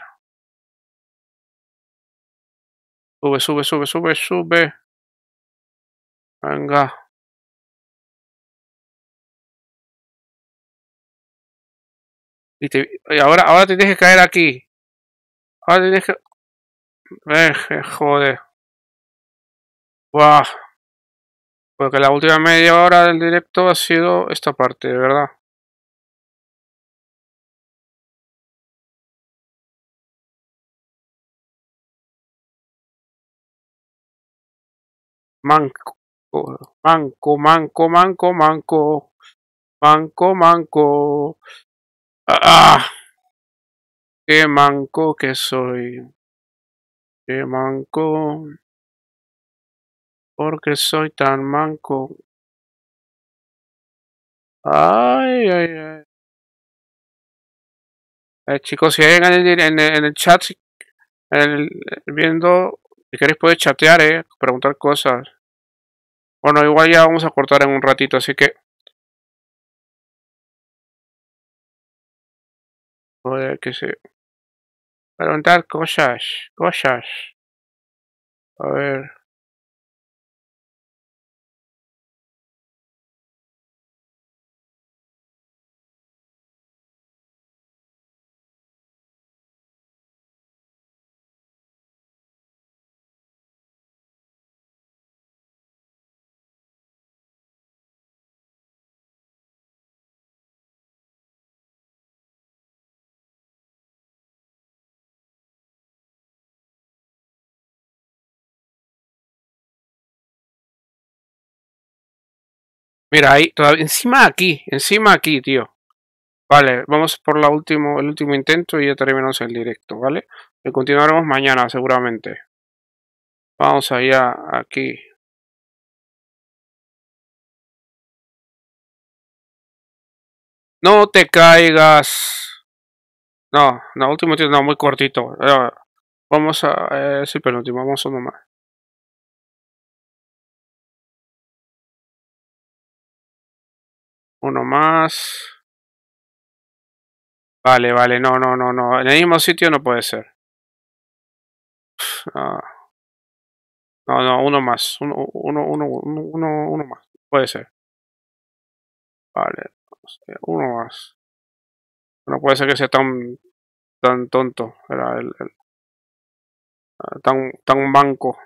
Sube, sube, sube, sube, sube. Venga. Y, te, y ahora, ahora tienes que caer aquí. Ahora tienes que... Eh, joder. Buah. Porque la última media hora del directo ha sido esta parte, de verdad. Manco, manco, manco, manco, manco, manco, manco. ¡Ah! ¡Qué manco que soy! ¡Qué manco! porque soy tan manco? Ay, ay, ay. Eh, chicos, si hay en el, en el, en chat, el, viendo, si queréis podéis chatear, eh, preguntar cosas. Bueno, igual ya vamos a cortar en un ratito, así que... Joder, que se... Preguntar cosas, cosas. A ver... Mira, ahí, todavía, encima aquí, encima aquí, tío. Vale, vamos por la último, el último intento y ya terminamos el directo, ¿vale? Y continuaremos mañana, seguramente. Vamos allá, aquí. No te caigas. No, no, último no, muy cortito. Vamos a... Eh, sí, penúltimo, vamos a uno más. Uno más. Vale, vale, no, no, no, no. En el mismo sitio no puede ser. Ah. No, no, uno más. Uno, uno, uno, uno, uno, más. Puede ser. Vale. Uno más. No puede ser que sea tan tan tonto. Era el, el ah, tan, tan banco.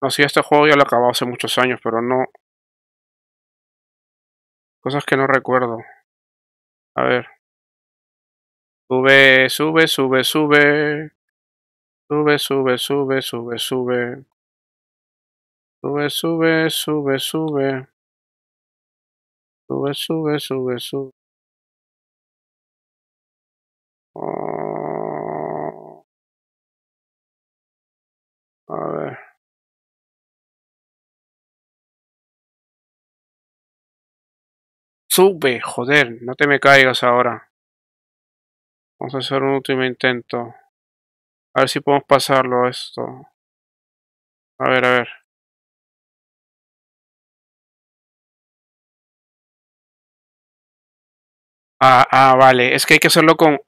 No, si este juego ya lo acabado hace muchos años, pero no. Cosas que no recuerdo. A ver. Sube, sube, sube, sube. Sube, sube, sube, sube, sube. Sube, sube, sube, sube. Sube, sube, sube, sube. Oh. A ver. Sube, joder, no te me caigas ahora. Vamos a hacer un último intento. A ver si podemos pasarlo esto. A ver, a ver. Ah, ah, vale. Es que hay que hacerlo con...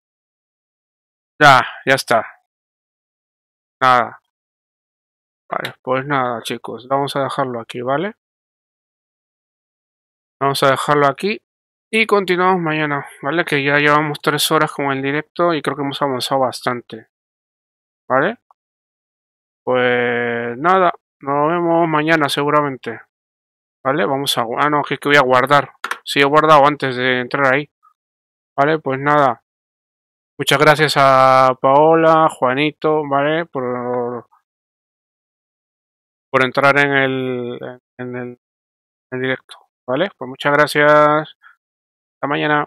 Ya, ya está. Nada. Vale, pues nada, chicos. Vamos a dejarlo aquí, ¿vale? Vamos a dejarlo aquí. Y continuamos mañana, ¿vale? Que ya llevamos tres horas con el directo y creo que hemos avanzado bastante. ¿Vale? Pues nada, nos vemos mañana seguramente. ¿Vale? Vamos a... Ah, no, que, que voy a guardar. Sí, he guardado antes de entrar ahí. Vale, pues nada. Muchas gracias a Paola, Juanito, ¿vale? Por, por entrar en el, en el, en el directo. ¿Vale? Pues muchas gracias. Hasta mañana.